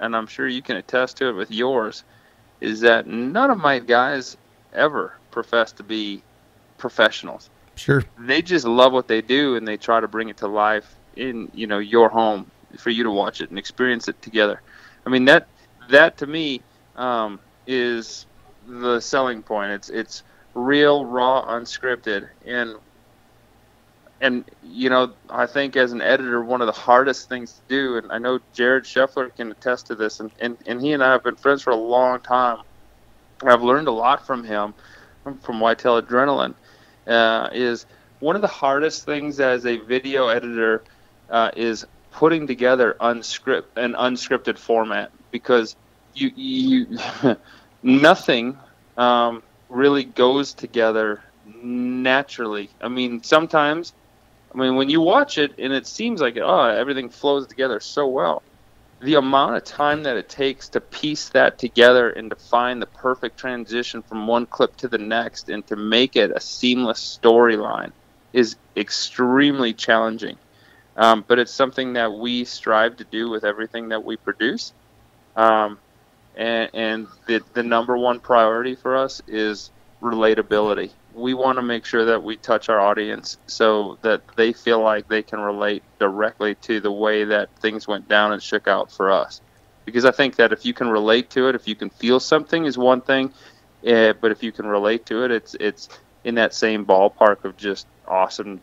and I'm sure you can attest to it with yours, is that none of my guys ever profess to be professionals Sure. they just love what they do and they try to bring it to life in you know your home for you to watch it and experience it together. I mean that that to me um, is the selling point. It's it's real raw unscripted. And and you know i think as an editor one of the hardest things to do and i know jared scheffler can attest to this and, and, and he and i have been friends for a long time. I've learned a lot from him from whitetail adrenaline uh, is one of the hardest things as a video editor uh, is putting together unscript an unscripted format because you you [laughs] nothing um, really goes together naturally. I mean, sometimes, I mean, when you watch it and it seems like oh everything flows together so well, the amount of time that it takes to piece that together and to find the perfect transition from one clip to the next and to make it a seamless storyline is extremely challenging. Um, but it's something that we strive to do with everything that we produce. Um, and and the, the number one priority for us is relatability. We want to make sure that we touch our audience so that they feel like they can relate directly to the way that things went down and shook out for us. because I think that if you can relate to it, if you can feel something, is one thing, uh, but if you can relate to it, it's it's in that same ballpark of just awesome,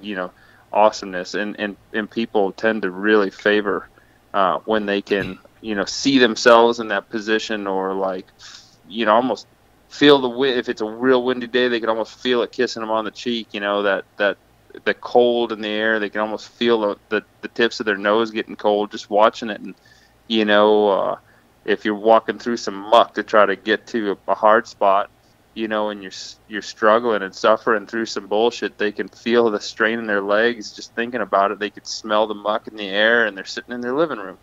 you know, awesomeness, and and and people tend to really favor uh, when they can you know see themselves in that position or like you know almost feel the wind if it's a real windy day they can almost feel it kissing them on the cheek you know that that the cold in the air. They can almost feel the, the, the tips of their nose getting cold just watching it. And you know uh, if you're walking through some muck to try to get to a, a hard spot you know and you're you're struggling and suffering through some bullshit they can feel the strain in their legs. Just thinking about it they could smell the muck in the air and they're sitting in their living room.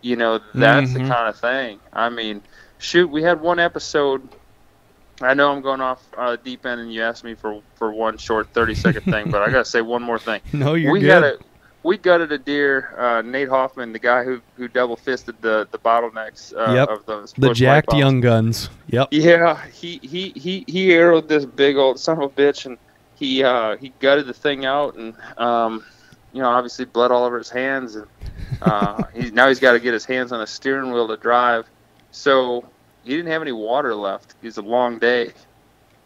You know that's mm-hmm. the kind of thing. I mean shoot we had one episode I know I'm going off uh, deep end, and you asked me for for one short 30 second thing, but I gotta say one more thing. [laughs] No, you're we good. Had a, we gutted a deer. Uh, Nate Hoffman, the guy who who double fisted the the bottlenecks uh, yep. of those the jacked young guns. Yep. Yeah, he he he he arrowed this big old son of a bitch, and he uh, he gutted the thing out, and um, you know, obviously blood all over his hands, and uh, [laughs] he's now he's got to get his hands on the steering wheel to drive. So he didn't have any water left. It was a long day,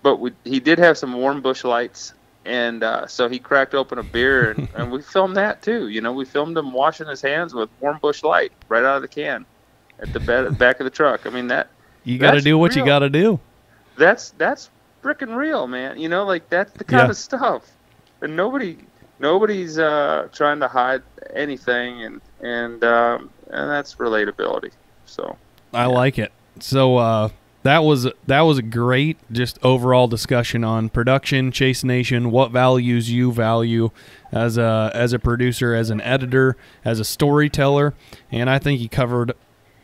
but we, he did have some warm Busch Lights, and uh, so he cracked open a beer, and, [laughs] and we filmed that too. You know, we filmed him washing his hands with warm Busch Light right out of the can at the back of the truck. I mean that you got to do what real. you got to do. That's that's freaking real, man. You know, like that's the kind Yeah. of stuff, and nobody nobody's uh, trying to hide anything, and and um, and that's relatability. So. I like it. So uh, that was that was a great just overall discussion on production, Chase Nation, what values you value as a as a producer, as an editor, as a storyteller, and I think he covered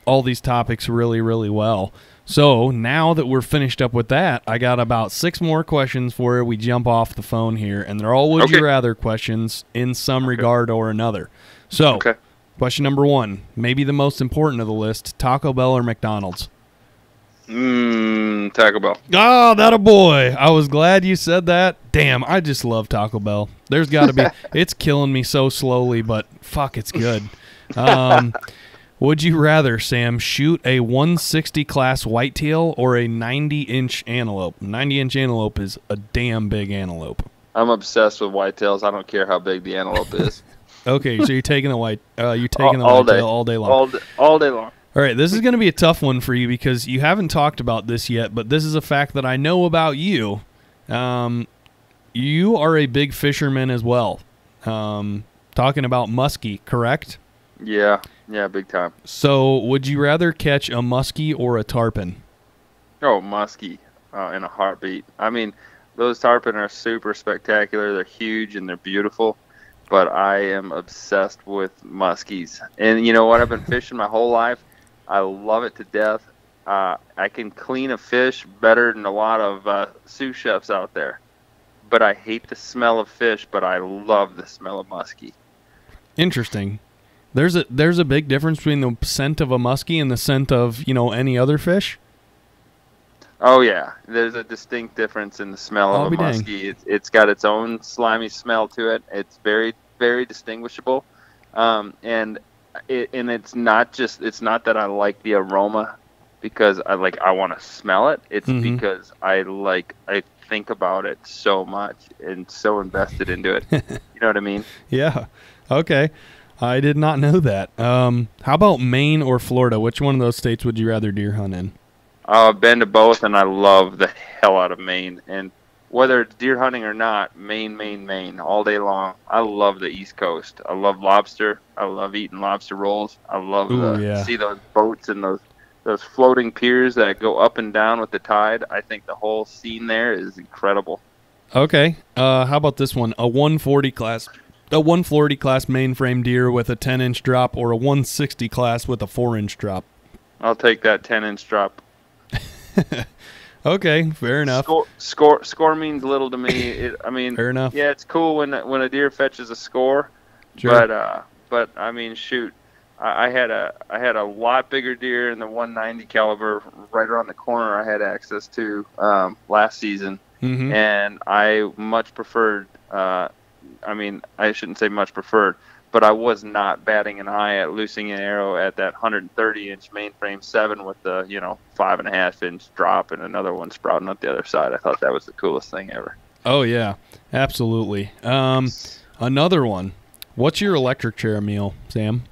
all these topics really really well. So now that we're finished up with that, I got about six more questions for you. we jump off the phone here, and they're all would Okay. you rather questions in some regard or another. So, Okay. question number one, maybe the most important of the list: Taco Bell or McDonald's? Mmm, Taco Bell. Oh, that a boy. I was glad you said that. Damn, I just love Taco Bell. There's got to be. [laughs] it's killing me so slowly, but fuck, it's good. Um, [laughs] would you rather, Sam, shoot a 160 class whitetail or a 90 inch antelope? 90 inch antelope is a damn big antelope. I'm obsessed with whitetails. I don't care how big the antelope is. [laughs] Okay, so you're taking the white. Uh, you're taking the all, all whitetail day, all day long. all all day long. All right, this is going to be a tough one for you because you haven't talked about this yet, but this is a fact that I know about you. Um, you are a big fisherman as well. Um, talking about muskie, correct? Yeah, yeah, big time. So, would you rather catch a muskie or a tarpon? Oh, muskie uh, in a heartbeat. I mean, those tarpon are super spectacular. They're huge and they're beautiful, but I am obsessed with muskies. And you know what? I've been [laughs] fishing my whole life. I love it to death. Uh, I can clean a fish better than a lot of uh, sous chefs out there. But I hate the smell of fish, but I love the smell of muskie. Interesting. There's a there's a big difference between the scent of a muskie and the scent of you know any other fish. Oh yeah, there's a distinct difference in the smell I'll of a muskie. It's, it's got its own slimy smell to it. It's very very distinguishable, um, and it, and it's not just it's not that I like the aroma because I like I want to smell it. It's Mhm. because I like I think about it so much and so invested into it. [laughs] you know what I mean? Yeah. Okay. I did not know that. Um, how about Maine or Florida? Which one of those states would you rather deer hunt in? Uh, I've been to both, and I love the hell out of Maine. And whether it's deer hunting or not, Maine, Maine, Maine, all day long. I love the East Coast. I love lobster. I love eating lobster rolls. I love Ooh, the, yeah. see those boats and those those floating piers that go up and down with the tide. I think the whole scene there is incredible. Okay. Uh, how about this one? A 140 class, a 140 class mainframe deer with a 10 inch drop, or a 160 class with a 4 inch drop. I'll take that 10 inch drop. [laughs] Okay, fair enough. Score, score, score means little to me. [laughs] It, I mean, Fair enough. yeah, it's cool when when a deer fetches a score. Sure. But uh, but I mean, shoot, I, I had a I had a lot bigger deer in the 190 caliber right around the corner. I had access to um, last season, hmm and I much preferred. Uh, I mean, I shouldn't say much preferred, but I was not batting an eye at loosing an arrow at that 130 inch mainframe seven with the you know five and a half inch drop and another one sprouting up the other side. I thought that was the coolest thing ever. Oh yeah, absolutely. Um, another one. What's your electric chair meal, Sam?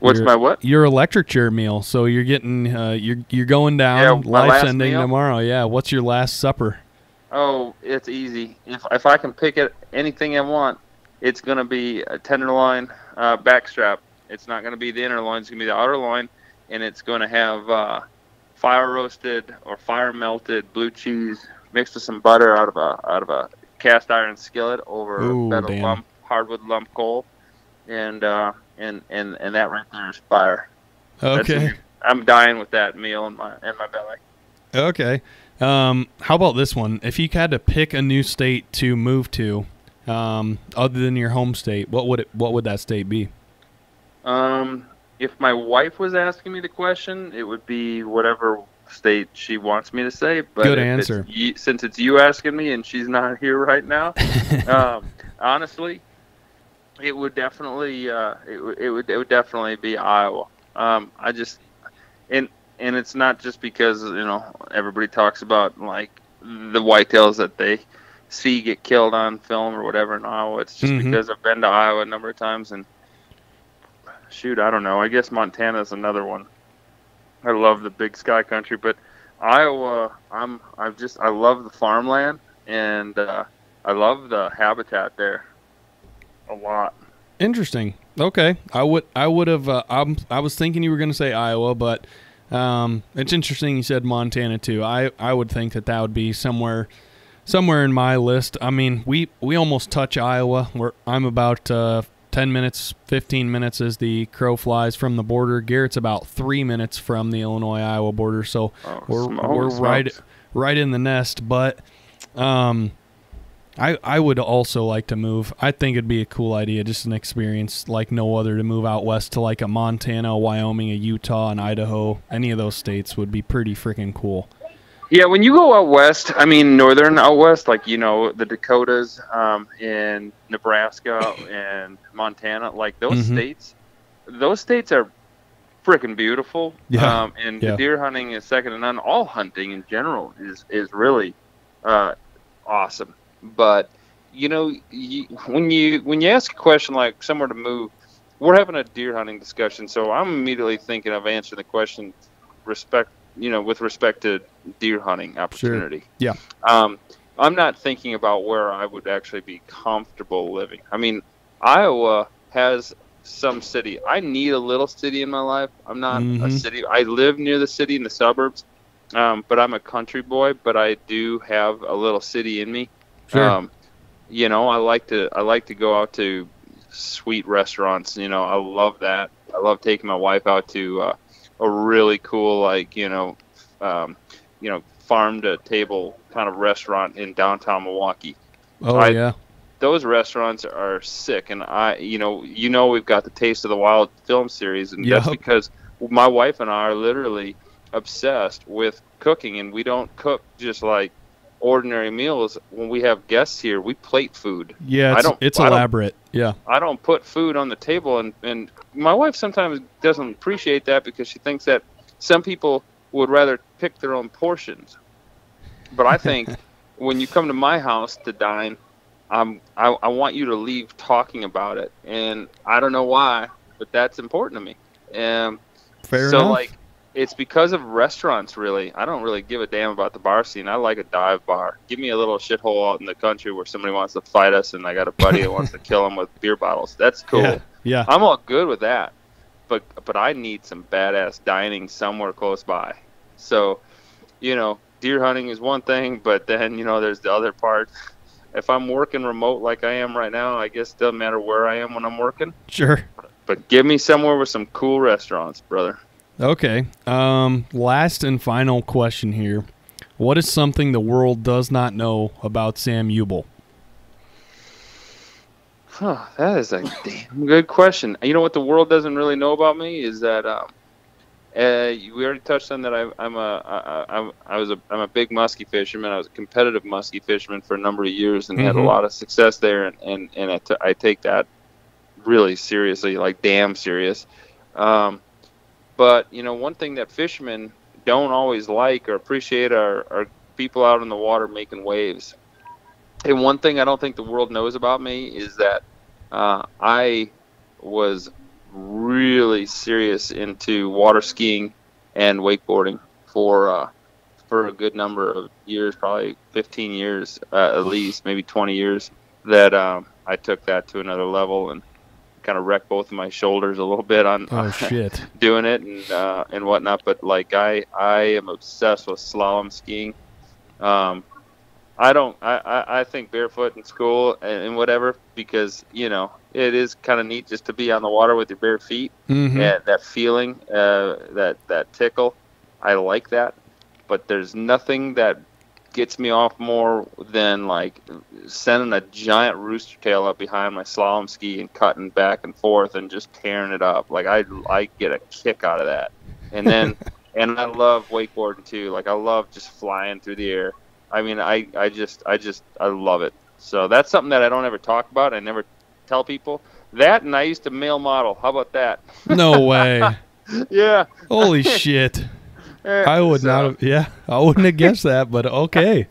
What's Your- my what? Your electric chair meal. So you're getting uh, you're you're going Yeah, down. my life's ending meal? tomorrow. Yeah. What's your last supper? Oh, it's easy. If if I can pick it anything I want, it's gonna be a tenderloin uh, backstrap. It's not gonna be the inner loin. It's gonna be the outer loin, and it's gonna have uh, fire roasted or fire melted blue cheese mixed with some butter out of a out of a cast iron skillet over Ooh, a lump hardwood lump coal, and uh, and and and that right there is fire. Okay. I'm dying with that meal in my in my belly. Okay. Um, how about this one? If you had to pick a new state to move to, um, other than your home state, what would it? What would that state be? Um, if my wife was asking me the question, it would be whatever state she wants me to say. But Good answer. It's since it's you asking me and she's not here right now, [laughs] um, honestly, it would definitely uh, it, would- it would it would definitely be Iowa. Um, I just and and it's not just because you know everybody talks about like the whitetails that they see get killed on film or whatever in Iowa. It's just Mhm. because I've been to Iowa a number of times and shoot, I don't know. I guess Montana's another one. I love the big sky country, but Iowa, I'm I've just I love the farmland and uh, I love the habitat there a lot. Interesting. Okay, I would I would have uh, I'm, I was thinking you were going to say Iowa, but um, it's interesting you said Montana too. I I would think that that would be somewhere somewhere in my list. I mean, we we almost touch Iowa. We're I'm about uh, 10 minutes, 15 minutes as the crow flies from the border. Garrett's about 3 minutes from the Illinois-Iowa border, so Oh, we're we're right right in the nest, but um I I would also like to move. I think it'd be a cool idea, just an experience like no other to move out west to like a Montana, a Wyoming, a Utah, and Idaho. Any of those states would be pretty freaking cool. Yeah, when you go out west, I mean northern out west, like you know the Dakotas, um, in Nebraska and Montana, like those Mhm. states, those states are freaking beautiful. Yeah, Um, and yeah. the deer hunting is second to none. All hunting in general is is really uh, awesome. But you know, you, when you when you ask a question like somewhere to move, we're having a deer hunting discussion, so I'm immediately thinking of answering the question respect you know with respect to deer hunting opportunity. Yeah. Um, I'm not thinking about where I would actually be comfortable living. I mean, Iowa has some city. I need a little city in my life. I'm not a Mhm. city. I live near the city in the suburbs, um, but I'm a country boy. But I do have a little city in me. Sure. Um, you know, I like to I like to go out to sweet restaurants. You know, I love that. I love taking my wife out to uh, a really cool like you know, um, you know, farm to table kind of restaurant in downtown Milwaukee. oh I- yeah. Those restaurants are sick, and I, you know, you know, we've got the Taste of the Wild film series, and that's because my wife and I are literally obsessed with cooking, and we don't cook just like ordinary meals. When we have guests here, we plate food. Yeah, I it's, don't- it's I elaborate. Yeah. I don't put food on the table, and, and my wife sometimes doesn't appreciate that because she thinks that some people would rather pick their own portions. But I think [laughs] when you come to my house to dine, um, I, I want you to leave talking about it, and I don't know why, but that's important to me. Um, Fair so enough. like, it's because of restaurants. Really, I don't really give a damn about the bar scene. I like a dive bar. Give me a little shithole out in the country where somebody wants to fight us, and I got a buddy that wants to kill him with beer bottles. That's [laughs] cool. Yeah. Yeah. I'm all good with that, but but I need some badass dining somewhere close by. So, you know, deer hunting is one thing, but then you know there's the other part. [laughs] If I'm working remote like I am right now, I guess it doesn't matter where I am when I'm working. Sure. But give me somewhere with some cool restaurants, brother. Okay. Um, last and final question here. What is something the world does not know about Sam Ubl? Huh, that is a damn good question. You know what the world doesn't really know about me is that um, uh, we already touched on that. I, I'm a I, I, I was a I'm a big muskie fisherman. I was a competitive muskie fisherman for a number of years and had a Mhm. lot of success there. And and, and I, t- I take that really seriously, like damn serious. Um, but you know, one thing that fishermen don't always like or appreciate are, are people out in the water making waves. And one thing I don't think the world knows about me is that uh, I was really serious into water skiing and wakeboarding for uh, for a good number of years, probably 15 years uh, at least, maybe 20 years. That um, I took that to another level and kind of wrecked both of my shoulders a little bit on Oh [laughs] shit. doing it and uh, and whatnot. But like I I am obsessed with slalom skiing. Um, I don't I, I, I think barefoot in school and, and whatever because you know it is kind of neat just to be on the water with your bare feet Mhm. and that feeling uh, that that tickle. I like that, but there's nothing that gets me off more than like sending a giant rooster tail up behind my slalom ski and cutting back and forth and just tearing it up. Like I I get a kick out of that. And then [laughs] and I love wakeboarding too. Like I love just flying through the air. I mean, I I just I just I love it. So that's something that I don't ever talk about. I never tell people that. And I used to male model. How about that? [laughs] No way. [laughs] yeah. Holy shit. [laughs] I would so- not have yeah, I wouldn't have guessed that, but okay.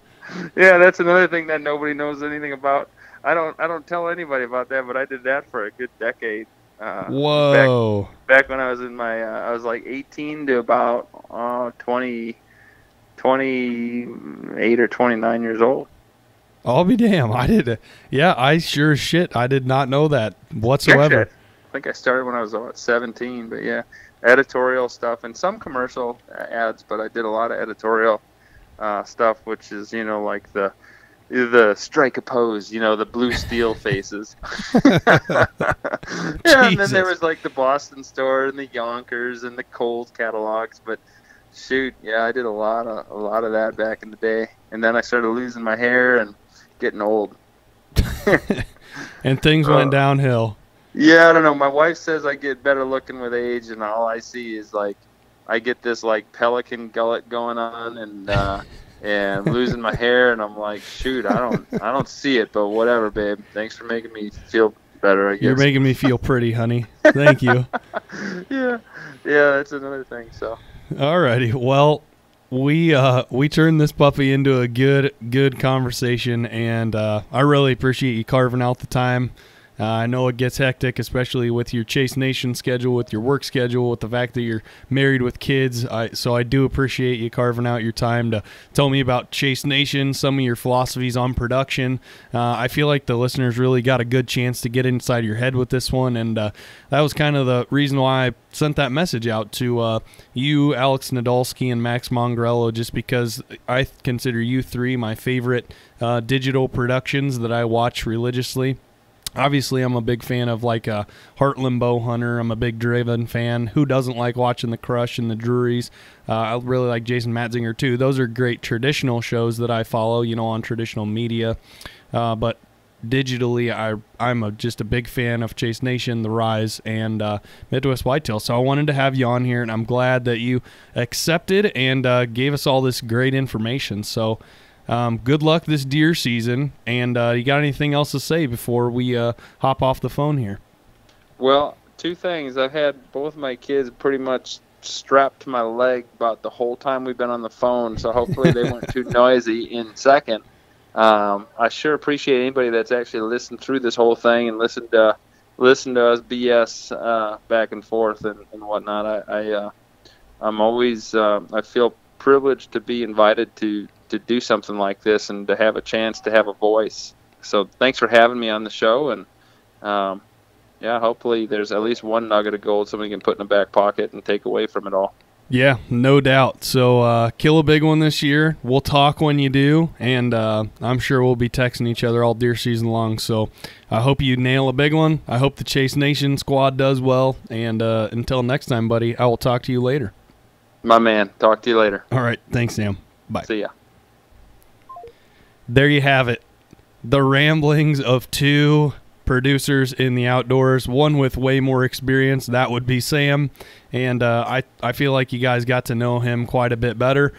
Yeah, that's another thing that nobody knows anything about. I don't I don't tell anybody about that, but I did that for a good decade. Uh, Back, Whoa. back when I was in my uh, I was like 18 to about uh, 20 28 or 29 years old. I'll be damn. I did yeah, I sure shit I did not know that whatsoever. Actually, I think I started when I was about 17, but yeah, editorial stuff and some commercial ads, but I did a lot of editorial uh, stuff, which is you know like the the strike a pose, you know, the blue steel [laughs] faces. [laughs] [laughs] yeah, and then there was like the Boston store and the Younkers and the Kohl's catalogs, but shoot, yeah, I did a lot of a lot of that back in the day, and then I started losing my hair and getting old. [laughs] and things went Uh, downhill. Yeah, I don't know. My wife says I get better looking with age, and all I see is like I get this like pelican gullet going on, and uh, [laughs] and losing my hair, and I'm like, shoot, I don't I don't see it, but whatever, babe. Thanks for making me feel better. I guess. You're making me feel pretty, honey. Thank you. [laughs] yeah, yeah, that's another thing. So Alrighty. Well, we uh we turned this puppy into a good good conversation and uh I really appreciate you carving out the time. Uh, I know it gets hectic, especially with your Chase Nation schedule, with your work schedule, with the fact that you're married with kids. I, so I do appreciate you carving out your time to tell me about Chase Nation, some of your philosophies on production. Uh, I feel like the listeners really got a good chance to get inside your head with this one, and uh, that was kind of the reason why I sent that message out to uh, you, Alex Nadolski, and Max Mongrello, just because I consider you three my favorite uh, digital productions that I watch religiously obviously i'm a big fan of like a heartland bow hunter. I'm a big Driven fan. Who doesn't like watching the crush and the Drurys? Uh, i really like jason matzinger too. Those are great traditional shows that i follow you know on traditional media. Uh, but digitally i i'm a, just a big fan of chase nation the rise and uh, midwest whitetail. So i wanted to have you on here and i'm glad that you accepted and uh, gave us all this great information. So um, good luck this deer season. And uh, you got anything else to say before we uh, hop off the phone here? Well, two things. I've had both my kids pretty much strapped to my leg about the whole time we've been on the phone, so hopefully they weren't too [laughs] noisy in second. Um, I sure appreciate anybody that's actually listened through this whole thing and listened to listened to us BS uh, back and forth and, and whatnot. I, I uh, I'm always uh, I feel privileged to be invited to to do something like this and to have a chance to have a voice. So thanks for having me on the show and. Um, yeah, hopefully there's at least one nugget of gold somebody can put in the back pocket and take away from it all. Yeah, no doubt. So uh, kill a big one this year. We'll talk when you do, and uh, I'm sure we'll be texting each other all deer season long. So I hope you nail a big one. I hope the Chase Nation squad does well. And uh, until next time, buddy, I will talk to you later. My man, talk to you later. All right, thanks, Sam. Bye. See ya. There you have it. The ramblings of two producers in the outdoors one with way more experience that would be sam. And uh, I, I feel like you guys got to know him quite a bit better.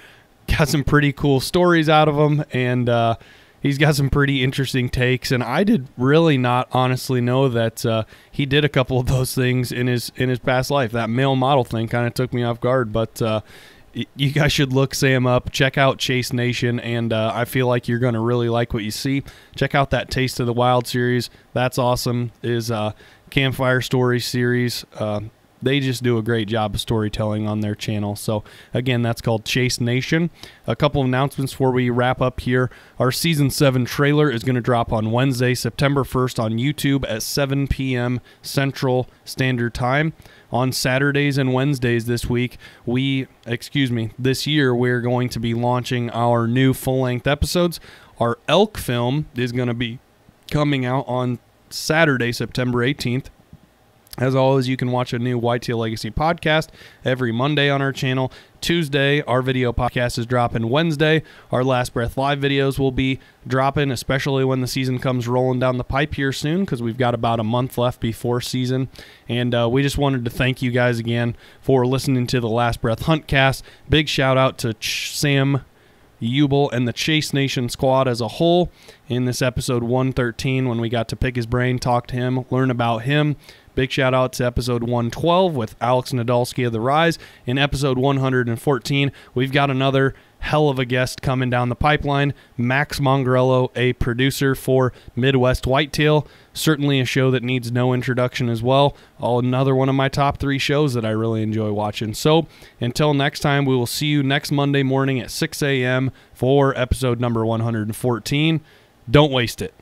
Got some pretty cool stories out of him and uh, he's got some pretty interesting takes, and I did really not honestly know that uh, he did a couple of those things in his in his past life. That male model thing kind of took me off guard, but uh, you guys should look Sam up. Check out Chase Nation, and uh, I feel like you're going to really like what you see. Check out that Taste of the Wild series. That's awesome. Is uh, Campfire Story series. Uh, they just do a great job of storytelling on their channel. So, again, that's called Chase Nation. A couple of announcements before we wrap up here. Our season 7 trailer is going to drop on Wednesday, September 1st on YouTube at 7 p.m. Central Standard Time. On Saturdays and Wednesdays this week, we, excuse me, this year, we're going to be launching our new full length episodes. Our elk film is going to be coming out on Saturday, September 18th. As always, you can watch a new YTL Legacy podcast every Monday on our channel. Tuesday, our video podcast is dropping. Wednesday, our Last Breath Live videos will be dropping, especially when the season comes rolling down the pipe here soon, because we've got about a month left before season. And uh, we just wanted to thank you guys again for listening to the Last Breath Huntcast. Big shout out to Ch- Sam Ubl and the Chase Nation squad as a whole in this episode 113 when we got to pick his brain, talk to him, learn about him. Big shout out to episode 112 with Alex Nadolski of The Rise. In episode 114, we've got another hell of a guest coming down the pipeline. Max Mongrello, a producer for Midwest Whitetail. Certainly a show that needs no introduction as well. Another one of my top three shows that I really enjoy watching. So until next time, we will see you next Monday morning at 6 a.m. for episode number 114. Don't waste it.